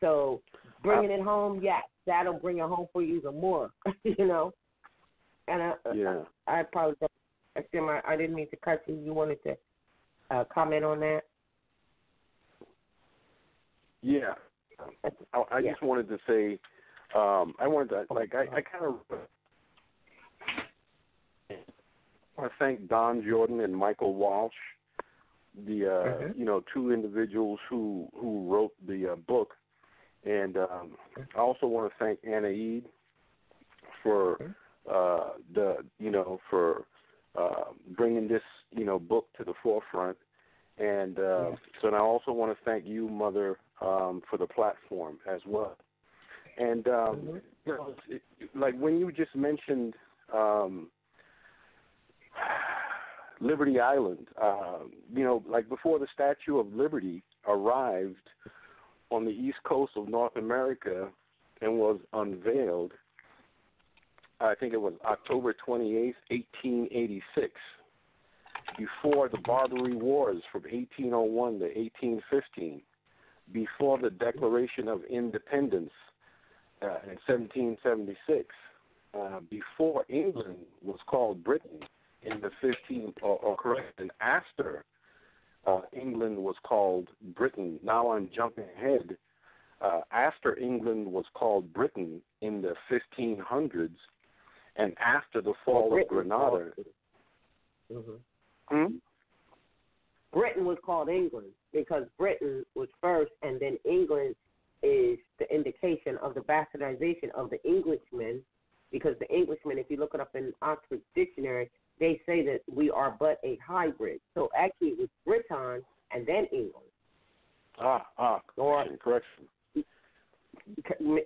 So bringing it home, yes, that'll bring it home for you even more. <laughs> you know. And I, Yeah. I, I apologize. I, I didn't mean to cut you. You wanted to uh, comment on that? Yeah. I, I Yeah. just wanted to say, um, I wanted to like I, I kind of want to thank Don Jordan and Michael Walsh, the uh, Mhm. you know two individuals who who wrote the uh, book, and um, I also want to thank Anaidah for uh, the you know for uh, bringing this you know book to the forefront. And uh, so, and I also want to thank you, Mother, um, for the platform as well. And um, you know, it, like when you just mentioned um, Liberty Island, um, you know, like before the Statue of Liberty arrived on the east coast of North America and was unveiled, I think it was October 28, 1886 before the Barbary Wars from 1801 to 1815, before the Declaration of Independence uh, in 1776, uh, before England was called Britain in the 15th, or, or correct, and after uh, England was called Britain. Now I'm jumping ahead. Uh, after England was called Britain in the 1500s, and after the fall of Britain was Granada. Mhm. Hmm? Britain was called England because Britain was first, and then England is the indication of the bastardization of the Englishmen. Because the Englishmen, if you look it up in Oxford Dictionary, they say that we are but a hybrid. So actually, it was Britain and then England. Ah, ah, Or- correction, correction.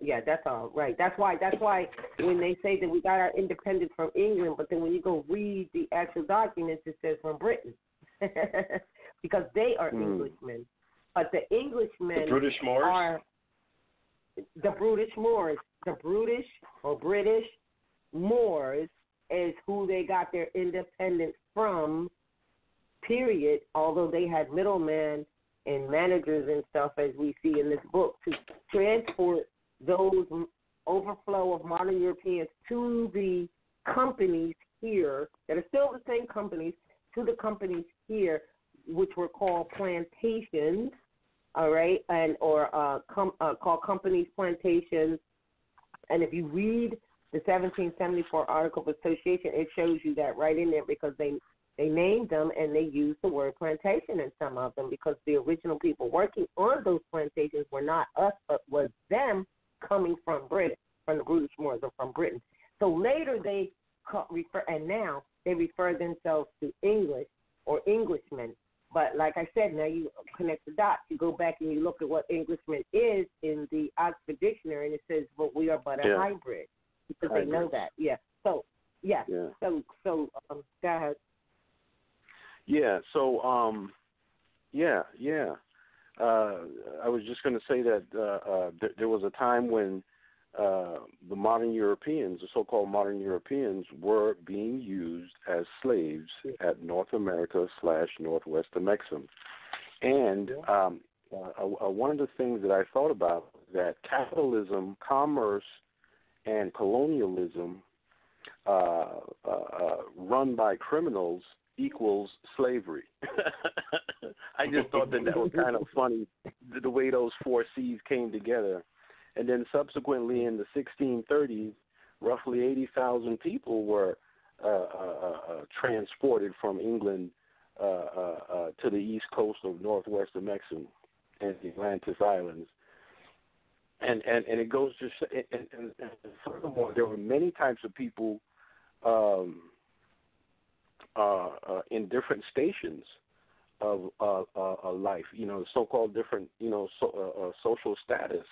Yeah, that's all right. That's why. That's why when they say that we got our independence from England, but then when you go read the actual documents, it says from Britain, <laughs> because they are Hmm. Englishmen. But the Englishmen The British Moors? are the British Moors. The British or British Moors is who they got their independence from. Period. Although they had middlemen and managers and stuff, as we see in this book, to transport those overflow of modern Europeans to the companies here that are still the same companies to the companies here, which were called plantations. All right, and or uh, com- uh, called companies plantations. And if you read the 1774 Article of Association, it shows you that right in there because they they named them and they used the word plantation in some of them because the original people working on those plantations were not us, but was them coming from Britain, from the British Moors or from Britain. So later they refer, and now they refer themselves to English or Englishmen. But like I said, now you connect the dots. You go back and you look at what Englishman is in the Oxford Dictionary, and it says, "Well, we are but a Yeah. hybrid," because they know that. Yeah. So yeah. Yeah. So so um, go ahead. Yeah. So, um, yeah, yeah. Uh, I was just going to say that uh, uh, th- there was a time when uh, the modern Europeans, the so-called modern Europeans, were being used as slaves at North America slash Northwest of Mexico. And um, uh, uh, one of the things that I thought about that capitalism, commerce, and colonialism uh, uh, uh, run by criminals equals slavery. <laughs> I just thought that that was kind of <laughs> funny, the, the way those four C's came together. And then subsequently in the 1630s, roughly 80,000 people were uh, uh, uh, uh, transported from England uh, uh, uh, to the east coast of northwestern Mexico and the Atlantis Islands. And, and, and it goes to and, and, and furthermore, there were many types of people um, uh, uh, in different stations of uh, uh, life, you know, so-called different, you know, so, uh, uh, social status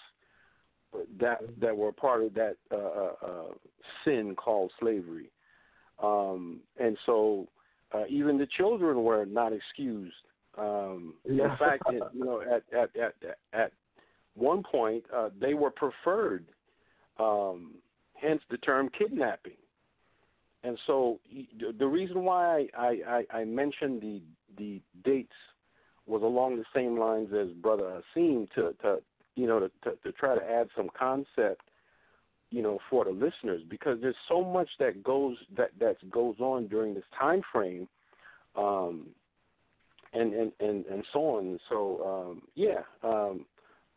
that that were part of that uh, uh, uh, sin called slavery, um, and so uh, even the children were not excused. Um, in fact, it, you know, at at at at one point uh, they were preferred, um, hence the term kidnapping. And so the- reason why I, I, I mentioned the the dates was along the same lines as Brother Asim to to you know to, to to try to add some concept you know for the listeners because there's so much that goes that that goes on during this time frame um and and and and so on so um yeah um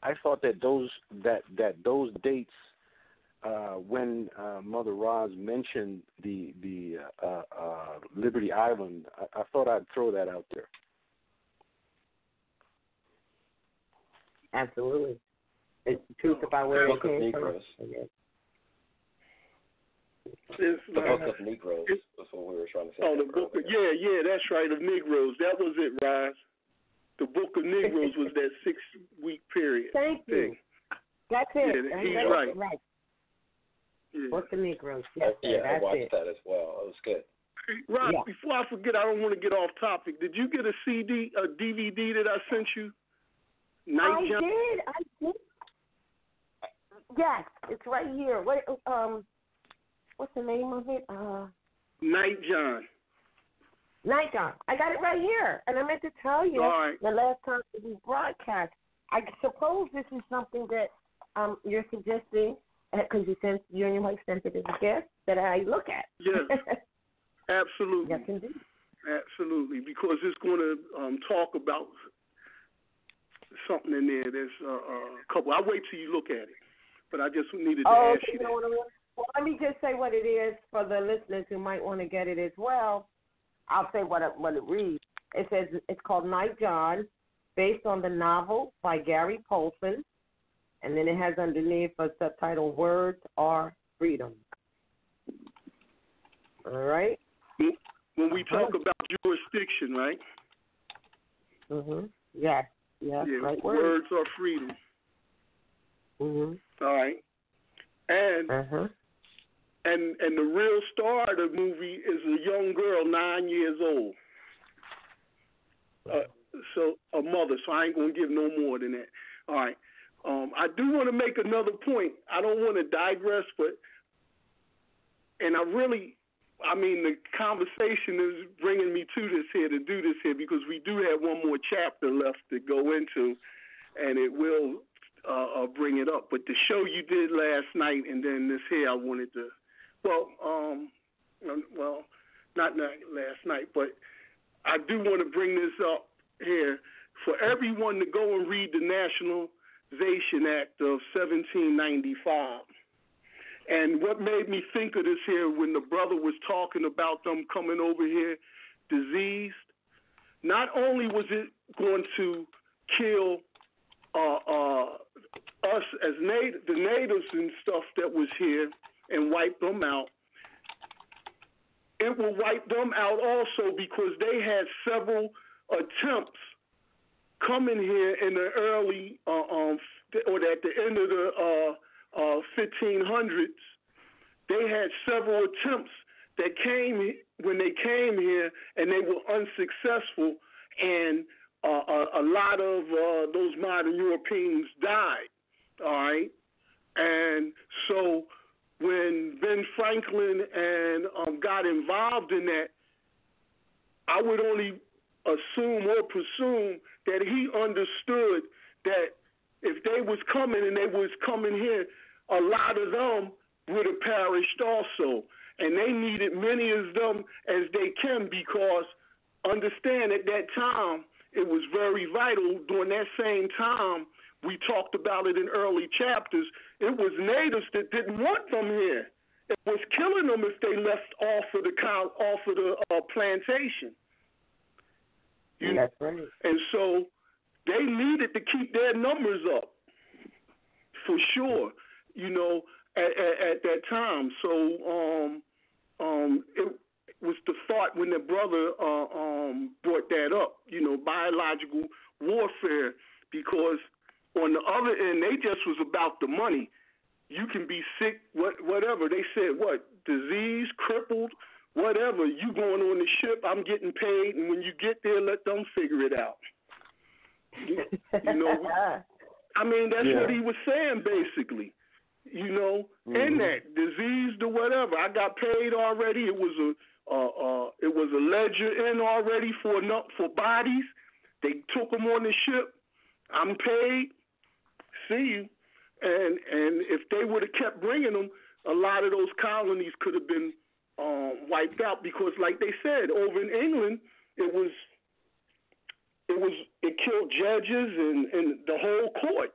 i thought that those that that those dates uh, when uh, Mother Ras mentioned the the uh, uh, Liberty Island, I, I thought I'd throw that out there. Absolutely. It's the truth about where the it Book of came Negroes. from. It's The like- Book of Negroes. That's what we were trying to say. Oh, the book of yeah, yeah, that's right of Negroes. That was it, Rise. The book of Negroes was that six week period Thank you. thing. That's it. Yeah, he's it. right. Right. Yeah. What's the Negroes? Yes, sir, yeah, I watched it. that as well. It was good. Rob, Yeah. before I forget, I don't want to get off topic. Did you get a CD, a DVD that I sent you? Night I John. did. I did. Yes, it's right here. What? Um, what's the name of it? Uh, Night John. Nightgown. I got it right here, and I meant to tell you right. the last time we broadcast. I suppose this is something that um you're suggesting because you sent you and your wife sent it as a gift that I look at. Yes, <laughs> absolutely. yes, indeed. Absolutely, because it's going to um, talk about something in there. There's uh, a couple. I'll wait till you look at it, but I just needed to Oh, ask you that. Well, let me just say what it is for the listeners who might want to get it as well. I'll say what it, what it reads. It says it's called Nightjohn, based on the novel by Gary Paulsen, and then it has underneath a subtitle "Words Are Freedom." All right. When we talk about jurisdiction, right? Mhm. Yes. Yes. yeah, right words are freedom. Mhm. All right, and Uh huh. And and the real star of the movie is a young girl, nine years old. Uh, so a mother. So I ain't gonna give no more than that. All right. Um, I do want to make another point. I don't want to digress, but and I really, I mean, the conversation is bringing me to this here to do this here because we do have one more chapter left to go into, and it will uh, uh, bring it up. But the show you did last night, and then this here, I wanted to, well, um, well, not not last night, but I do want to bring this up here for everyone to go and read the Nationalization Act of 1795. And what made me think of this here when the brother was talking about them coming over here diseased, not only was it going to kill uh, uh, us as nat- the natives and stuff that was here and wipe them out, it will wipe them out also because they had several attempts coming here in the early uh, um, or at the end of the uh, uh, 1500s. They had several attempts that came when they came here and they were unsuccessful, and uh, a, a lot of uh, those modern Europeans died. All right, and so when Ben Franklin and um, got involved in that, I would only assume or presume that he understood that if they was coming and they was coming here, a lot of them would have perished also. And they needed many of them as they can because understand at that time it was very vital during that same time we talked about it in early chapters. It was natives that didn't want them here. It was killing them if they left off of the off of the uh, plantation. You That's right. and so they needed to keep their numbers up for sure, you know, at, at, at that time. So um, um, it was the thought when the brother uh, um, brought that up, you know, biological warfare, because on the other end, they just was about the money. You can be sick, what, whatever. They said, what, disease, crippled, whatever. You going on the ship, I'm getting paid, and when you get there, let them figure it out. You, you know, <laughs> I mean, that's Yeah. what he was saying, basically. You know, in Mhm. that diseased or whatever. I got paid already. It was a, uh, uh, it was a ledger in already for enough for bodies. They took them on the ship. I'm paid. See you. And and if they would have kept bringing them, a lot of those colonies could have been um, wiped out because, like they said, over in England, it was it was it killed judges and and the whole court.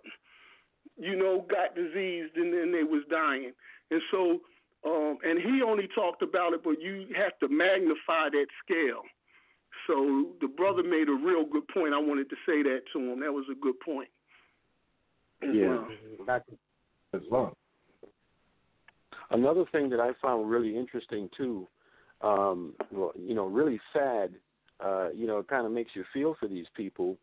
You know, got diseased and then they was dying. And so, um, and he only talked about it, but you have to magnify that scale. So the brother made a real good point. I wanted to say that to him. That was a good point. Yeah. As long. Another thing that I found really interesting too, um, well, you know, really sad. Uh, you know, it kind of makes you feel for these people.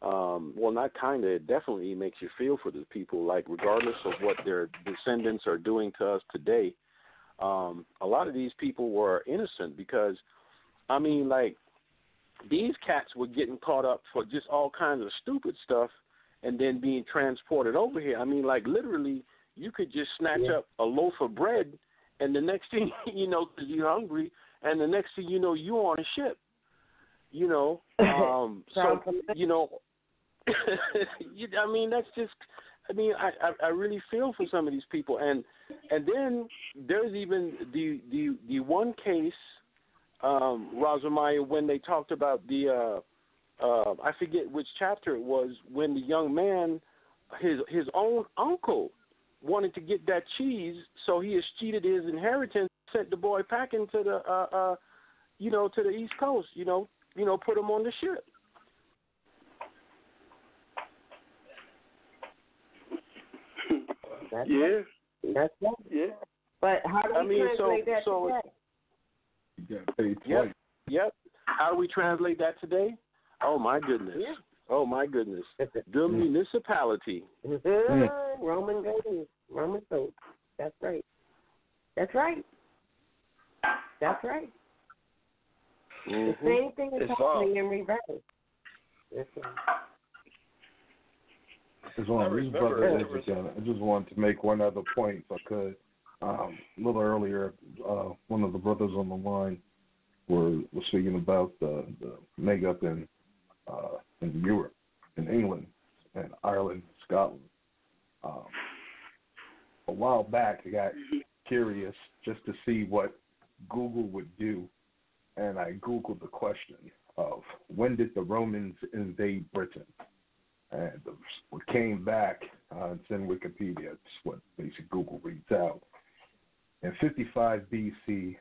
Um, well, not kind of. It definitely makes you feel for the people. Like, regardless of what their descendants are doing to us today, um, a lot of these people were innocent because, I mean, like, these cats were getting caught up for just all kinds of stupid stuff and then being transported over here. I mean, like literally, you could just snatch yeah. up a loaf of bread, and the next <laughs> thing you know, you're hungry, and the next thing you know, you're on a ship. You know, <laughs> um, so you know, <laughs> I mean, that's just. I mean, I, I I really feel for some of these people, and and then there's even the the the one case, um, RasMariah, when they talked about the uh, I forget which chapter it was when the young man, his his own uncle, wanted to get that cheese, so he cheated his inheritance, sent the boy packing to the, uh, uh, you know, to the East Coast. You know, you know, put him on the ship. That's yeah. Right. That's right. Yeah. But how do we I mean, translate so, that so, today? You got paid Yep. Yep. How do we translate that today? Oh my goodness. Yeah. Oh my goodness. <laughs> The municipality. Mm-hmm. Roman gold. Roman gold. That's right. That's right. That's right. Mm-hmm. The same thing is It's happening in reverse. It's, uh, As long I as remember brother there is was- again, I just wanted to make one other point if I could. Um, a little earlier, uh, one of the brothers on the line were was speaking about the the makeup in uh, in Europe, in England, and Ireland, Scotland. Um, a while back, I got curious just to see what Google would do, and I googled the question of when did the Romans invade Britain? And what came back, uh, it's in Wikipedia, it's what basic Google reads out. In 55 BC,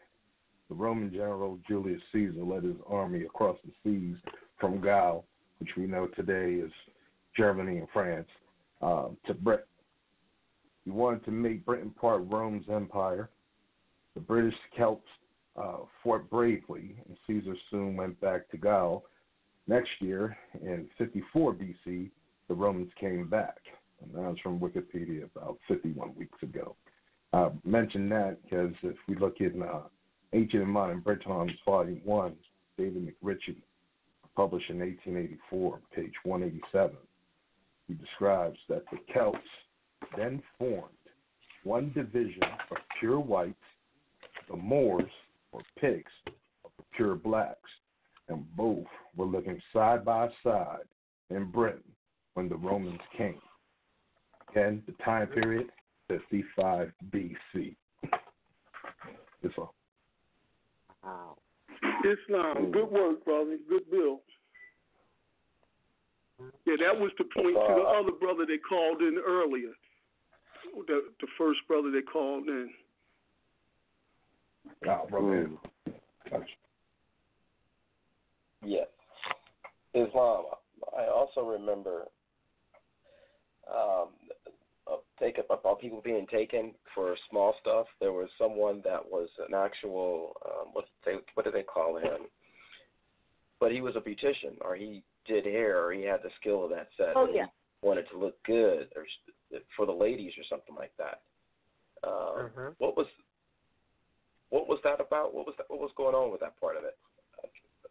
the Roman general Julius Caesar led his army across the seas from Gaul, which we know today is Germany and France, um, to Britain. He wanted to make Britain part of Rome's empire. The British Celts uh, fought bravely, and Caesar soon went back to Gaul. Next year, in 54 BC, the Romans came back. And that was from Wikipedia about 51 weeks ago. I mentioned that because if we look in uh, Ancient and Modern Britons, Volume 1, David MacRitchie, published in 1884, page 187, he describes that the Celts then formed one division of pure whites, the Moors, or Picts, of the pure blacks, and both were living side by side in Britain when the Romans came. Again, the time period, 55 BC. That's all. wow. Islam. Mm. Good work, brother. Good bill. Yeah, that was the point to the uh. other brother that called in earlier. The the first brother that called in. Brother. Touch. Yes. Islam. I also remember um, uh, take about people being taken for small stuff. There was someone that was an actual um, what they what do they call him? But he was a beautician, or he did hair, or he had the skill of that set. Oh, and yeah. He wanted to look good, or for the ladies, or something like that. Um, Mhm. What was what was that about? What was that, what was going on with that part of it?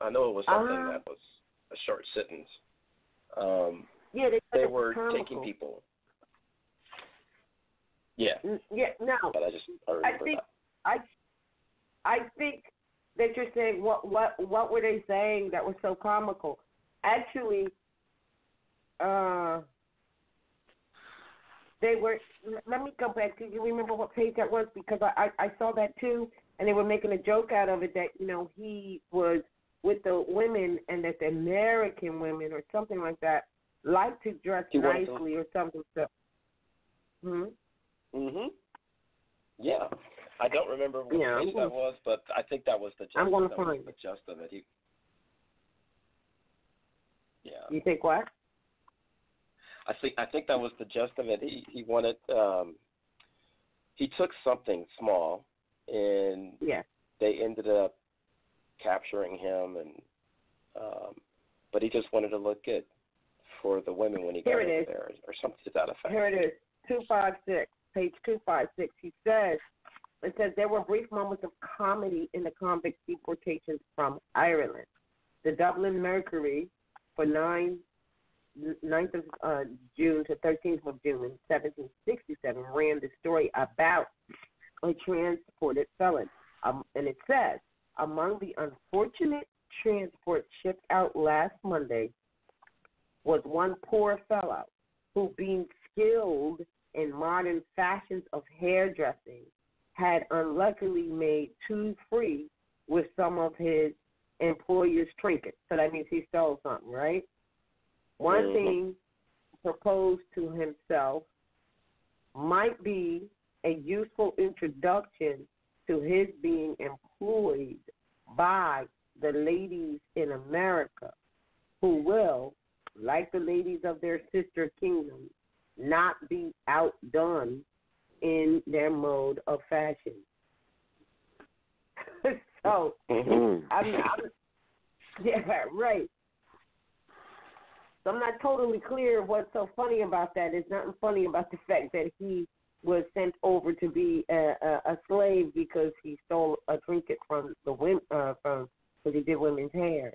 I know it was something Um, that was a short sentence. Um, Yeah, they, they were taking people. Yeah, Yeah, no. but I just I I think that. I I think that you're saying what what what were they saying that was so comical? Actually, uh, they were. Let me go back. Do you remember what page that was? Because I, I I saw that too, and they were making a joke out of it that you know he was with the women and that the American women or something like that like to dress nicely or something. So, hmm. Mhm. Yeah. I don't remember what Yeah, page gonna- that was, but I think that was the gist. I'm gonna find the gist of it. He, yeah. You think what? I think I think that was the gist of it. He he wanted um he took something small and Yeah. they ended up capturing him and um but he just wanted to look good for the women when he got Here it over there or something to that effect. Here it is, two five six, page two five six. He says it says there were brief moments of comedy in the convict deportations from Ireland. The Dublin Mercury for nine 9th of uh, June to 13th of June in 1767 ran the story about a transported felon. Um, and it says, among the unfortunate transports shipped out last Monday was one poor fellow who, being skilled in modern fashions of hairdressing, had unluckily made too free with some of his employer's trinkets. So that means he stole something, right? One Mhm. thing proposed to himself might be a useful introduction to his being employed by the ladies in America who will, like the ladies of their sister kingdoms, not be outdone in their mode of fashion. <laughs> so, Mhm. I'm, I'm, yeah, right. So I'm not totally clear what's so funny about that. It's nothing funny about the <laughs> fact that he was sent over to be a, a, a slave because he stole a trinket from the women, uh, from because he did women's hair.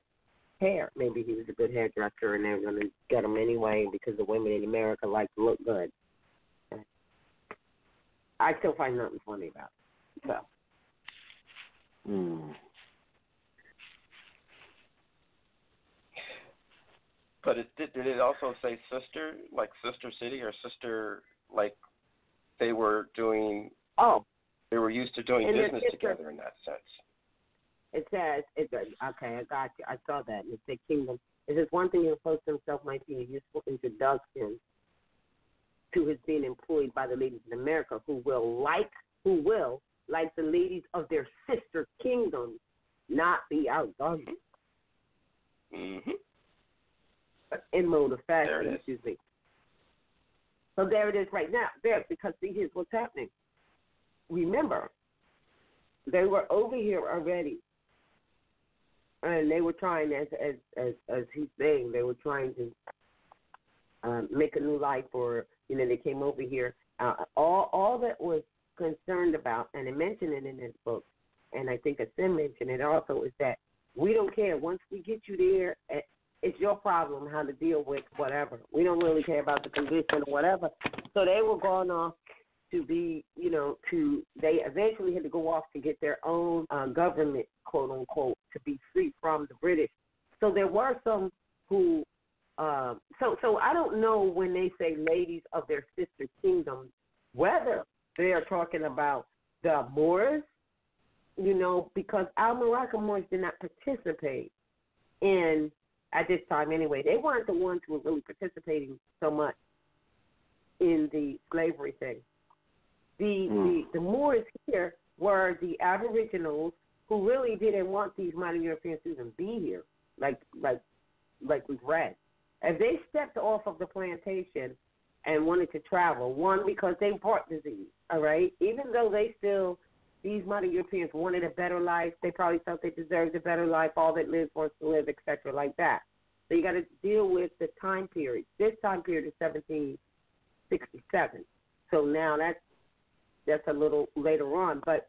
Hair. Maybe he was a good hairdresser, and they're going to get him anyway because the women in America like to look good. I still find nothing funny about it. So. Mm. But it did, did it also say sister, like sister city or sister like they were doing Oh, they were used to doing And business sister- together in that sense. It says, it, okay, I got you. I saw that. It said kingdom. It says one thing opposed to himself might be a useful introduction to his being employed by the ladies in America who will like, who will, like the ladies of their sister kingdoms, not be outdone Mhm. in mode of fashion, excuse me. So there it is right now. There, because see, here's what's happening. Remember, they were over here already, and they were trying, as as as, as he's saying, they were trying to um, make a new life, or you know, they came over here. Uh, all all that was concerned about, and they mentioned it in this book, and I think Asim mentioned it also, is that we don't care. Once we get you there, eh, it's your problem how to deal with whatever. We don't really care about the condition or whatever. So they were going off to be, you know, to they eventually had to go off to get their own uh, government, quote unquote, to be free from the British. So there were some who, uh, so so I don't know when they say ladies of their sister kingdoms whether they are talking about the Moors, you know, because Al Morocco Moors did not participate in at this time anyway. They weren't the ones who were really participating so much in the slavery thing. The Hmm. the the Moors here were the Aboriginals who really didn't want these modern Europeans to even be here, like like like we've read. If they stepped off of the plantation and wanted to travel, one because they brought disease, all right. Even though they still these modern Europeans wanted a better life, they probably felt they deserved a better life. All that lives wants to live, etc., like that. So you got to deal with the time period. This time period is 1767. So now that's that's a little later on, but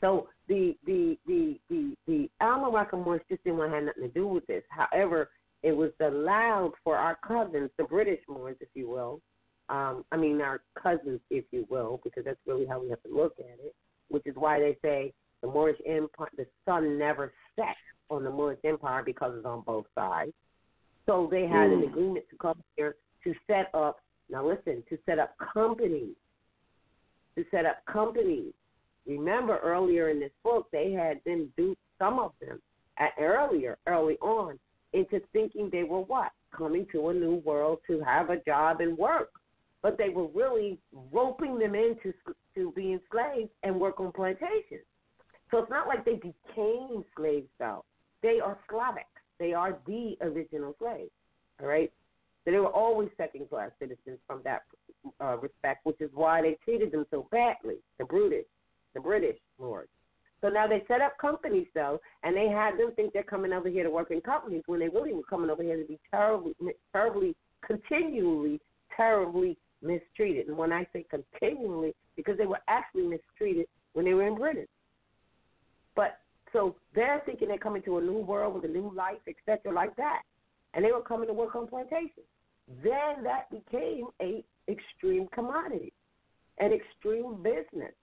so the the the the the Almaraka Moors just didn't want to have nothing to do with this. However, it was allowed for our cousins, the British Moors, if you will. Um, I mean our cousins, if you will, because that's really how we have to look at it. Which is why they say the Moorish Empire, the sun never set on the Moorish Empire because it's on both sides. So they had an Mm. agreement to come here to set up. Now listen, to set up companies. To set up companies. Remember earlier in this book, they had them do some of them at earlier, early on, into thinking they were what coming to a new world to have a job and work, but they were really roping them into to being slaves and work on plantations. So it's not like they became slaves, though. They are Slavic. They are the original slaves. All right. So they were always second class citizens from that uh, respect, which is why they treated them so badly. The British, the British lords. So now they set up companies though, and they had them think they're coming over here to work in companies when they really were coming over here to be terribly, terribly, continually, terribly mistreated. And when I say continually, because they were actually mistreated when they were in Britain. But so they're thinking they're coming to a new world with a new life, etc., like that, and they were coming to work on plantations. Then that became a extreme commodity, an extreme business,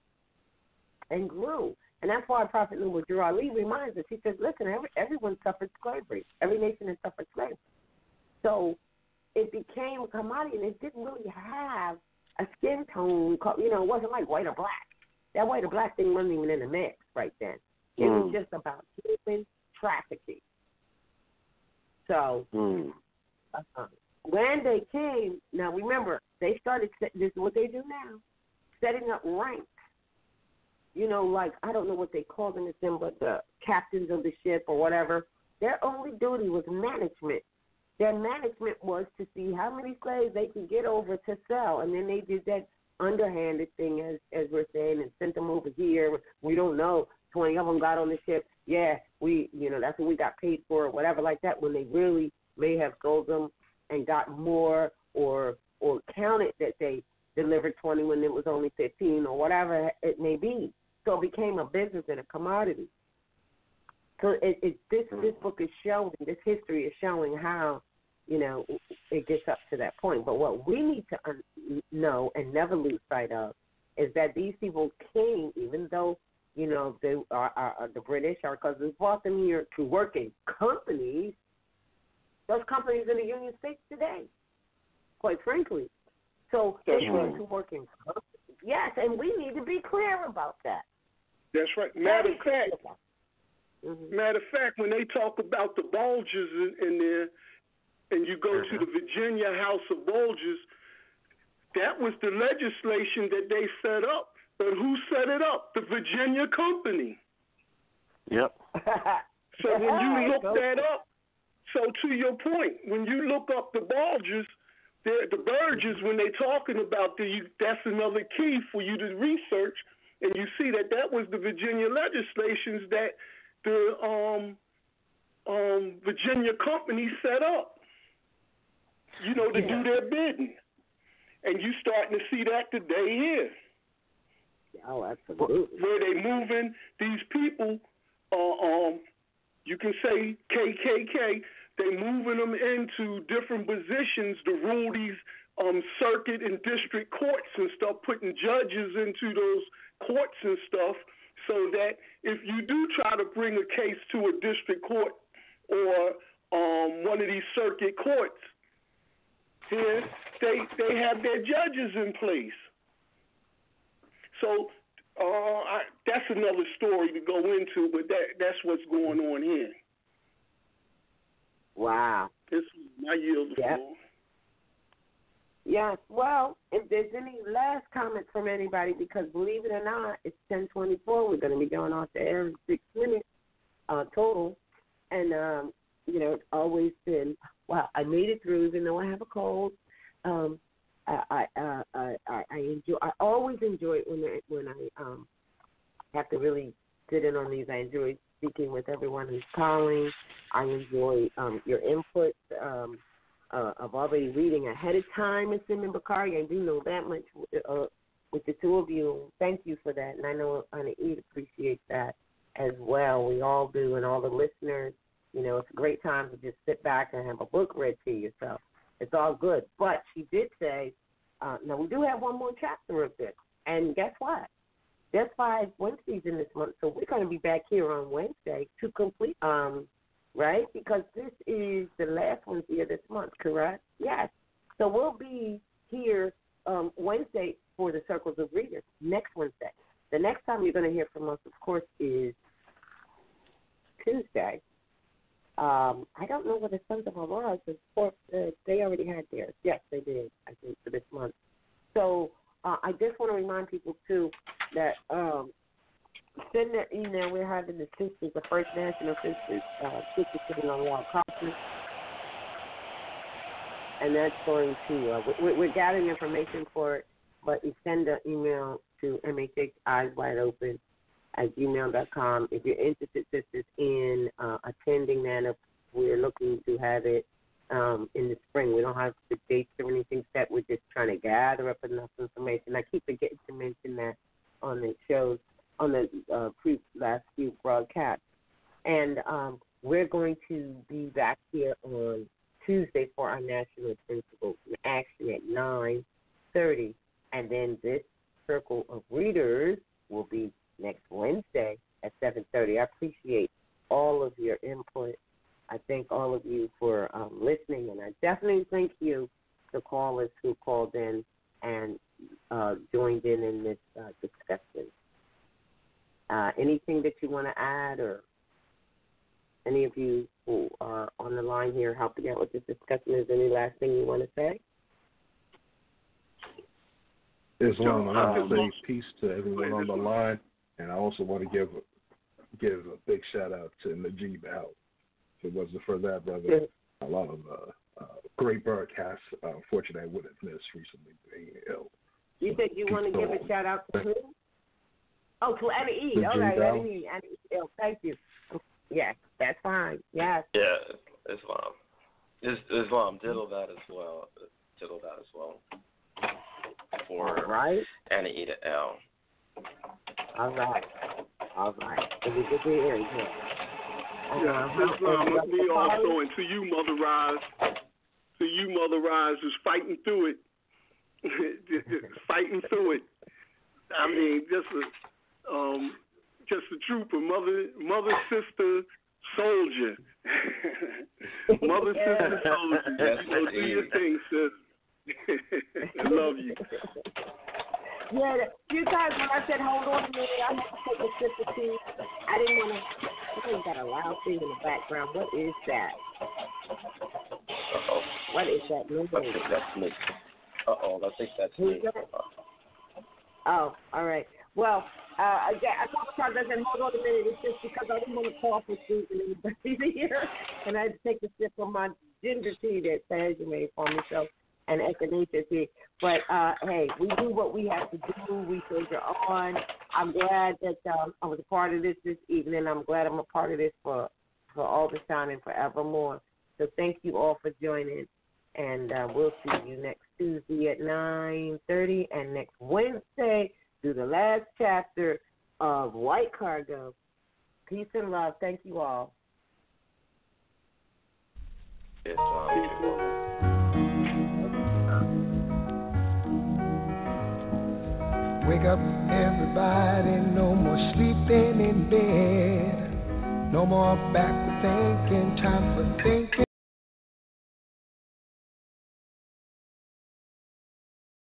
and grew. And that's why Prophet Drew Ali reminds us. He says, "Listen, every, everyone suffered slavery. Every nation has suffered slavery. So it became a commodity, and it didn't really have a skin tone. You know, it wasn't like white or black. That white or black thing wasn't even in the mix right then. It was Mm. just about human trafficking. So Mm. uh, when they came, now remember, they started, this is what they do now, setting up ranks. You know, like, I don't know what they call them, them, but the captains of the ship or whatever. Their only duty was management. Their management was to see how many slaves they could get over to sell. And then they did that underhanded thing, as, as we're saying, and sent them over here. We don't know. 20 of them got on the ship. Yeah, we, you know, that's what we got paid for or whatever like that when they really may have sold them and got more or or counted that they delivered 20 when it was only 15 or whatever it may be. So it became a business and a commodity. So it, it this hmm. this book is showing this history is showing how you know it gets up to that point. But what we need to un- know and never lose sight of is that these people came, even though you know they are, are, are the British, our cousins brought them here to work in companies. Those companies in the Union States today, quite frankly. So That's they right. went to work in companies. Yes, and we need to be clear about that. That's right. Matter of fact, Mm-hmm. matter of fact, when they talk about the bulges in, in there, and you go to the Virginia House of Bulges, that was the legislation that they set up. But who set it up? The Virginia Company. Yep. So when you <laughs> look that up, so to your point, when you look up the bulges, the Burges, when they're talking about the, that's another key for you to research, and you see that that was the Virginia legislations that the um, um, Virginia company set up, you know, to Yeah. do their bidding, and you starting to see that today here oh, absolutely. where they moving these people, uh, um, you can say KKK, they moving them into different positions to rule these um, circuit and district courts and stuff, putting judges into those courts and stuff, so that if you do try to bring a case to a district court or um, one of these circuit courts, then they they have their judges in place. So uh, I, that's another story to go into, but that that's what's going on here. Wow. This is my yield the Yeah. floor. Yes. Well, if there's any last comments from anybody, because believe it or not, it's 10:24. We're going to be going off the air in six minutes uh, total, and um, you know, it's always been wow. I made it through, even though I have a cold. Um, I I, uh, I I I enjoy. I always enjoy it when I, when I um have to really sit in on these. I enjoy speaking with everyone who's calling. I enjoy um, your input. Um, uh, of already reading ahead of time, Mr. Simon Bakari. I do know that much uh, with the two of you. Thank you for that, and I know Anna Eve appreciates that as well. We all do, and all the listeners. You know, it's a great time to just sit back and have a book read to you. So it's all good. But she did say, uh, now we do have one more chapter of this, and guess what? There's five Wednesdays in this month, so we're going to be back here on Wednesday to complete, um, right? Because this is the last Wednesday of this month, correct? Yes. So we'll be here um, Wednesday for the Circles of Readers next Wednesday. The next time you're going to hear from us, of course, is Tuesday. Um, I don't know what the Sons of Aurora is. Uh, they already had theirs. Yes, they did. I think for this month. So uh, I just want to remind people too that um, send their email. We're having the sisters, the First National Sisters, uh, Sisters sitting on Wall Conference, and that's going to. Uh, we're, we're gathering information for it, but you send an email to MHH Wide Open at gmail.com. If you're interested, sisters, in uh, attending that, we're looking to have it um, in the spring. We don't have the dates or anything set. We're just trying to gather up enough information. I keep forgetting to mention that on the shows, on the uh, pre last few broadcasts. And um, we're going to be back here on Tuesday for our national principal action at 9:30, and then this circle of readers will be next Wednesday at 7:30. I appreciate all of your input. I thank all of you for um, listening, and I definitely thank you, the callers who called in and uh, joined in in this uh, discussion. Uh, anything that you want to add, or any of you who are on the line here helping out with this discussion, is any last thing you want to say? Islam, I want to say peace to everyone on the line. And I also want to give give a big shout out to Najib El. If it wasn't for that, brother, a lot of uh, uh, great broadcasts. Uh, unfortunately, I would have missed recently being ill. You said you want to give a shout out to who? Oh, to Annie E. All right, Annie E. Annie E. Oh, thank you. Yes, that's fine. Yes. Yeah, Islam. Is, Islam diddle that as well. Diddle that as well. For All right. Annie E to L. All right. All right. It was good to hear you. Yeah, Islam, uh, me also, and to you, Mother Rise, to you, Mother Rise, who's fighting through it, <laughs> fighting through it. I mean, just a, um, just a trooper, mother, mother, sister, soldier, <laughs> mother, sister, soldier. Yes, you know, do your thing, sis. <laughs> I love you. Yeah, a few times when I said hold on a minute, I had to take a sip of tea. I didn't want to. I got a loud thing in the background. What is that? Uh-oh. What is that? No, I think that's me. Uh-oh, I think that's Who's me. that? Oh, all right. Well, uh, again, I thought I said hold on a minute. It's just because I didn't want to cough and sneeze and anybody <laughs> here, and I had to take a sip of my ginger tea that Sandra made for me. So and echinacea. But uh, hey, we do what we have to do. We soldier on. I'm glad that um, I was a part of this this evening. I'm glad I'm a part of this for for all the time and forevermore. So thank you all for joining, and uh, we'll see you next Tuesday at 9:30, and next Wednesday through the last chapter of White Cargo. Peace and love. Thank you all. Islam. Wake up, everybody, no more sleeping in bed. No more backward thinking, time for thinking.